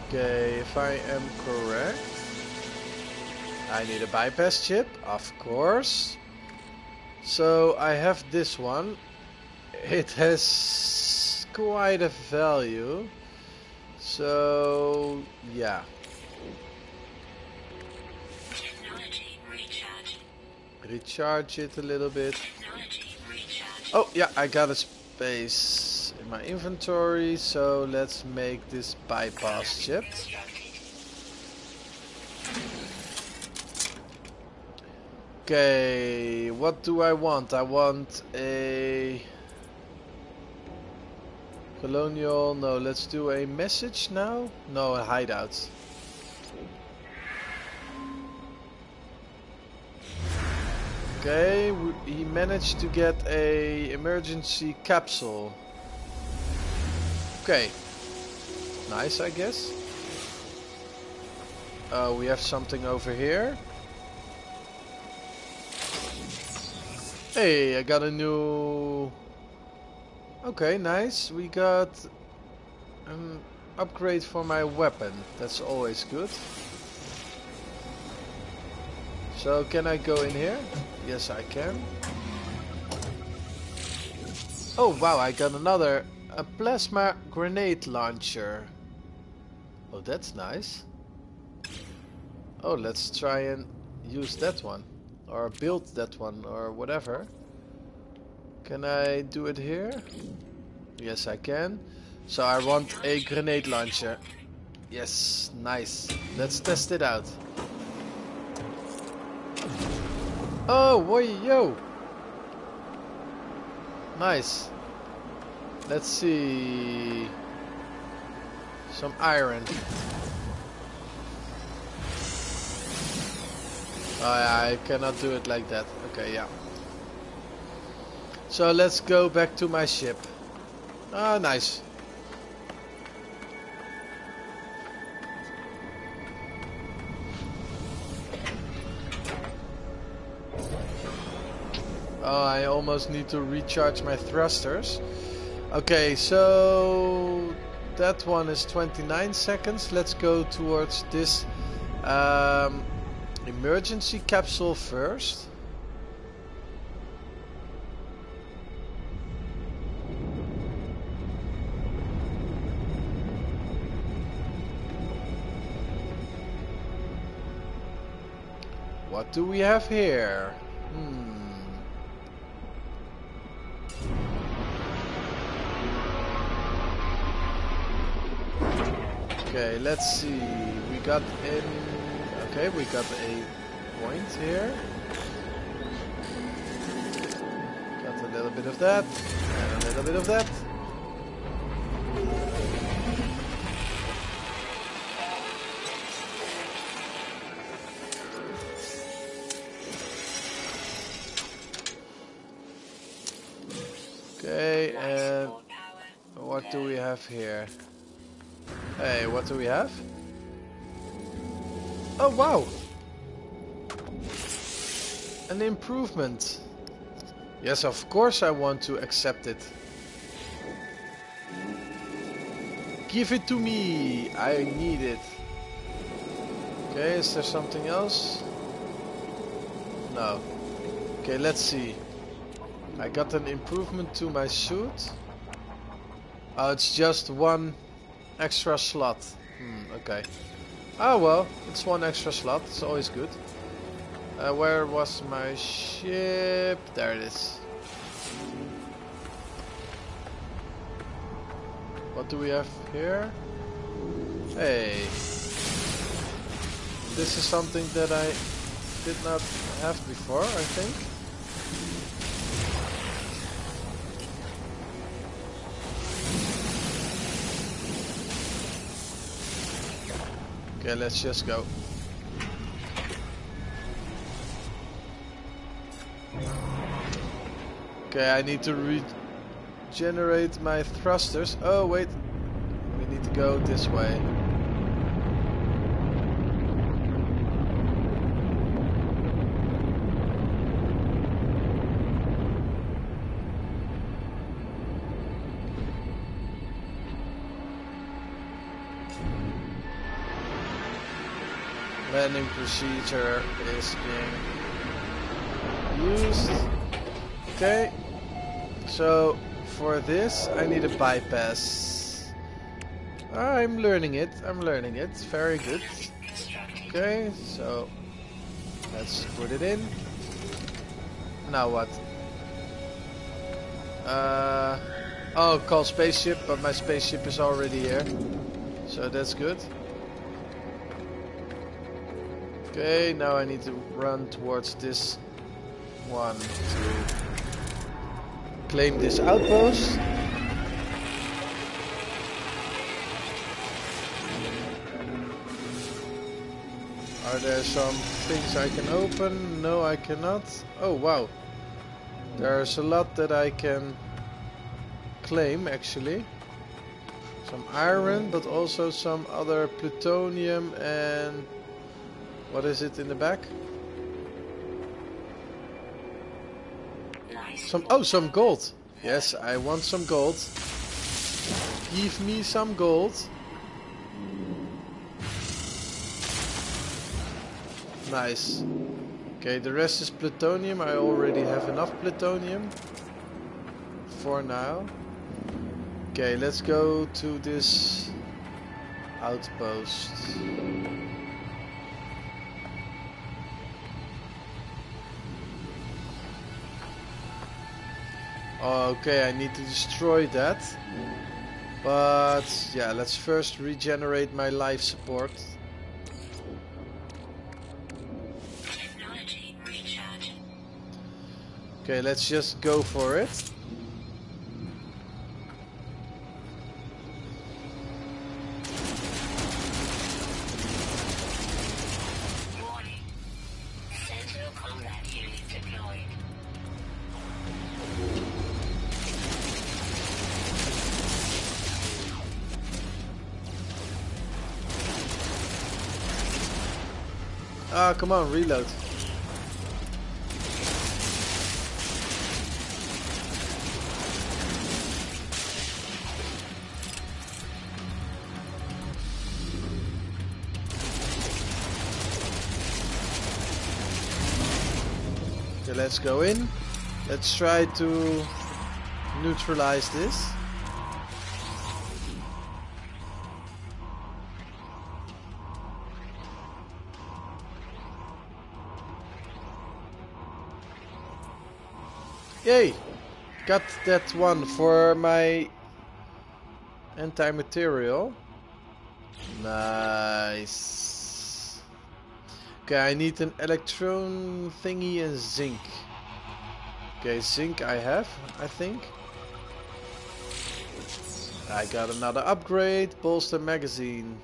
Okay, if I am correct, I need a bypass chip, of course. So I have this one. It has quite a value. So yeah, recharge. recharge it a little bit. Oh yeah, I got a space in my inventory, so let's make this bypass chip. Okay, what do I want? I want a colonial. No, let's do a message now. No, a hideout. Okay, he managed to get a emergency capsule. Okay, nice, I guess. Uh, we have something over here. Hey, I got a new... Okay, nice. We got an upgrade for my weapon. That's always good. So, can I go in here? Yes, I can. Oh, wow, I got another... A plasma grenade launcher. Oh, that's nice. Oh, let's try and use that one or build that one or whatever. Can I do it here? Yes, I can. So I want a grenade launcher. Yes, nice. Let's test it out. Oh, boy, yo! Nice. Let's see. Some iron. Oh yeah, I cannot do it like that. Okay, yeah. So let's go back to my ship. Ah, nice. Oh, I almost need to recharge my thrusters. Okay, so that one is 29 seconds. Let's go towards this um, emergency capsule first. What do we have here? Hmm. Okay, let's see. We got in. Okay, we got a point here. Got a little bit of that, and a little bit of that. Okay, and uh, what do we have here? Hey, what do we have? Wow! An improvement. Yes, of course I want to accept it. Give it to me! I need it. Okay, is there something else? No. Okay, let's see. I got an improvement to my suit. Oh, it's just one extra slot. Hmm, okay. Oh well, it's one extra slot. It's always good. Uh, where was my ship? There it is. What do we have here? Hey. This is something that I did not have before, I think. Okay, let's just go. Okay, I need to regenerate my thrusters. Oh, wait. We need to go this way. Landing procedure is being used. Okay. So for this I need a bypass. I'm learning it. I'm learning it. Very good. Okay, so let's put it in. Now what? Uh, oh, call spaceship, but my spaceship is already here. So that's good. Okay, now I need to run towards this one to claim this outpost. Are there some things I can open? No, I cannot. Oh, wow. There's a lot that I can claim, actually. Some iron, but also some other plutonium and... What is it in the back? Some oh, some gold. Yes, I want some gold. Give me some gold. Nice. Okay, the rest is plutonium. I already have enough plutonium for now. Okay, let's go to this outpost. Okay, I need to destroy that. But yeah, let's first regenerate my life support. Okay, let's just go for it. Come on, reload. Okay, let's go in. Let's try to neutralize this. Yay! Got that one for my anti-material. Nice. Okay, I need an electron thingy and zinc. Okay, zinc I have, I think. I got another upgrade, bolster magazine.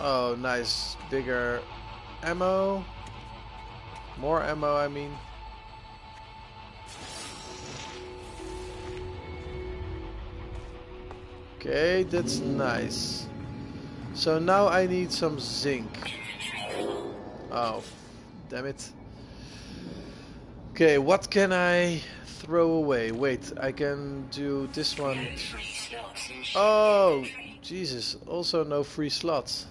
Oh, nice. Bigger ammo. More ammo, I mean. Okay, that's nice. So now I need some zinc. Oh, damn it. Okay, what can I throw away? Wait, I can do this one. Oh, Jesus. Also no free slots.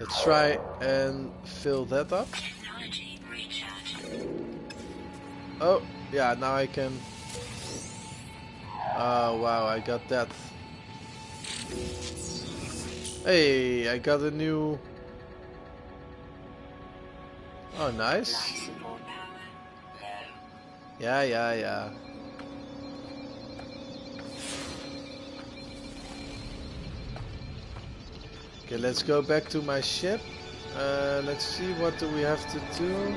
Let's try and fill that up. Oh, yeah, now I can... Oh, wow, I got that. Hey, I got a new... Oh, nice. Yeah, yeah, yeah. Okay, let's go back to my ship. Uh, let's see what do we have to do.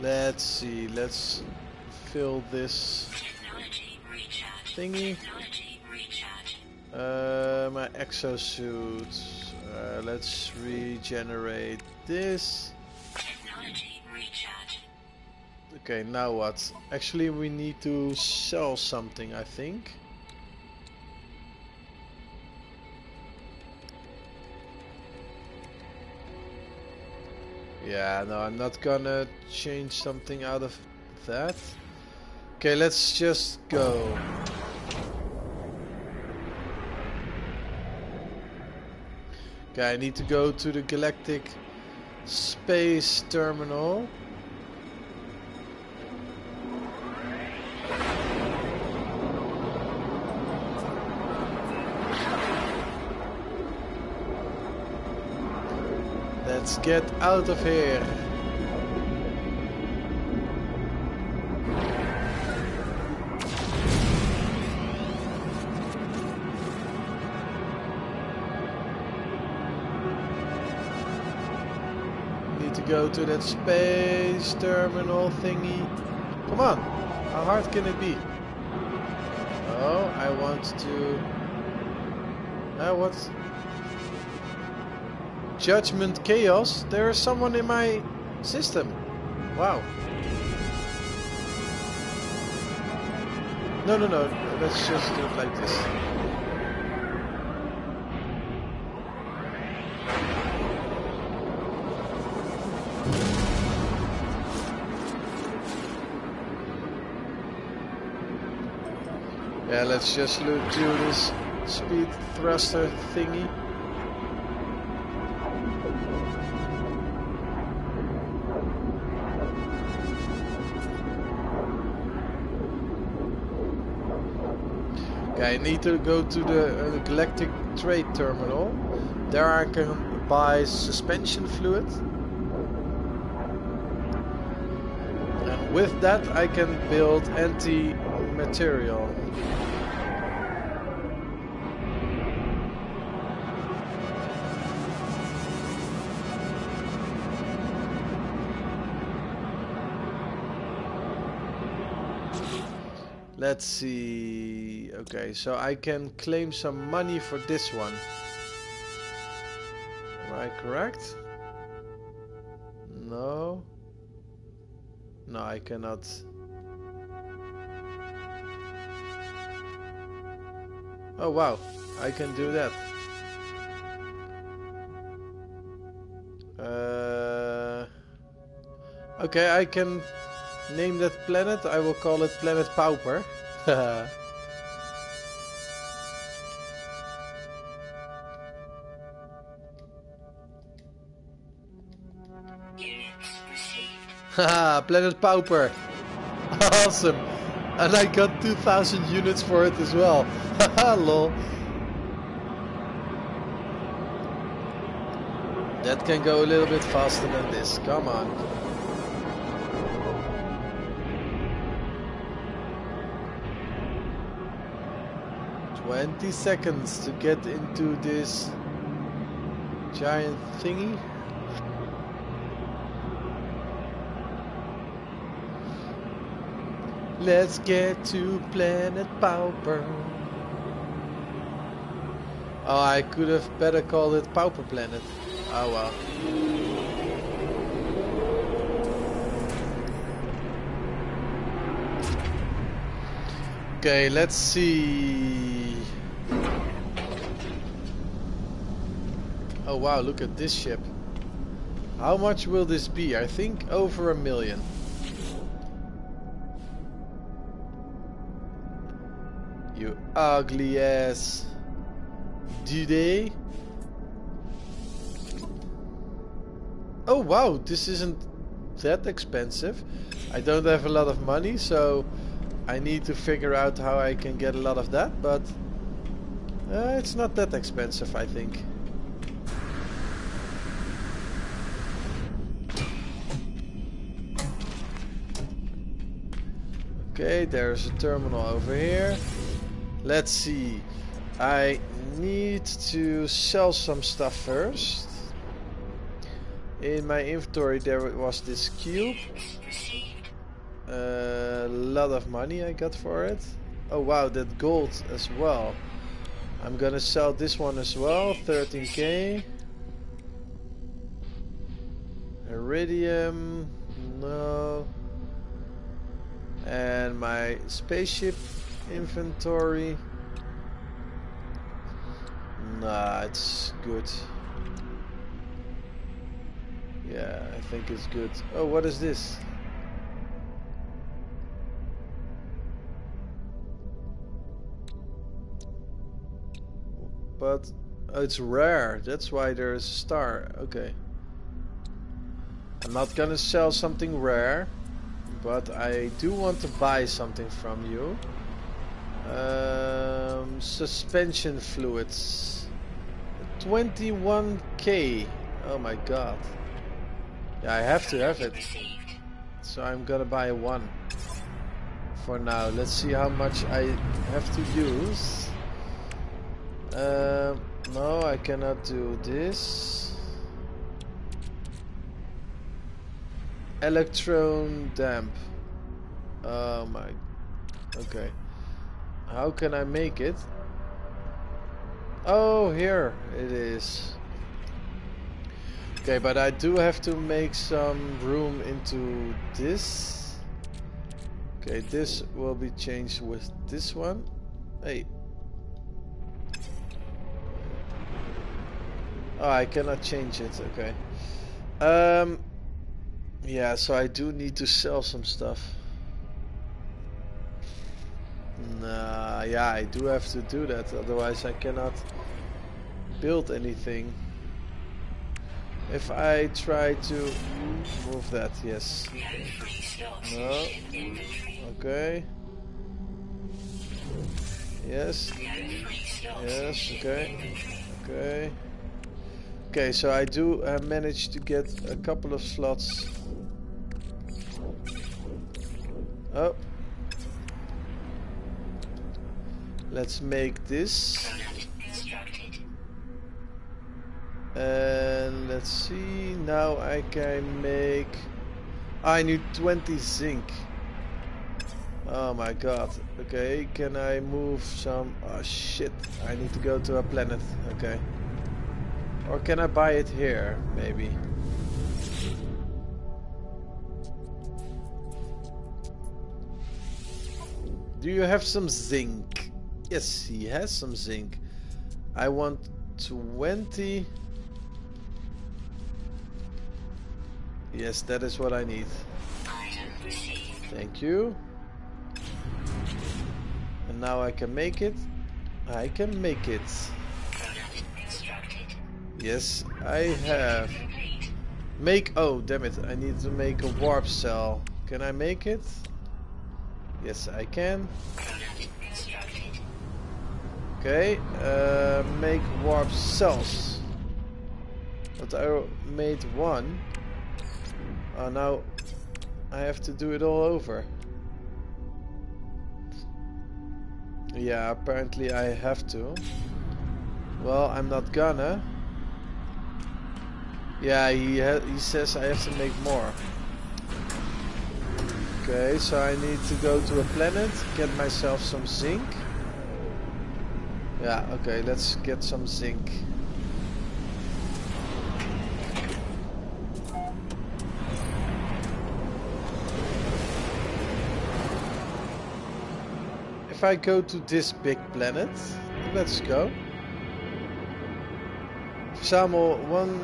Let's see, let's fill this thingy. Uh, my exosuit. Uh, let's regenerate this. Okay, now what? Actually, we need to sell something, I think. Yeah, no, I'm not gonna change something out of that. Okay, let's just go. Okay, I need to go to the Galactic Space Terminal. Get out of here. Need to go to that space terminal thingy. Come on, how hard can it be? Oh, I want to. Uh, what's Judgment Chaos? There is someone in my system. Wow. No, no, no. Let's just do it like this. Yeah, let's just do this speed thruster thingy. Need to go to the uh, Galactic Trade Terminal. There I can buy suspension fluid. And with that I can build anti-material. Let's see. Okay, so I can claim some money for this one. Am I correct? No. No, I cannot. Oh wow, I can do that. Uh, okay, I can name that planet. I will call it Planet Pauper. Haha, Planet Pauper. Awesome. And I got 2000 units for it as well. Haha, lol. That can go a little bit faster than this. Come on. Twenty seconds to get into this giant thingy. Let's get to Planet Pauper. Oh, I could have better called it Pauper Planet. Oh well. Okay, let's see. Oh wow, look at this ship. How much will this be? I think over a million. Ugly ass. Do they? Oh wow, this isn't that expensive. I don't have a lot of money, so I need to figure out how I can get a lot of that, but uh, it's not that expensive, I think. Okay, there's a terminal over here. Let's see. I need to sell some stuff first. In my inventory there was this cube. A lot of money I got for it. Oh wow, that gold as well. I'm gonna sell this one as well, 13k. Iridium, no. And my spaceship inventory. Nah, it's good. Yeah, I think it's good. Oh, what is this? But oh, it's rare. That's why there's a star. Okay. I'm not gonna sell something rare, but I do want to buy something from you. Um, suspension fluids. 21k. Oh my god. Yeah, I have to have it. So I'm gonna buy one. For now. Let's see how much I have to use. Uh, no, I cannot do this. Electron damp. Oh my. Okay. How can I make it? Oh, here it is. Okay, but I do have to make some room into this. Okay, this will be changed with this one. Hey. Oh, I cannot change it. Okay. Um. Yeah, so I do need to sell some stuff. Nah, yeah, I do have to do that, otherwise I cannot build anything. If I try to move that, yes. No. Okay. Yes. Yes, okay. Okay. Okay, so I do uh, manage to get a couple of slots. Oh. Let's make this. And let's see, now I can make... I need 20 zinc. Oh my god. Okay, can I move some... Oh shit, I need to go to a planet. Okay. Or can I buy it here, maybe? Do you have some zinc? Yes, he has some zinc. I want 20... Yes, that is what I need. Thank you. And now I can make it. I can make it. Yes, I have. Make, oh damn it, I need to make a warp cell. Can I make it? Yes, I can. Okay, uh, make warp cells. But I made one. Oh, now I have to do it all over. Yeah, apparently I have to. Well, I'm not gonna. Yeah, he he says I have to make more. Okay, so I need to go to a planet, get myself some zinc. Yeah, okay, let's get some zinc. If I go to this big planet, let's go. Verzamel one...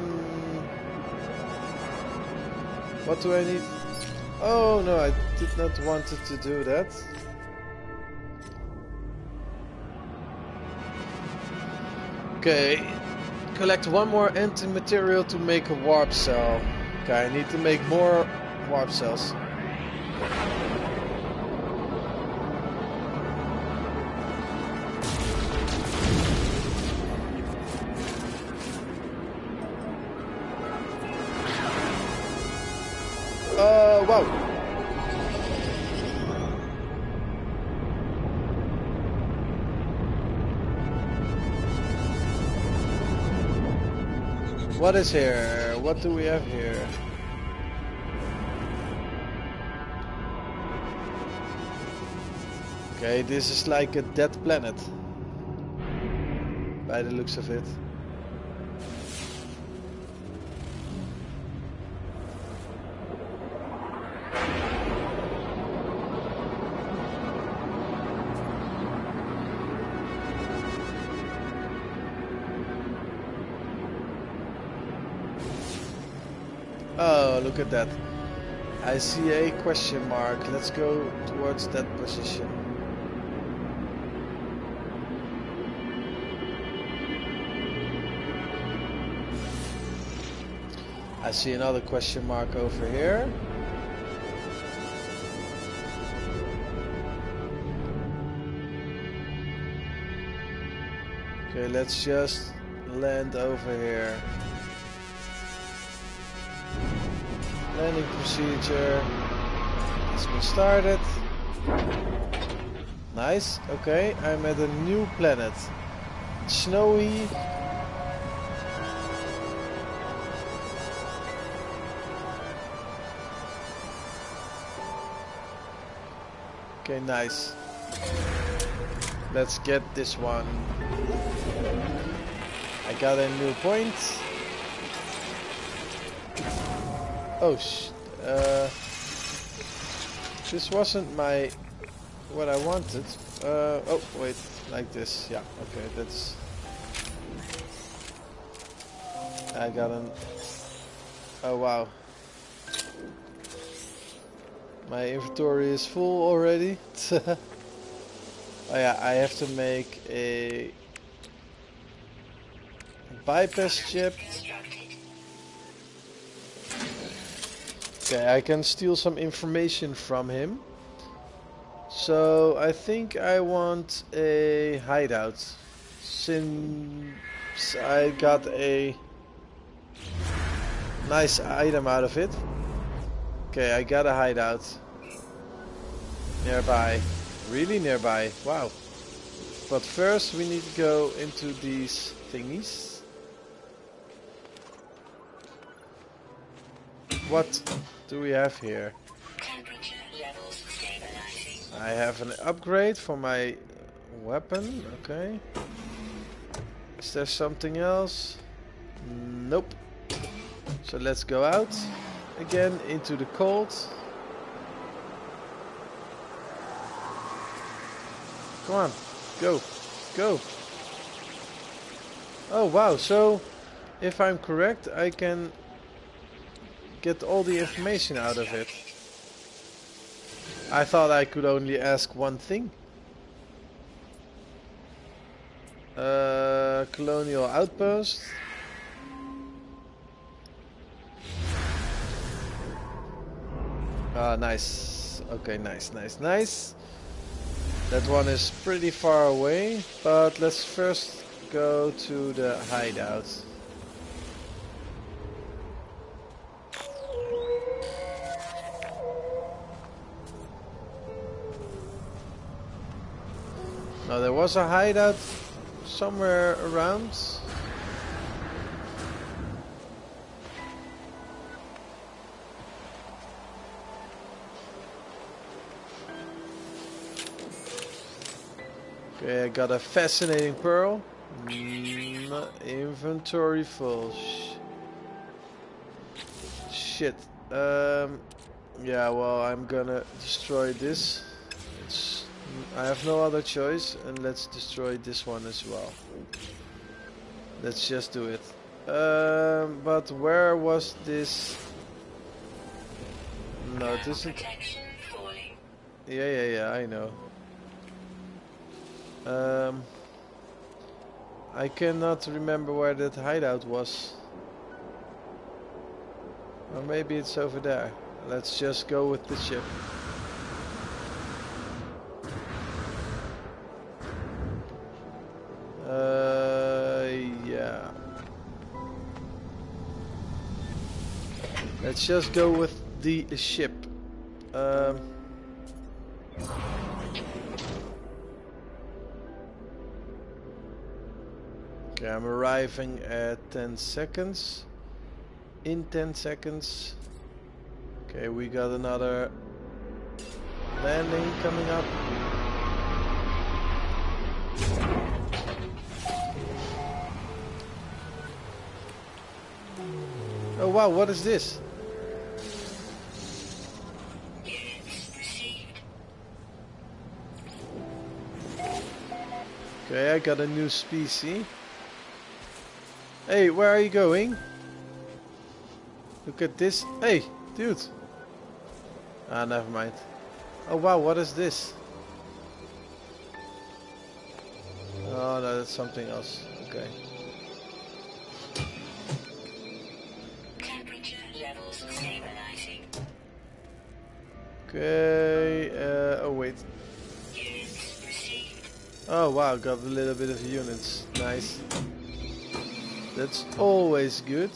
What do I need? Oh no, I did not want to do that. Okay, collect one more anti-material to make a warp cell. Okay, I need to make more warp cells. What is here? What do we have here? Okay, this is like a dead planet. By the looks of it. Look at that. I see a question mark. Let's go towards that position. I see another question mark over here. Okay, let's just land over here. Landing procedure has been started. Nice, okay, I'm at a new planet. Snowy. Okay, nice. Let's get this one. I got a new point. Oh, sh uh, this wasn't my what I wanted. Uh, oh, wait, like this. Yeah, okay, that's. I got an. Oh wow. My inventory is full already. oh yeah, I have to make a bypass chip. Okay, I can steal some information from him. So I think I want a hideout. Since I got a nice item out of it. Okay, I got a hideout. Nearby. Really nearby. Wow. But first we need to go into these thingies. What do we have here? I have an upgrade for my weapon. Okay. Is there something else? Nope. So let's go out again into the cold. Come on, go, go. Oh wow, so if I'm correct, I can get all the information out of it. I thought I could only ask one thing. Uh, colonial outpost. Ah, nice. Okay, nice, nice, nice. That one is pretty far away, but let's first go to the hideout. Now there was a hideout somewhere around. Okay, I got a fascinating pearl. Mm, inventory full. Sh shit. Um, yeah, well, I'm gonna destroy this. It's, I have no other choice, and let's destroy this one as well. Let's just do it. Um, but where was this? No, it isn't. Yeah, yeah, yeah, I know. Um, I cannot remember where that hideout was. Or maybe it's over there. Let's just go with the ship. Uh, yeah. Let's just go with the ship. Um, okay, I'm arriving at 10 seconds. In 10 seconds. Okay, we got another landing coming up. Wow, what is this? Okay, I got a new species. Hey, where are you going? Look at this. Hey, dude. Ah, never mind. Oh wow, what is this? Oh no, that's something else. Okay. Okay, uh, oh wait. Oh wow, got a little bit of units. Nice. That's always good.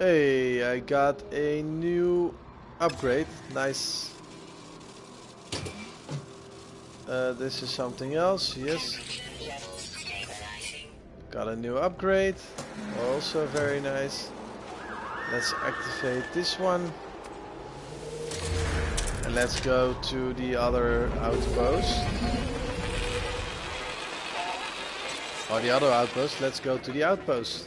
Hey, I got a new upgrade. Nice. Uh, this is something else. Yes. Got a new upgrade. Also very nice. Let's activate this one. And let's go to the other outpost. Or the other outpost. Let's go to the outpost.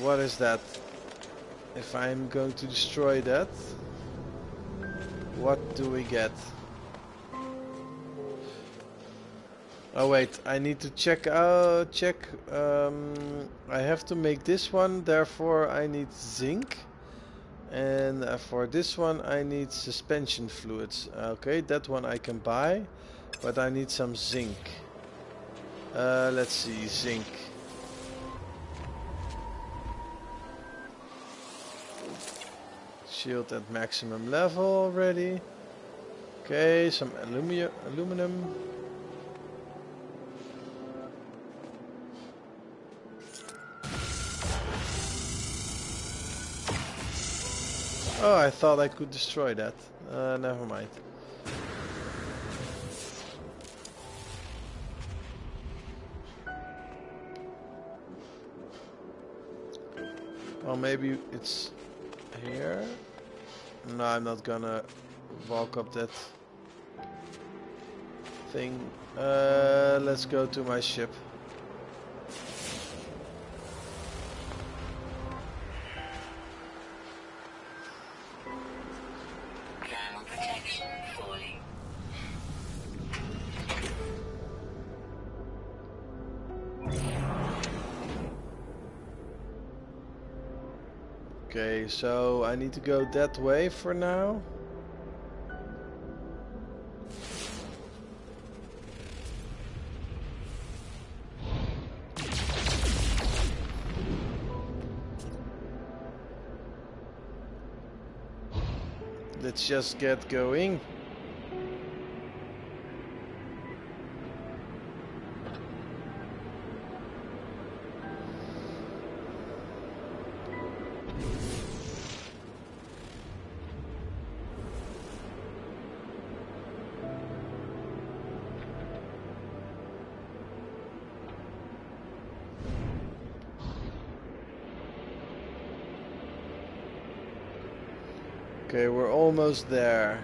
What is that? If I'm going to destroy that, what do we get? Oh wait, I need to check out check um I have to make this one, therefore I need zinc. And uh, for this one I need suspension fluids. Okay, that one I can buy, but I need some zinc. Uh, let's see, zinc. Shield at maximum level already. Okay, some alumia aluminum. Oh, I thought I could destroy that. Uh, never mind. Well, maybe it's here. No, I'm not gonna walk up that thing. Uh, let's go to my ship. So I need to go that way for now. Let's just get going. There.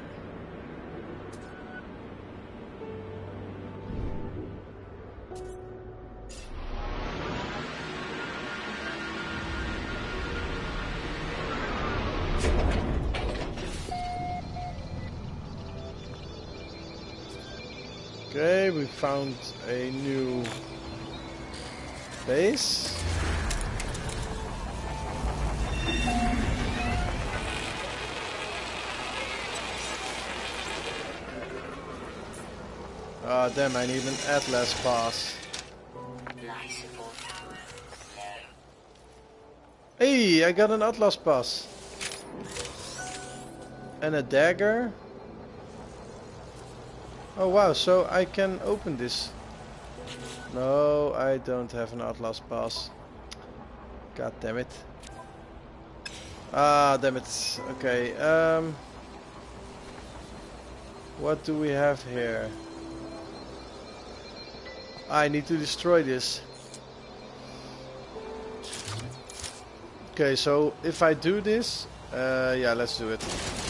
Okay, we found a new base. Oh, damn, I need an Atlas pass. Hey, I got an Atlas pass. And a dagger. Oh wow, so I can open this. No, I don't have an Atlas pass. God damn it. Ah, damn it. Okay, um... What do we have here? I need to destroy this. Okay, so if I do this, uh, yeah, let's do it.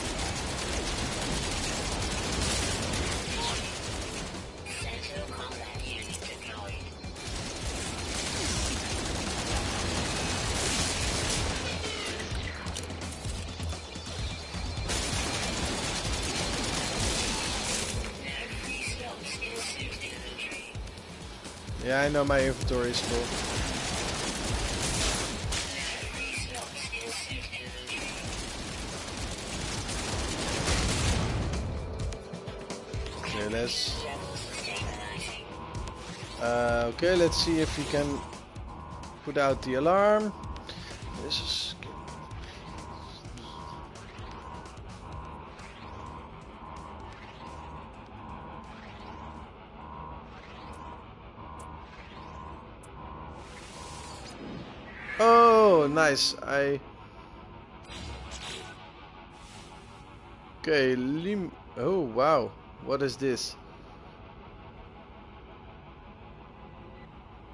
Know my inventory is full. Okay, let's... Uh, okay, let's see if we can put out the alarm. This is I... Okay, lim... Oh, wow. What is this?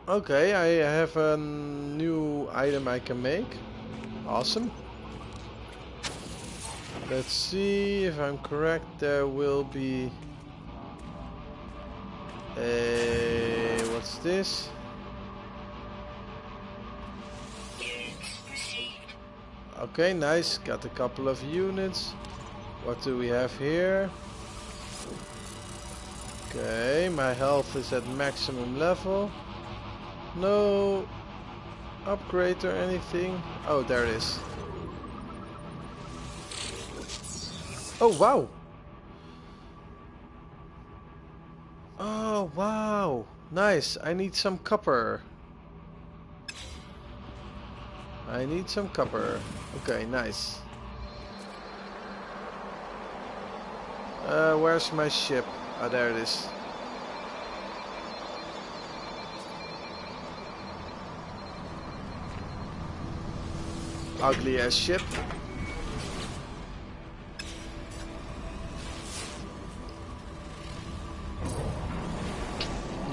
Okay, I have a new item I can make. Awesome. Let's see if I'm correct. There will be a... What's this? Okay, nice. Got a couple of units. What do we have here? Okay, my health is at maximum level. No upgrade or anything. Oh, there it is. Oh, wow. Oh, wow. Nice. I need some copper. I need some copper. Okay, nice. Uh, where's my ship? Ah, oh, there it is. Ugly ass ship.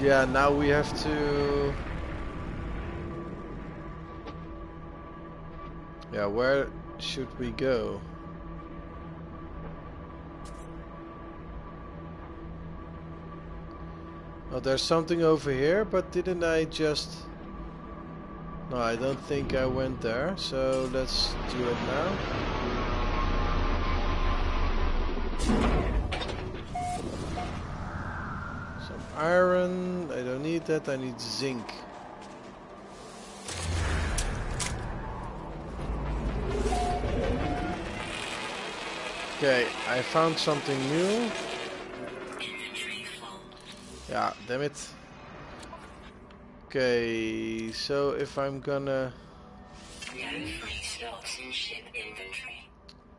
Yeah, now we have to Yeah, where should we go? Oh, there's something over here, but didn't I just... No, I don't think I went there, so let's do it now. Some iron, I don't need that, I need zinc. Okay, I found something new. Yeah, damn it. Okay, so if I'm gonna...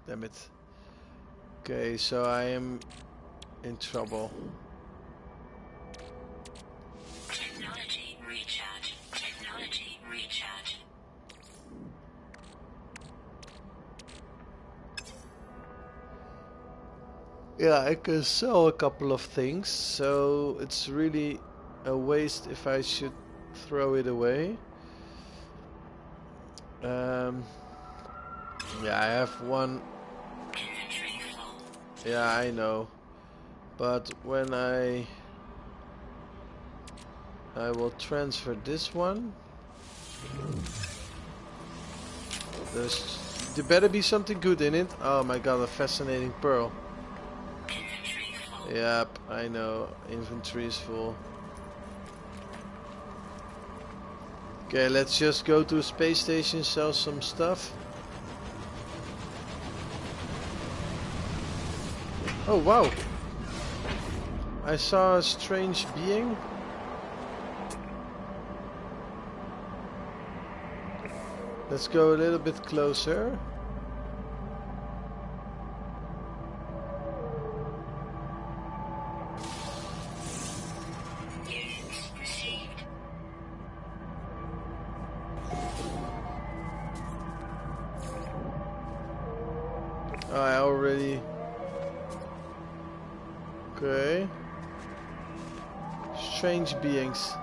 Damn it. Okay, so I am in trouble. Yeah, I can sell a couple of things, so it's really a waste if I should throw it away. Um, yeah, I have one Yeah, I know. But when I... I will transfer this one. There's... There better be something good in it. Oh my god, a fascinating pearl. Yep, I know. Inventory is full. Okay, let's just go to a space station, sell some stuff. Oh wow! I saw a strange being. Let's go a little bit closer. Beings.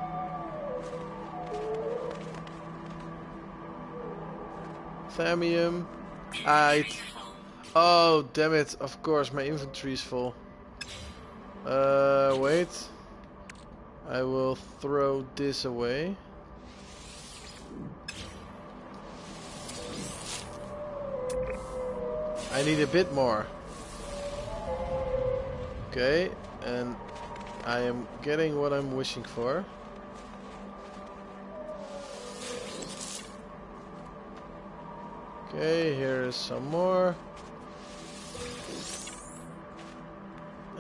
Thamium. I. Oh, damn it. Of course, my inventory is full. Uh, wait. I will throw this away. I need a bit more. Okay, and I am getting what I'm wishing for. Okay, here is some more.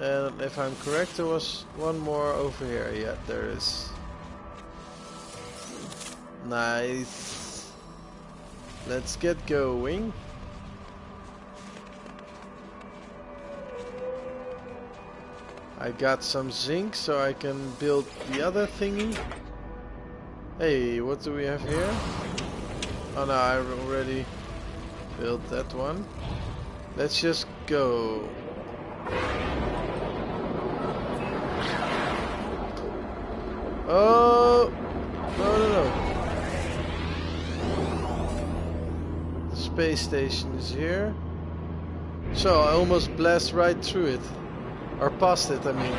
And if I'm correct, there was one more over here. Yeah, there is. Nice. Let's get going. I got some zinc so I can build the other thingy. Hey, what do we have here? Oh no, I already built that one. Let's just go. Oh! No, no, no. The space station is here. So I almost blast right through it. Or past it, I mean.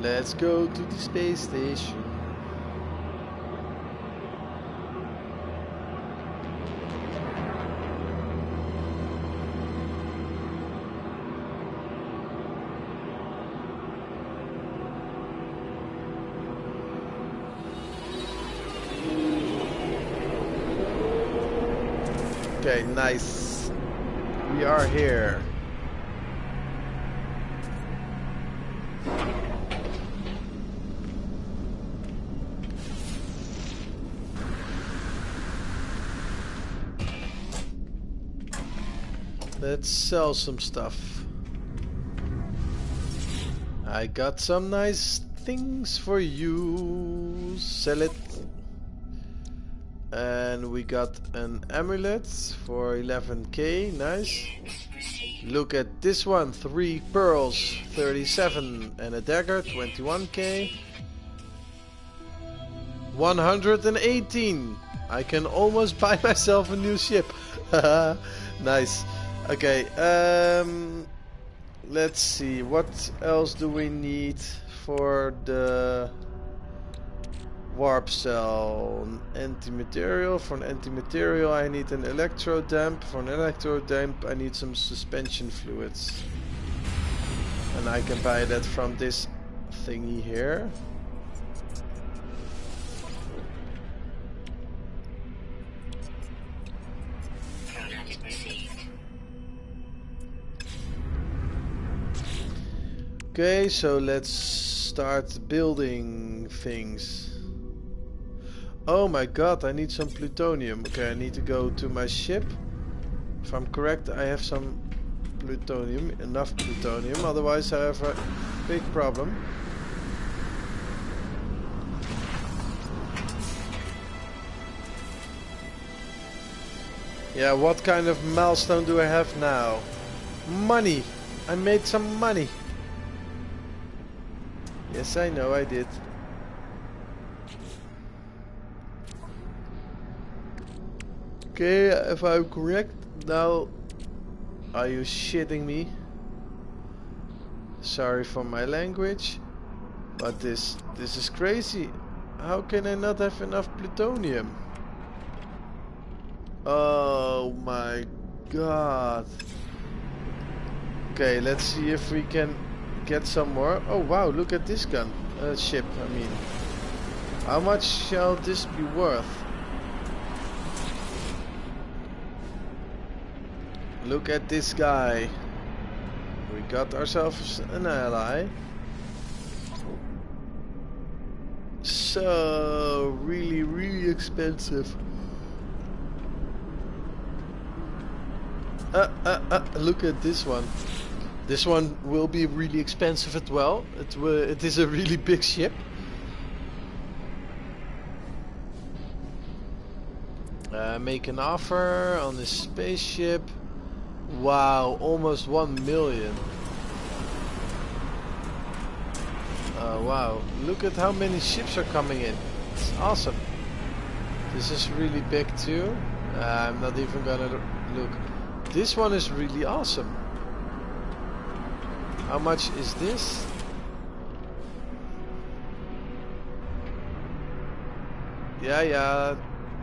Let's go to the space station. Nice. We are here. Let's sell some stuff. I got some nice things for you. Sell it. We got an amulet for 11k. Nice. Look at this one. Three pearls, 37. And a dagger, 21k. 118. I can almost buy myself a new ship. nice. Okay, um, let's see. What else do we need for the warp cell? Anti-material. For an anti-material, I need an electro damp. For an electro damp, I need some suspension fluids. And I can buy that from this thingy here. Okay, so let's start building things. Oh my god, I need some plutonium. Okay, I need to go to my ship. If I'm correct, I have some plutonium, enough plutonium, otherwise I have a big problem. Yeah, what kind of milestone do I have now? Money! I made some money! Yes, I know I did. Okay, if I'm correct, now... Are you shitting me? Sorry for my language, but this this is crazy. How can I not have enough plutonium? Oh my god. Okay, let's see if we can get some more. Oh wow, look at this gun. Uh, ship, I mean. How much shall this be worth? Look at this guy. We got ourselves an ally. So, really, really expensive. Uh, uh, uh, look at this one. This one will be really expensive as well. It, it is a really big ship. Uh, make an offer on this spaceship. Wow, almost 1 million. Oh wow, look at how many ships are coming in. It's awesome. This is really big too. Uh, I'm not even gonna look. This one is really awesome. How much is this? Yeah, yeah.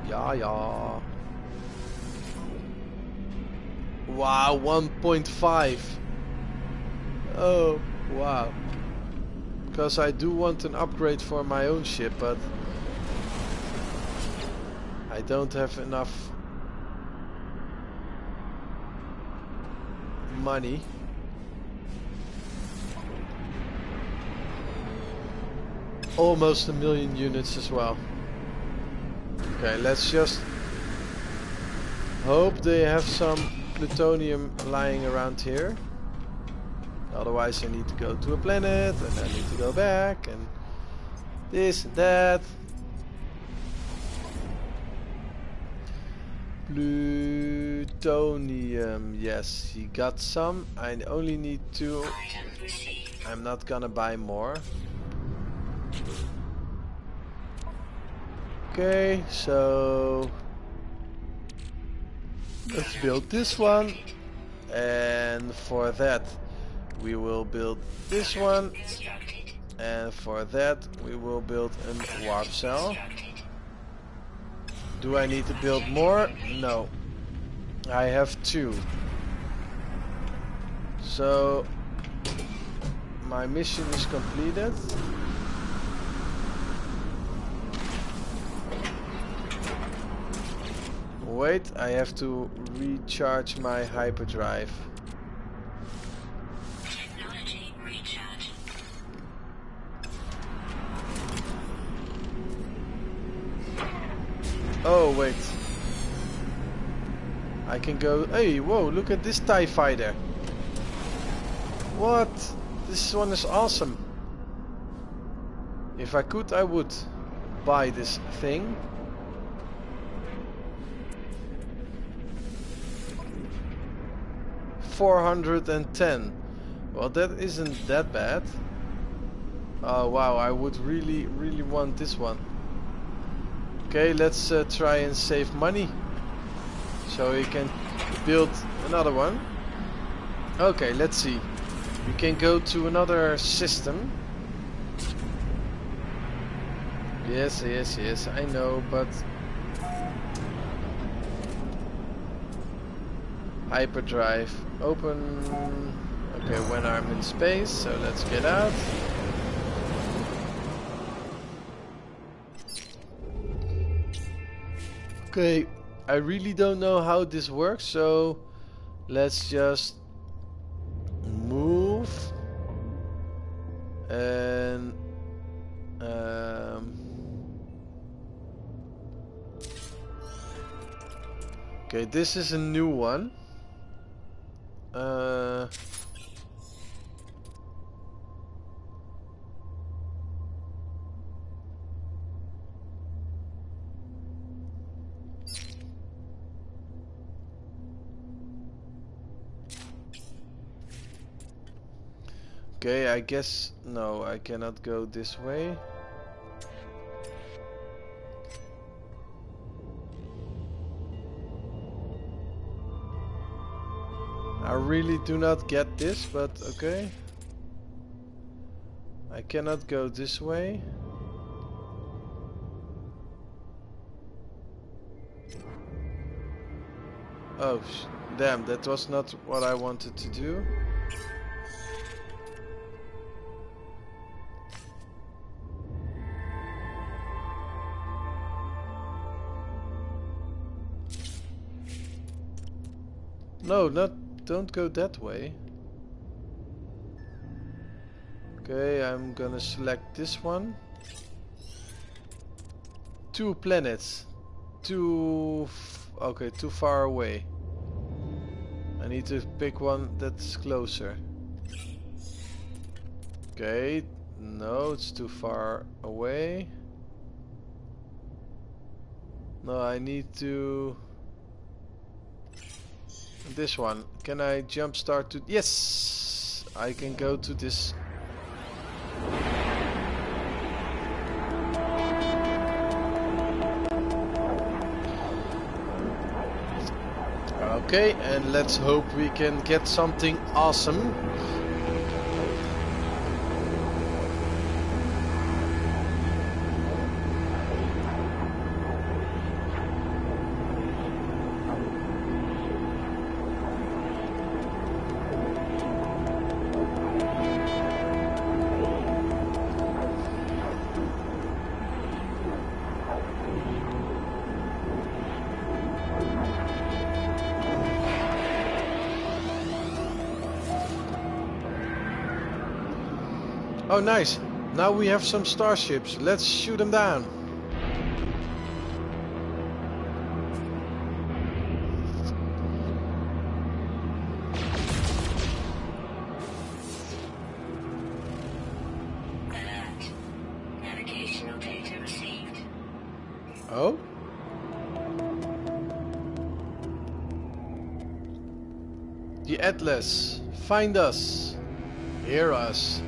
Yeah, yeah. Wow, 1.5. Oh, wow. Because I do want an upgrade for my own ship, but I don't have enough money. Almost a million units as well. Okay, let's just hope they have some plutonium lying around here. Otherwise I need to go to a planet and I need to go back and this and that. Plutonium, yes, he got some. I only need two. I'm not gonna buy more. Okay, so let's build this one. And for that we will build this one. And for that we will build a warp cell. Do I need to build more? no. I have two. So my mission is completed Wait, I have to recharge my hyperdrive. Technology recharge. Oh, wait. I can go... Hey, whoa, look at this TIE fighter. What? This one is awesome. If I could, I would buy this thing. Four hundred and ten. Well, that isn't that bad. Oh wow, I would really, really want this one. Okay, let's uh, try and save money. So we can build another one. Okay, let's see. We can go to another system. Yes, yes, yes, I know, but... Hyperdrive. Open... Okay, when I'm in space, so let's get out. Okay, I really don't know how this works, so let's just move and um, okay, this is a new one. Uh, okay, I guess, no, I cannot go this way. I really do not get this, but okay. I cannot go this way. Oh, damn, that was not what I wanted to do. No, not don't go that way. Okay, I'm gonna select this one. Two planets. Too... okay, too far away. I need to pick one that's closer. Okay, no, it's too far away. No, I need to... This one. Can I jump start to... Yes! I can go to this... Okay, and let's hope we can get something awesome. Oh, nice. Now we have some starships. Let's shoot them down. Alert. Navigational data received. Oh? The Atlas. Find us. Hear us.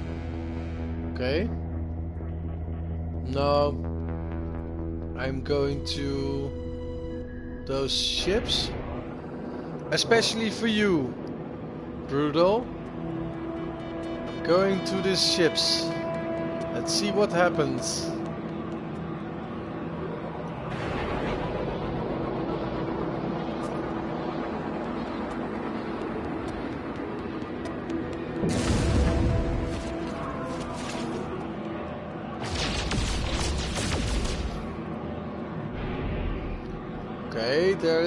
No. I'm going to those ships. Especially for you, Brutal. I'm going to these ships. Let's see what happens.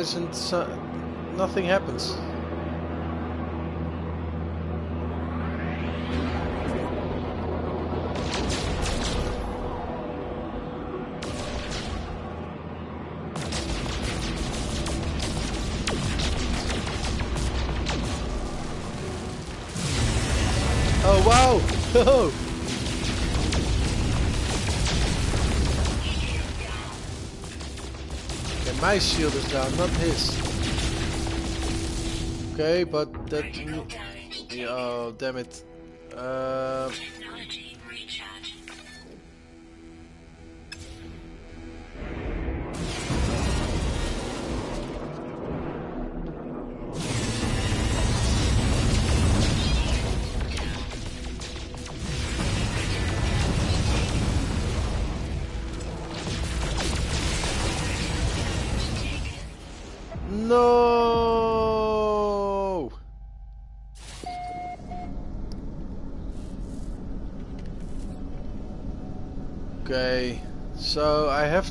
Isn't. So nothing happens. My shield is down, not his. Okay, but that. Critical damage. Yeah, oh, damn it. Uh,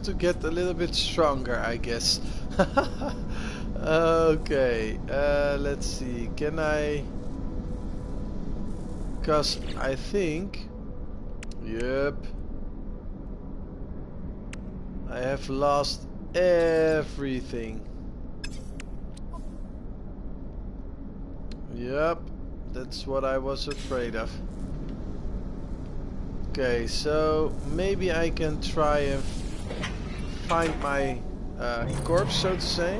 to get a little bit stronger, I guess. okay, uh, let's see. Can I? Because I think. Yep. I have lost everything. Yep, that's what I was afraid of. Okay, so maybe I can try and find my uh, corpse, so to say.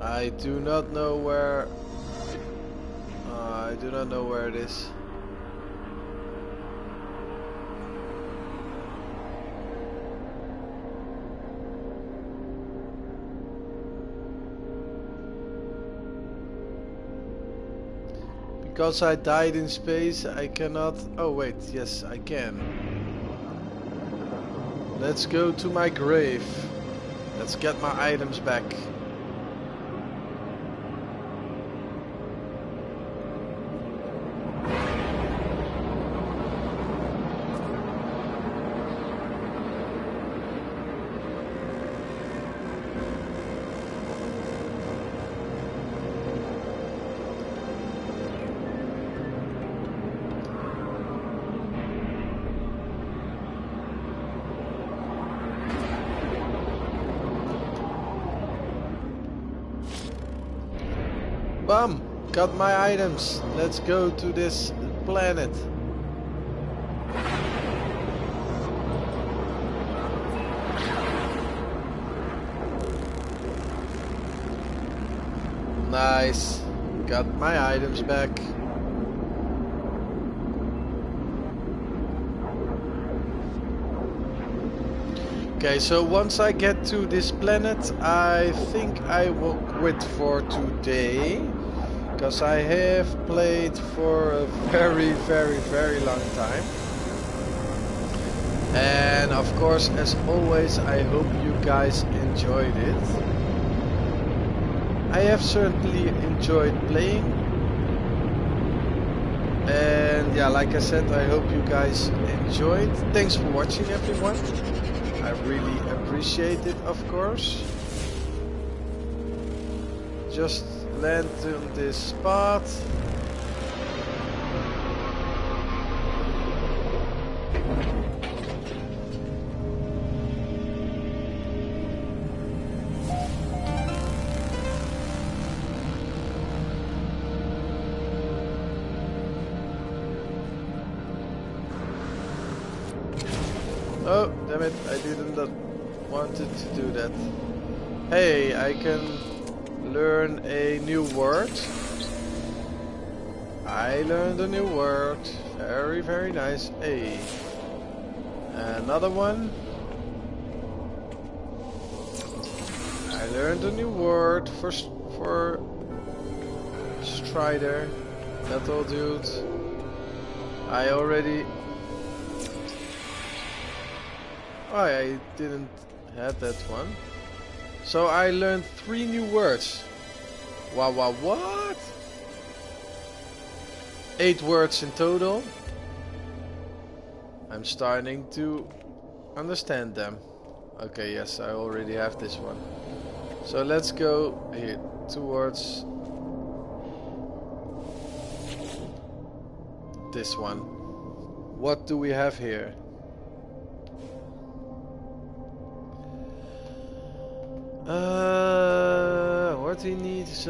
I do not know where... Uh, I do not know where it is. Because I died in space, I cannot... Oh wait, yes, I can. Let's go to my grave. Let's get my items back. Got my items. Let's go to this planet. Nice. Got my items back. Okay, so once I get to this planet, I think I will quit for today. Because I have played for a very, very, very long time. And of course, as always, I hope you guys enjoyed it. I have certainly enjoyed playing. And yeah, like I said, I hope you guys enjoyed. Thanks for watching everyone. I really appreciate it, of course. Just land on this spot. Oh, damn it, I didn't wanted to do that. Hey, I can learned a new word. Very, very nice. Hey. Another one. I learned a new word for for Strider. Metal dude. I already Oh, I didn't have that one. So I learned three new words. Wow, wow, what? Eight words in total. I'm starting to understand them. Okay, yes, I already have this one. So let's go here towards this one. What do we have here? Uh, what do we need is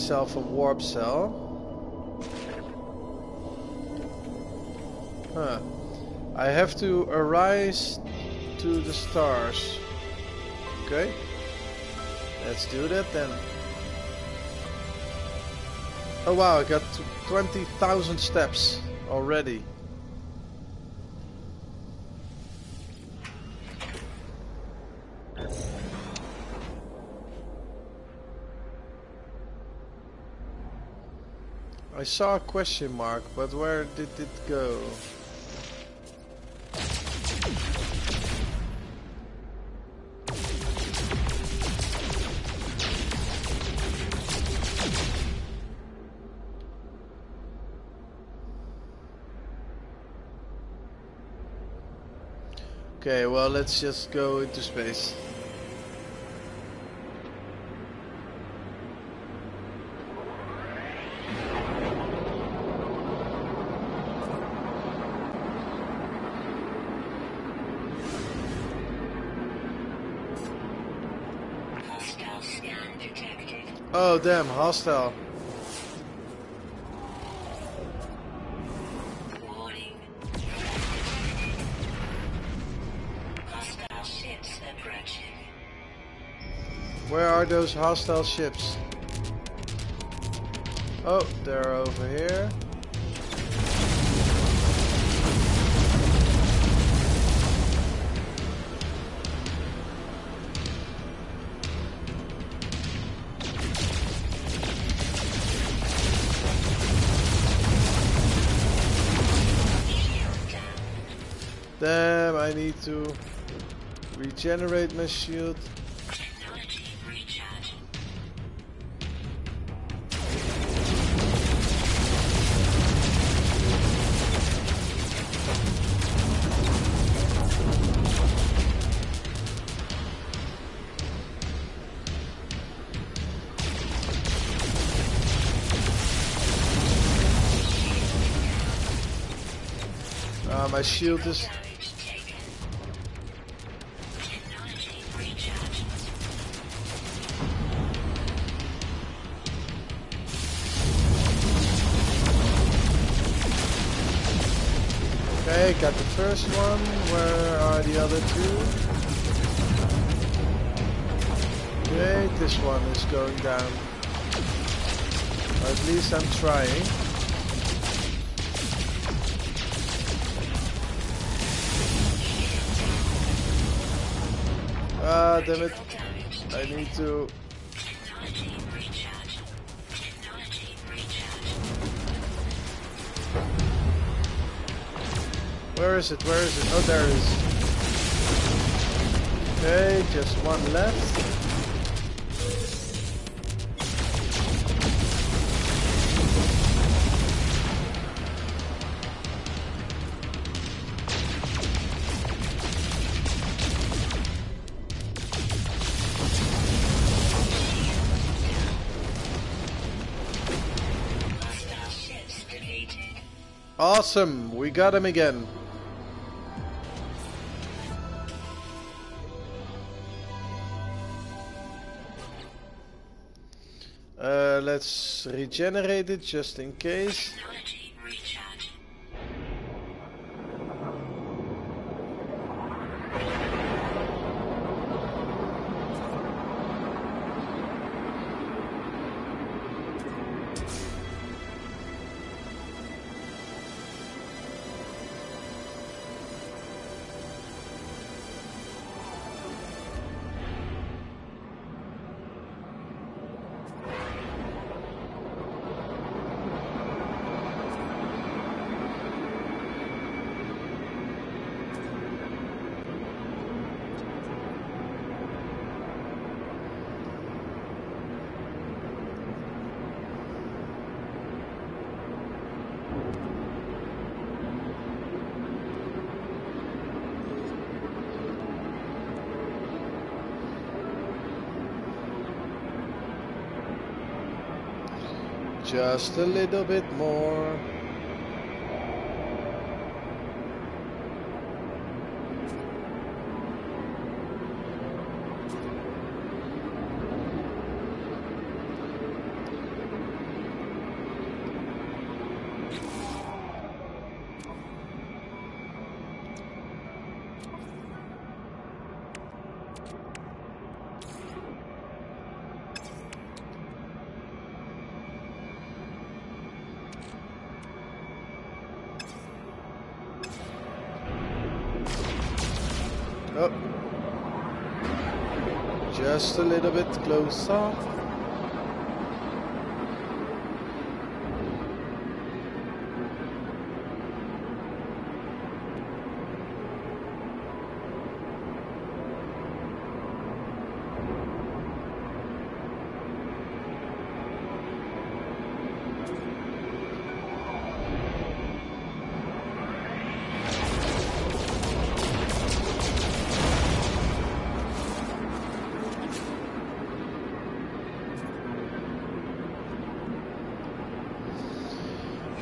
myself a warp cell. Huh. I have to arise to the stars. Okay. Let's do that then. Oh wow, I got 20,000 steps already. I saw a question mark, but where did it go? Okay, well, let's just go into space. Damn, hostile. Where are those hostile ships? Oh, they're over here. To regenerate my shield. Uh, my shield is... first one. Where are the other two? Okay, this one is going down. At least I'm trying. Ah, damn it. I need to... is it? Where is it? Oh, there it is. Okay, just one left. Awesome, we got him again. Let's regenerate it just in case. Just a little bit more. Bit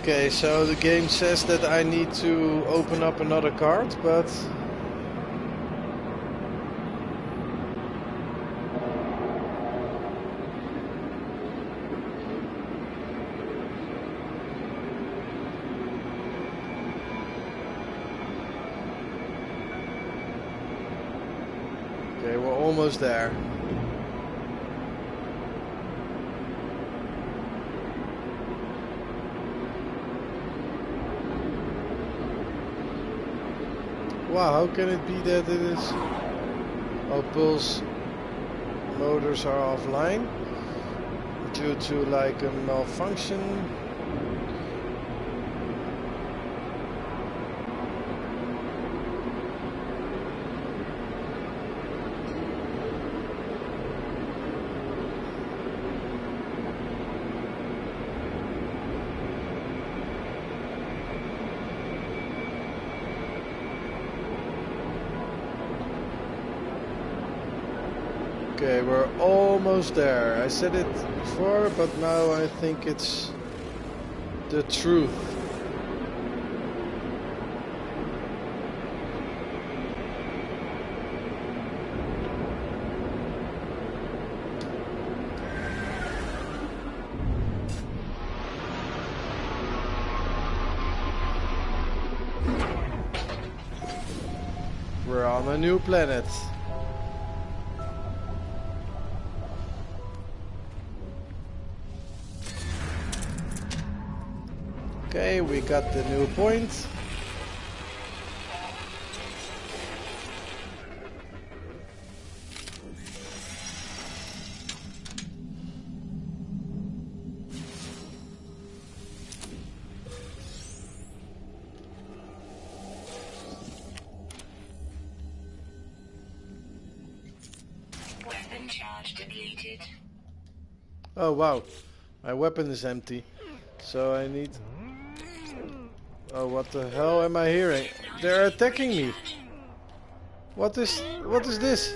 Okay, so the game says that I need to open up another card, but... Okay, we're almost there. Wow, how can it be that it is... Our pulse motors are offline due to like a malfunction. Okay, we're there. I said it before, but now I think it's the truth. We're on a new planet. Got the new points. Weapon charge depleted. Oh wow, my weapon is empty. So I need... Oh, what the hell am I hearing? They're attacking me. What is... what is this?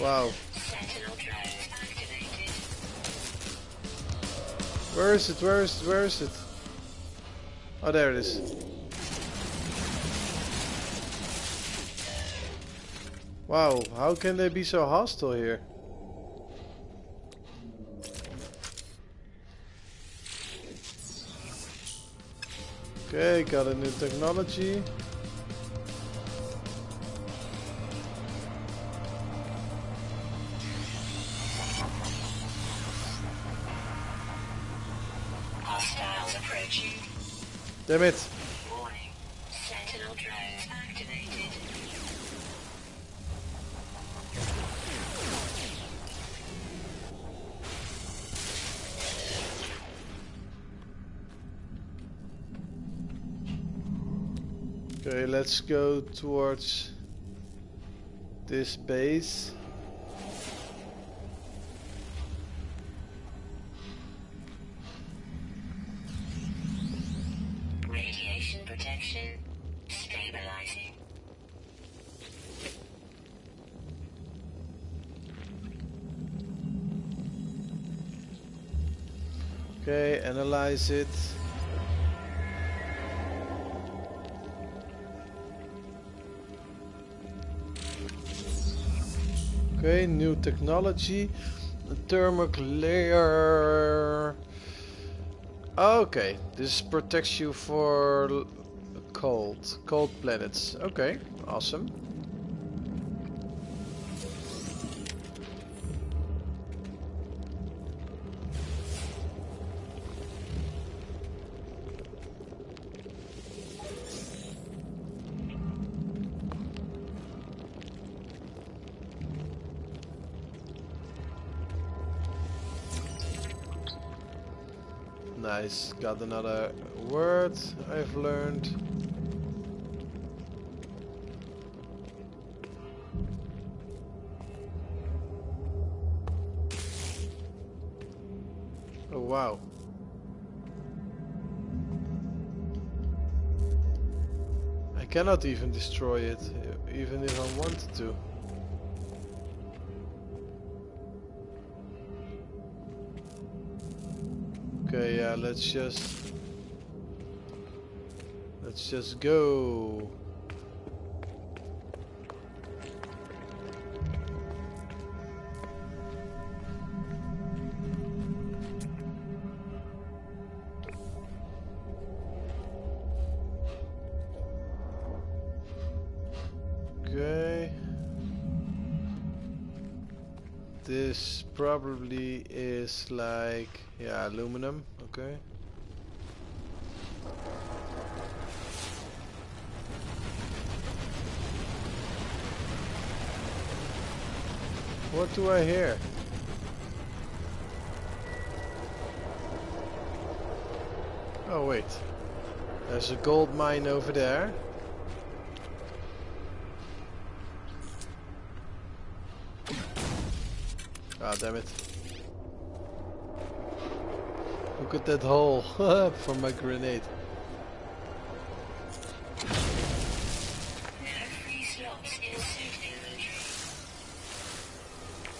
Wow. Where is it? Where is it? Where is it? Oh, there it is. Wow, how can they be so hostile here? Okay, got a new technology. Damn it. Let's go towards this base. Radiation protection. Stabilizing. Okay, analyze it. New technology. Thermic layer. Okay, this protects you for cold, cold planets. Okay, awesome. Nice, got another word I've learned. Oh wow. I cannot even destroy it, even if I wanted to. Let's just... Let's just go. Okay. This probably is like, yeah, aluminum, okay. What do I hear? Oh wait, there's a gold mine over there. Ah, damn it. Look at that hole for my grenade. No free slots in suit inventory.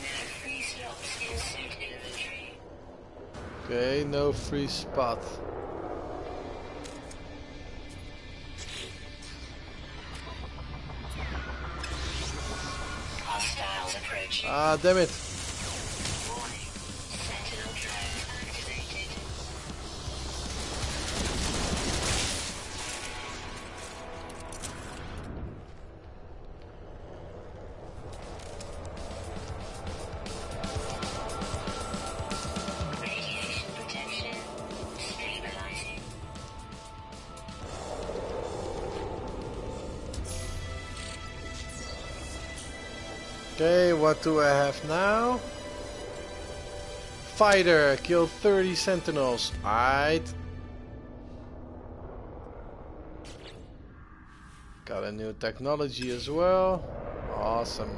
No free slots in suit inventory. Okay, no free spot. Ah, damn it. Do I have now? Fighter, killed 30 sentinels. Alright. Got a new technology as well. Awesome.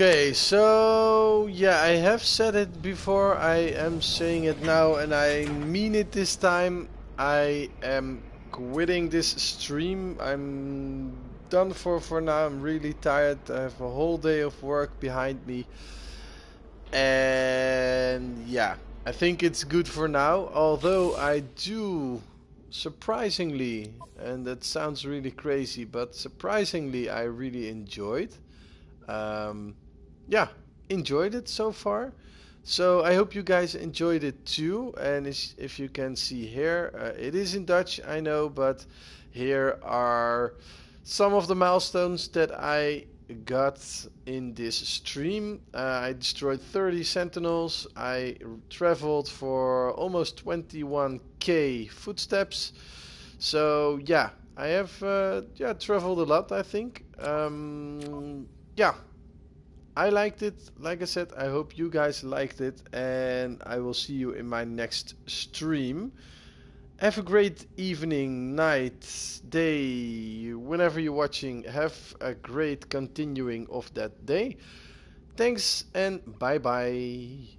Okay, so yeah, I have said it before, I am saying it now, and I mean it this time. I am quitting this stream. I'm done for for now. I'm really tired. I have a whole day of work behind me. And yeah, I think it's good for now. Although I do surprisingly, and that sounds really crazy, but surprisingly, I really enjoyed um, yeah, enjoyed it so far. So I hope you guys enjoyed it too. And if you can see here, uh, it is in Dutch, I know, but here are some of the milestones that I got in this stream. Uh, I destroyed 30 sentinels. I traveled for almost 21k footsteps. So yeah, I have uh, yeah traveled a lot. I think. Um, yeah, I liked it. Like I said, I hope you guys liked it, and I will see you in my next stream. Have a great evening, night, day, whenever you're watching. Have a great continuing of that day. Thanks and bye bye.